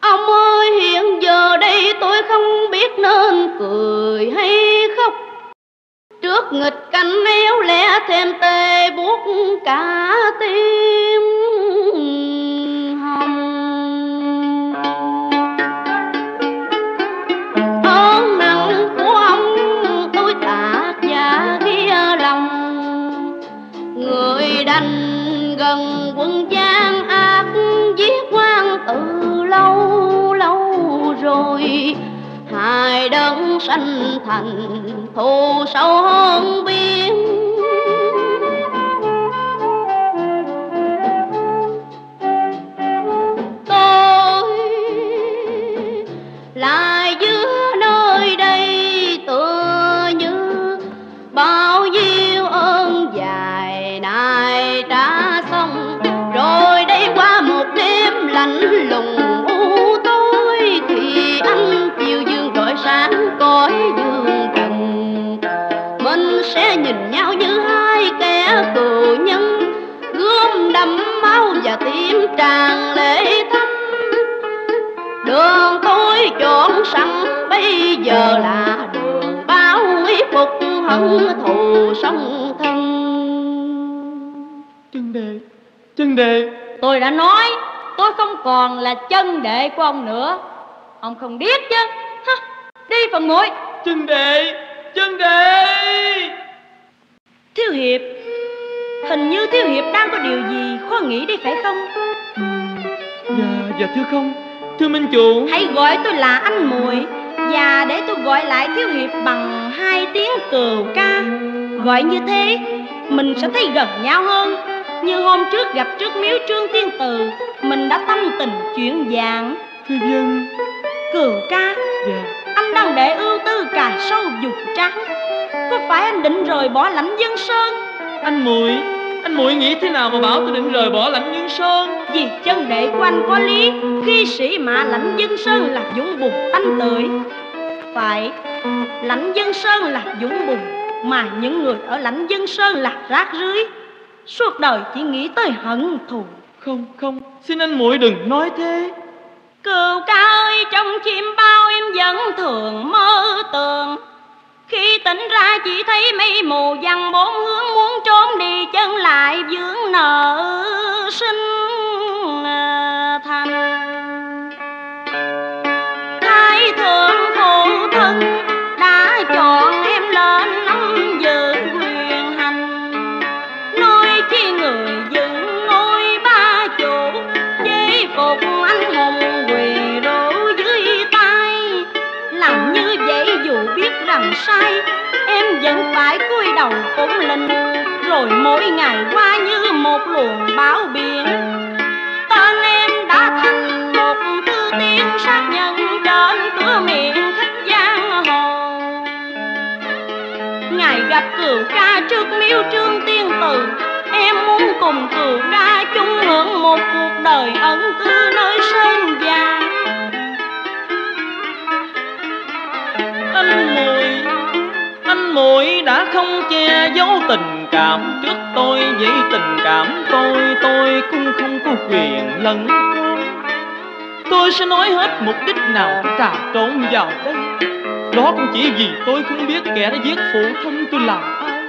Ông ơi, hiện giờ đây tôi không biết nên cười hay khóc. Trước nghịch cảnh éo lẽ thêm tê buốt cả tim. Trần quân gian ác giết quan từ lâu lâu rồi. Hài đấng sanh thành thù sâu hơn biên tràn lệ thắm đường tôi chọn sẵn bây giờ là đường bao ý phục hận thù song thân. Chân đệ Chân đệ. Tôi đã nói tôi không còn là chân đệ của ông nữa. Ông không biết chứ. Ha, Đi phần muội. Chân đệ Chân đệ. Thiếu Hiệp Hình như Thiếu Hiệp đang có điều gì khó nghĩ đây phải không? Dạ dạ thưa không. Thưa Minh Chủ. Hãy gọi tôi là anh muội Và để tôi gọi lại Thiếu Hiệp bằng hai tiếng cừu ca. Gọi như thế Mình sẽ thấy gần nhau hơn. Như hôm trước gặp trước miếu trương tiên từ Mình đã tâm tình chuyển dạng. Thưa dân. Cừu ca. Dạ. Anh đang để ưu tư cài sâu dục trắng. Có phải anh định rời bỏ lãnh dân sơn Anh muội Anh muội nghĩ thế nào mà bảo tôi định rời bỏ lãnh nhân sơn? Vì chân đệ của anh có lý Khi sĩ mạ lãnh dân sơn là dũng bùn tanh tưởi Phải Lãnh dân sơn là dũng bùn Mà những người ở lãnh dân sơn là rác rưới. Suốt đời chỉ nghĩ tới hận thù. Không không Xin anh muội đừng nói thế. Cừu ca ơi trong chim bao em vẫn thường mơ tường khi tỉnh ra chỉ thấy mây mù dằn bốn hướng Muốn trốn đi chân lại vướng nợ sinh. à, đầu cũng linh Rồi mỗi ngày qua như một luồng bão biển. Tên em đã thành một thư tiếng sát nhân Trên cửa miệng khách giang hồ. Ngày gặp cửu ca trước miếu trương tiên từ, Em muốn cùng cửu ca chung hưởng một cuộc đời ẩn cư nơi sơn già Anh mùi anh muội đã không che giấu tình cảm. Trước tôi Vậy tình cảm tôi tôi cũng không có quyền lẫn. Tôi sẽ nói hết mục đích nào trà trộn vào đây. Đó cũng chỉ vì tôi không biết kẻ đã giết phụ thân tôi là ai.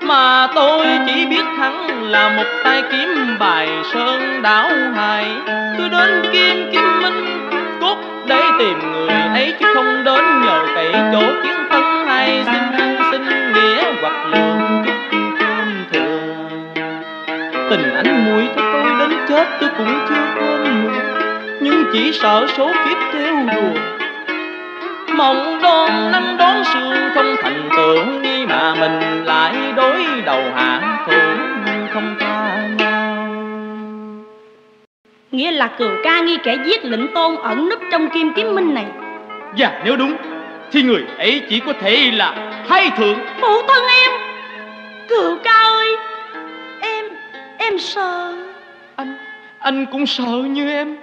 Mà tôi chỉ biết hắn là một tay kiếm bài sơn đảo hài Tôi đến kim kim minh, cốt để tìm người ấy Chứ không đến nhờ cậy chỗ chiến tân hay xin ân xin nghĩa hoặc lượng chút cơm thừa Tình anh muội cho tôi đến chết tôi cũng chưa quên người Nhưng chỉ sợ số kiếp theo đùa. Mộng đón năm đón sương không thành tưởng Đi mà mình lại đối đầu hạ thượng không tha nhau. Nghĩa là cửu ca nghi kẻ giết lĩnh tôn ẩn núp trong kim kiếm minh này. Và nếu đúng Thì người ấy chỉ có thể là Thái thượng. Phụ thân em Cửu ca ơi Em, em sợ. Anh, anh cũng sợ như em.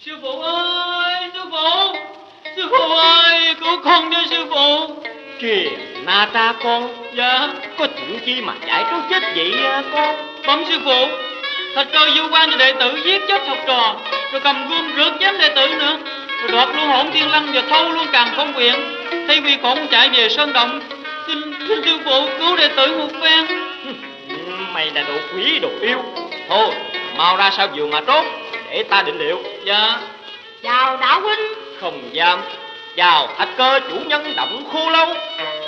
Sư phụ ơi, sư phụ. Sư phụ ơi, cứu con với sư phụ Kìa, na tra con Dạ Có chuyện chi mà chạy trốn chết vậy con. Bẩm sư phụ Thật cơ du quan cho đệ tử giết chết học trò Rồi cầm gươm rước chém đệ tử nữa. Rồi đoạt luôn hỗn thiên lăng và thâu luôn càng phong quyện Thay vì khổng chạy về sơn động Xin, xin sư phụ cứu đệ tử một phen. Mày là đồ quỷ đồ yêu. Thôi, mau ra sau giường mà trốn Để ta định liệu. Dạ. Chào đạo huynh. Không dám Chào thạch cơ chủ nhân động khô lâu.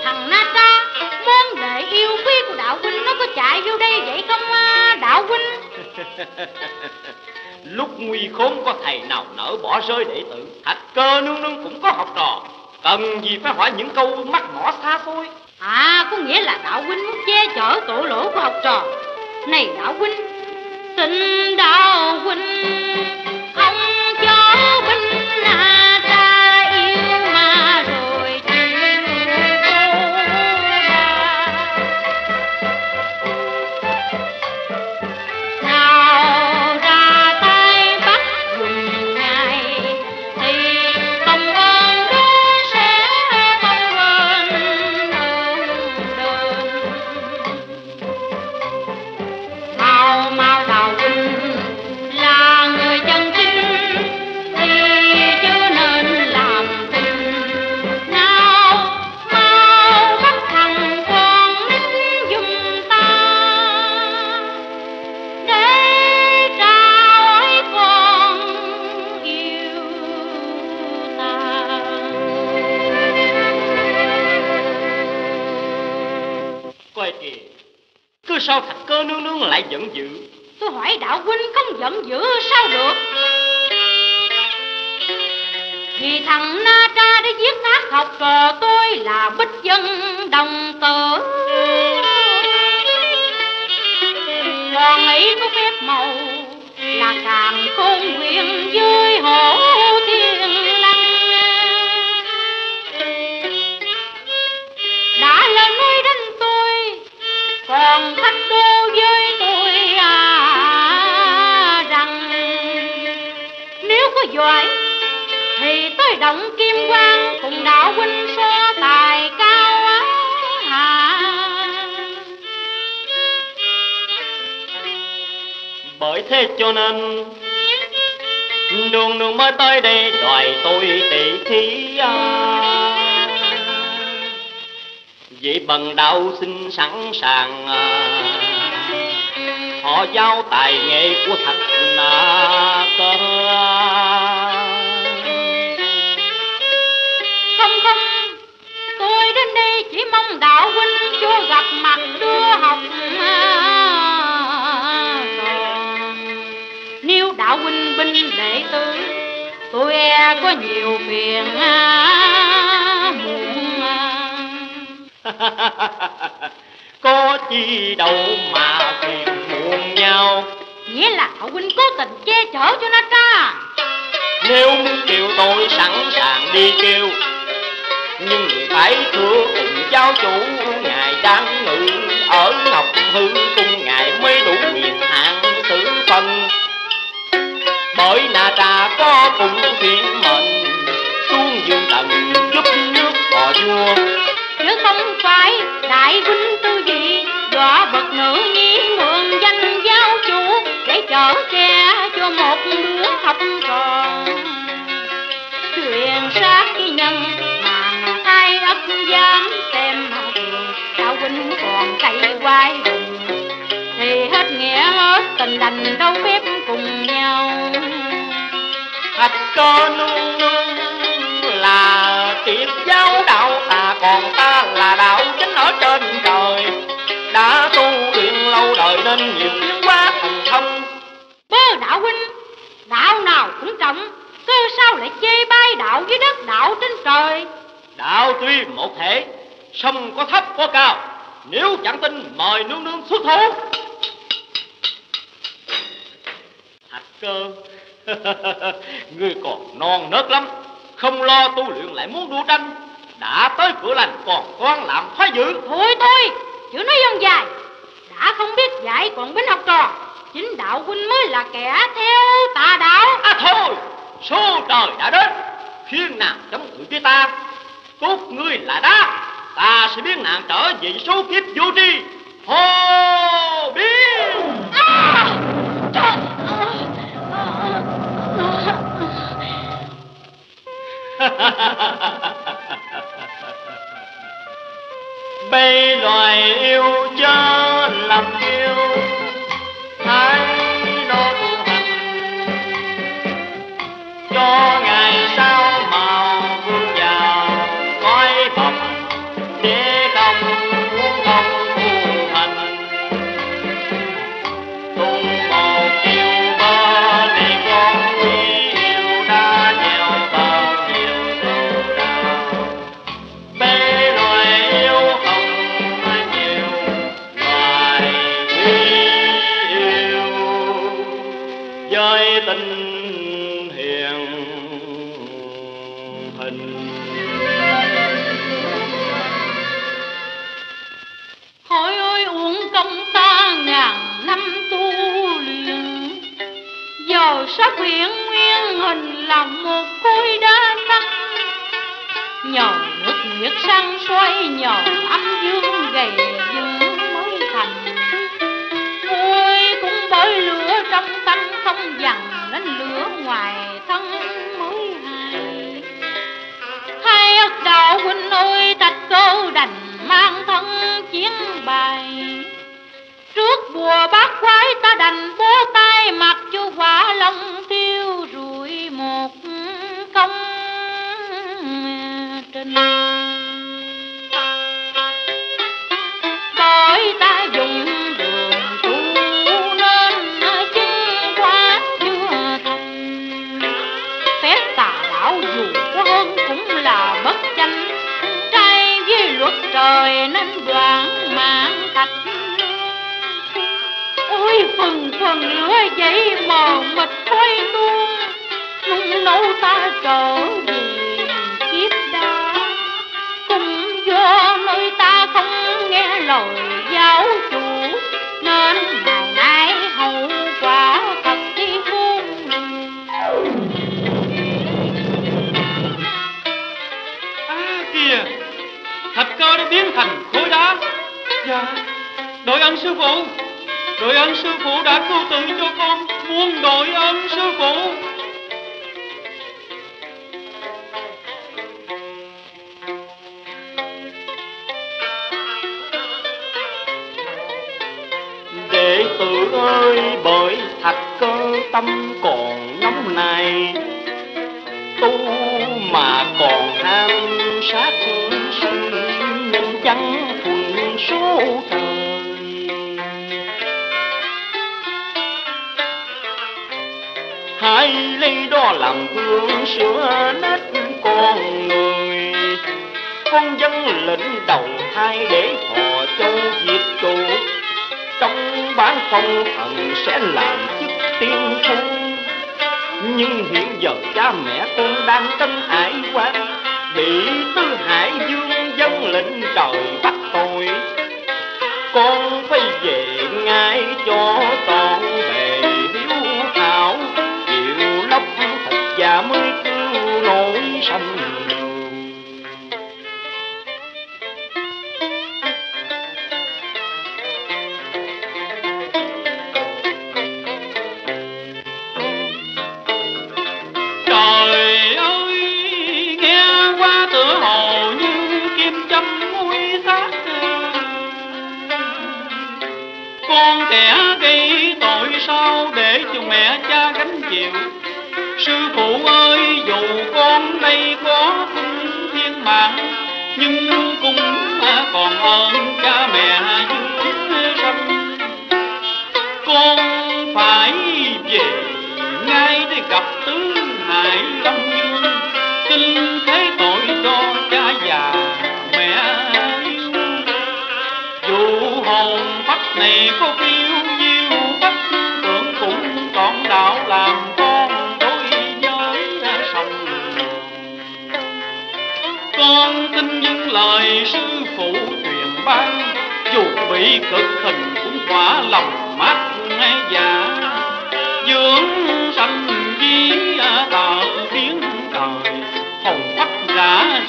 Thằng Na Tra Món đệ yêu quý của đạo huynh nó có chạy vô đây vậy không à, đạo huynh? Lúc nguy khốn có thầy nào nỡ bỏ rơi đệ tử Thạch cơ nương nương cũng có học trò. Cần gì phải hỏi những câu mắc mỏ xa xôi? À có nghĩa là đạo huynh muốn che chở tội lỗi của học trò. Này đạo huynh Xin đạo huynh Ông cho binh là sao thạch cơ nương nương lại giận dữ? Tôi hỏi đạo huynh không giận dữ sao được? Vì thằng Na Tra đã giết ác học trò tôi là bích dân đồng tử. Còn ấy có phép màu là càng khôn quyền với hổ thiên. Còn thách đố với tôi à rằng nếu có giỏi thì tôi động kim quang cùng đạo huynh so tài cao á hà Bởi thế cho nên Nương nương mới tới đây đòi tôi tỷ thí à. Vậy bằng đạo xin sẵn sàng. À. Họ giao tài nghệ của thật là cơ không không, tôi đến đây chỉ mong đạo huynh cho gặp mặt đưa học nếu đạo huynh binh đệ tử tôi e có nhiều phiền à. Có chi đâu mà phiền muộn nhau. Nghĩa là đạo huynh cố tình che chở cho nó tra Nếu muốn kêu tôi sẵn sàng đi kêu Nhưng người phải thưa cùng giáo chủ Ngài đang ngự. Ở Ngọc Hư Cung Ngài mới đủ quyền hạn xử phân. Bởi Na Trà có cùng phiền mệnh lại huynh tư vị dọa bậc nữ nhi mượn danh giáo chủ, để chở che cho một đứa học trò. Thuyền sát khi nhân, mà ai ấp dám xem mà sao huynh còn cày quay thì hết nghĩa hết, tình đành đâu phép cùng nhau. Thạch cho nương nương là triệt giáo đạo còn ta là đạo chính ở trên trời. Đã tu luyện lâu đời nên nhiều biến hóa thần thông. Bơ đạo huynh đạo nào cũng trọng cơ sao lại chê bai đạo dưới đất đạo trên trời? Đạo tuy một thể Sông có thấp có cao Nếu chẳng tin mời nương nương xuất thủ. Thạch cơ Ngươi còn non nớt lắm Không lo tu luyện lại muốn đua tranh Đã tới cửa lành còn con làm phá dữ. Thôi thôi chữ nói dông dài. Đã không biết dạy còn bính học trò. Chính đạo huynh mới là kẻ theo tà đạo. À thôi Số trời đã đến. Khiên nàng chống cự với ta. Cốt ngươi là đá. Ta sẽ biến nàng trở về số kiếp vô tri. Hô biến bây loài yêu chớ làm yêu thái nó tu hành Cho ngày màu sắc biển nguyên hình làm một khối đá năng nhờ nước nguyệt sang xoay nhờ âm dương gầy dương mới thành. Ôi cũng bởi lửa trong tâm không dằn nên lửa ngoài thân mới hài. Hai ất đạo huynh ơi, tạch câu đành mang thân chiến bài trước bùa bát quái ta đành bó tay, mặc cho quả long tiêu rụi một công trình. Bởi ta dùng đường tu nên chứng quá chưa thành. Phép tà lão dù có hơn cũng là bất chánh. Trai với luật trời nên đoạn mạng thạch tôi phần phần lửa dậy mờ mịt khói tuôn. Nung nấu ta trở về kiếp đã cũng do nơi ta không nghe lời giáo chủ, nên ngày nay hậu quả thật đi khôn À kìa Thạch cơ đã biến thành khối đá. Dạ Đội ơn sư phụ. Đội ơn sư phụ đã cứu tử cho con Muôn đội ơn sư phụ. Đệ tử ơi, bởi thạch cơ tâm còn nóng này, tu mà còn ham sát sinh nên chẳng thuận số trời. Ai lấy đó làm gương sửa nát con người? Con dân lĩnh đầu thai để họ châu diệt trụ trong bán phong thần sẽ làm chức tiên thu. Nhưng hiện giờ cha mẹ con đang tranh ải quan bị tư hải dương dân lệnh trời bắt tội. Con phải về ngay cho toàn bề nổi sanh Trời ơi, nghe qua tựa hồ như kim châm mũi xác Con trẻ gây tội sao để cho mẹ cha gánh chịu? Sư phụ ơi, dù con đây có cung thiên mạng, Nhưng cũng còn ơn cha mẹ dưới sanh Con phải về ngay để gặp tứ hải long lời sư phụ truyền ban dù bị cực hình cũng quả lòng mát ngay già dưỡng sanh di à, tạo tiếng trời hồng phách rã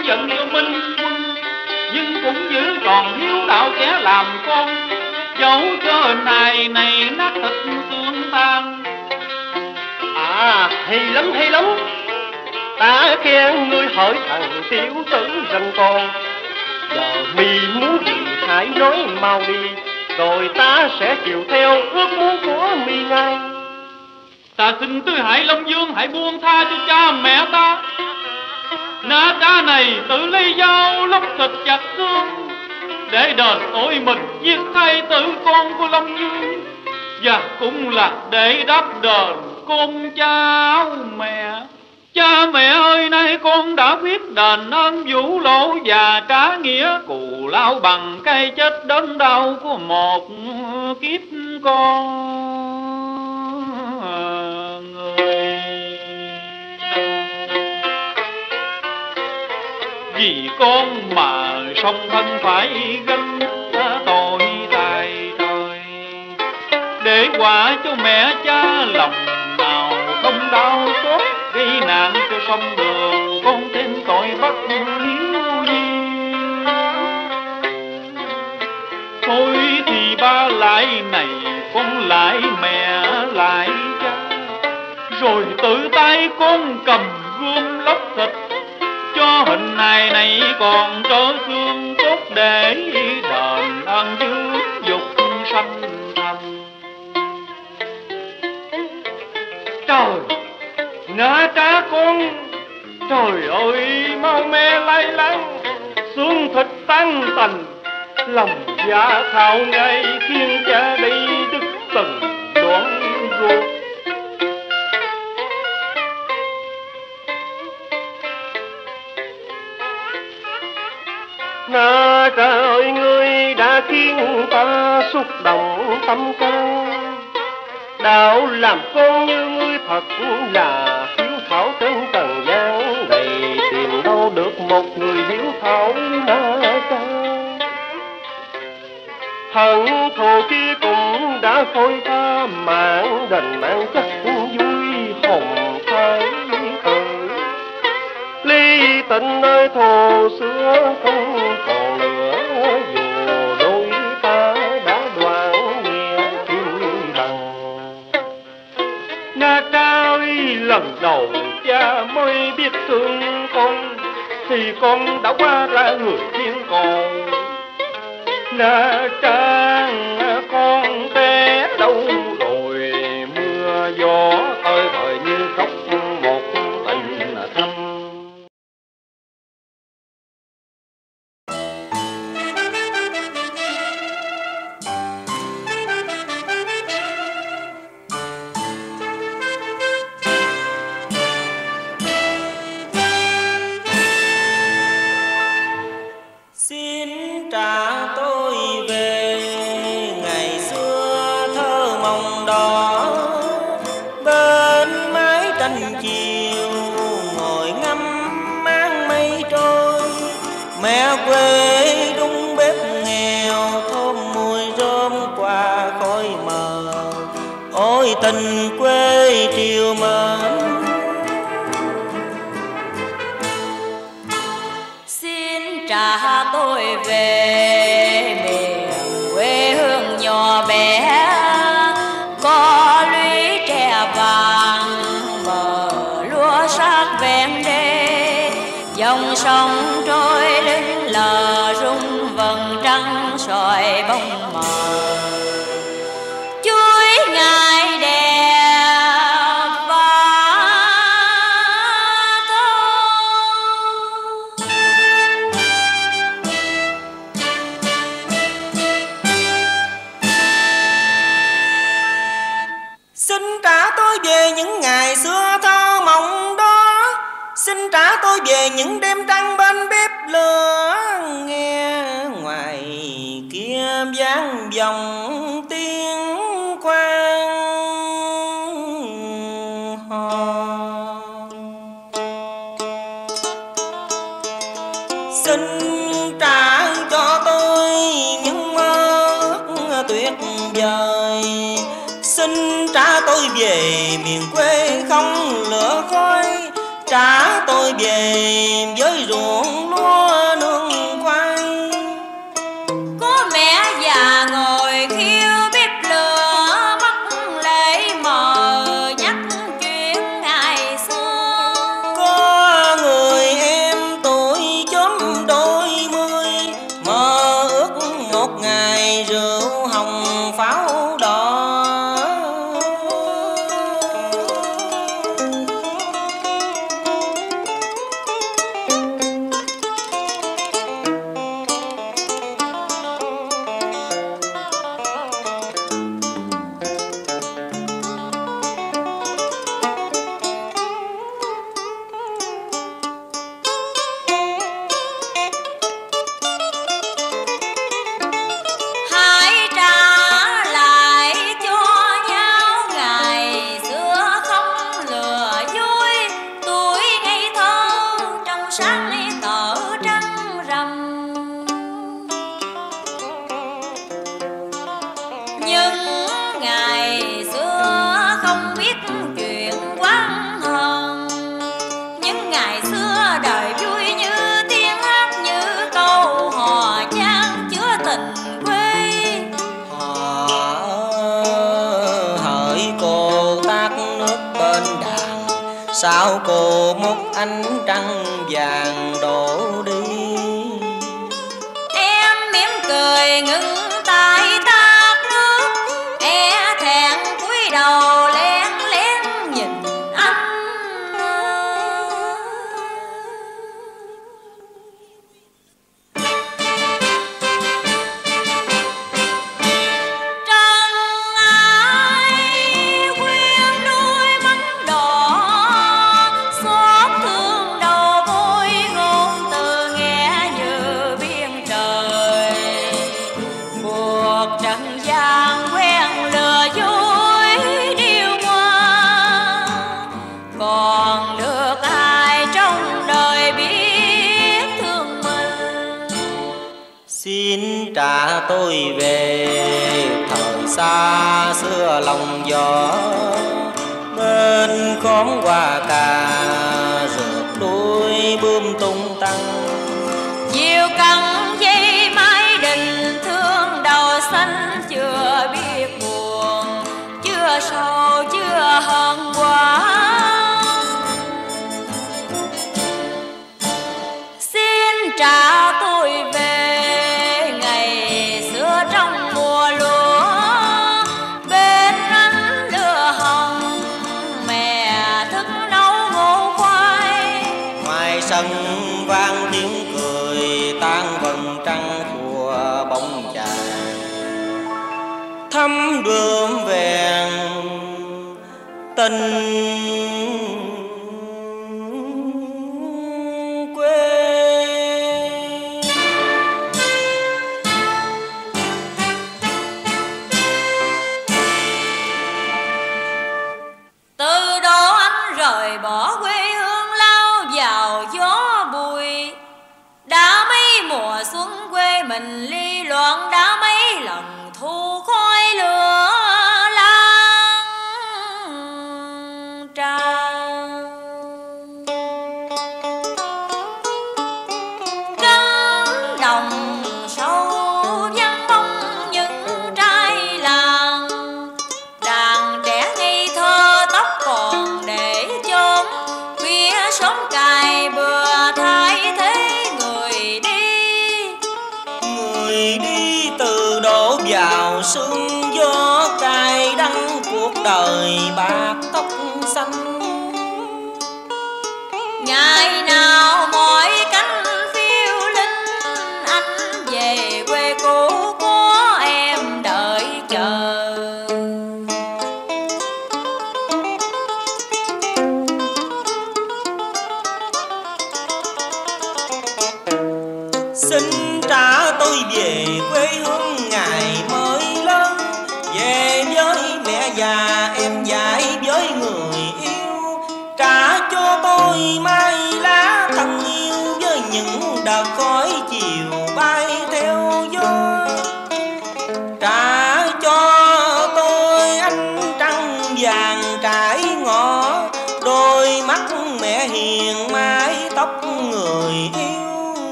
cũng giận liêu minh nhưng cũng giữ còn hiếu đạo kẻ làm con. Dẫu cho này này nát thịt xương tan. À hay lắm hay lắm. Ta khen ngươi hỏi thằng tiểu tử rằng con. Giờ mi muốn gì hãy nói mau đi. Rồi ta sẽ chịu theo ước muốn của mi ngay. Ta xin tư hải long dương hãy buông tha cho cha mẹ ta nã đá này tự lấy dao lóc thịt chặt xương, để đền tội mình giết thay tử con của long dương và cũng là để đáp đền con cháu mẹ. Cha mẹ ơi, nay con đã biết đền ơn vũ lỗ và trả nghĩa. Cù lao bằng cây chết đớn đau của một kiếp con. Người vì con mà sông thân phải gánh tội tài trời để quả cho mẹ cha lòng nào không đau xót, gây nạn cho sông đường, con tên tội bắt hiếu nhi. Thôi thì ba lại này, con lại mẹ lại cha. Rồi tự tay con cầm gươm lóc thịt cho hình hài này còn cho xương cốt để đền ơn dư dục sanh thầm. Trời, Ngã trả con, Trời ơi, mau me lay lắng Xương thịt tan tành, Lòng dạ thao ngay khiên cha đi đức từng đoạn Na trời người ngươi đã khiến ta xúc động tâm can. Đạo làm con như ngươi thật là hiếu thảo trên trần gian. Này, Tìm đâu được một người hiếu thảo na cha? Hận thù kia cũng đã phôi pha mạng đành mạng chắc vui hồng thái tử Ly tình nơi thù xưa không đầu cha mới biết thương con, Thì con đã qua ra người thiên còn Na trang những đêm trăng bên bếp lửa Nghe ngoài kia vang vòng tiếng quan hò. Xin trả cho tôi những mơ tuyệt vời. Xin trả tôi về miền quê không lửa khói. Trả tôi về với ruộng lúa nương khoai có mẹ già ngồi khiêu bếp lửa mắt lệ mờ nhắc chuyện ngày xưa. Có người em tuổi chấm đôi mươi Mơ ước một ngày rượu hồng pháo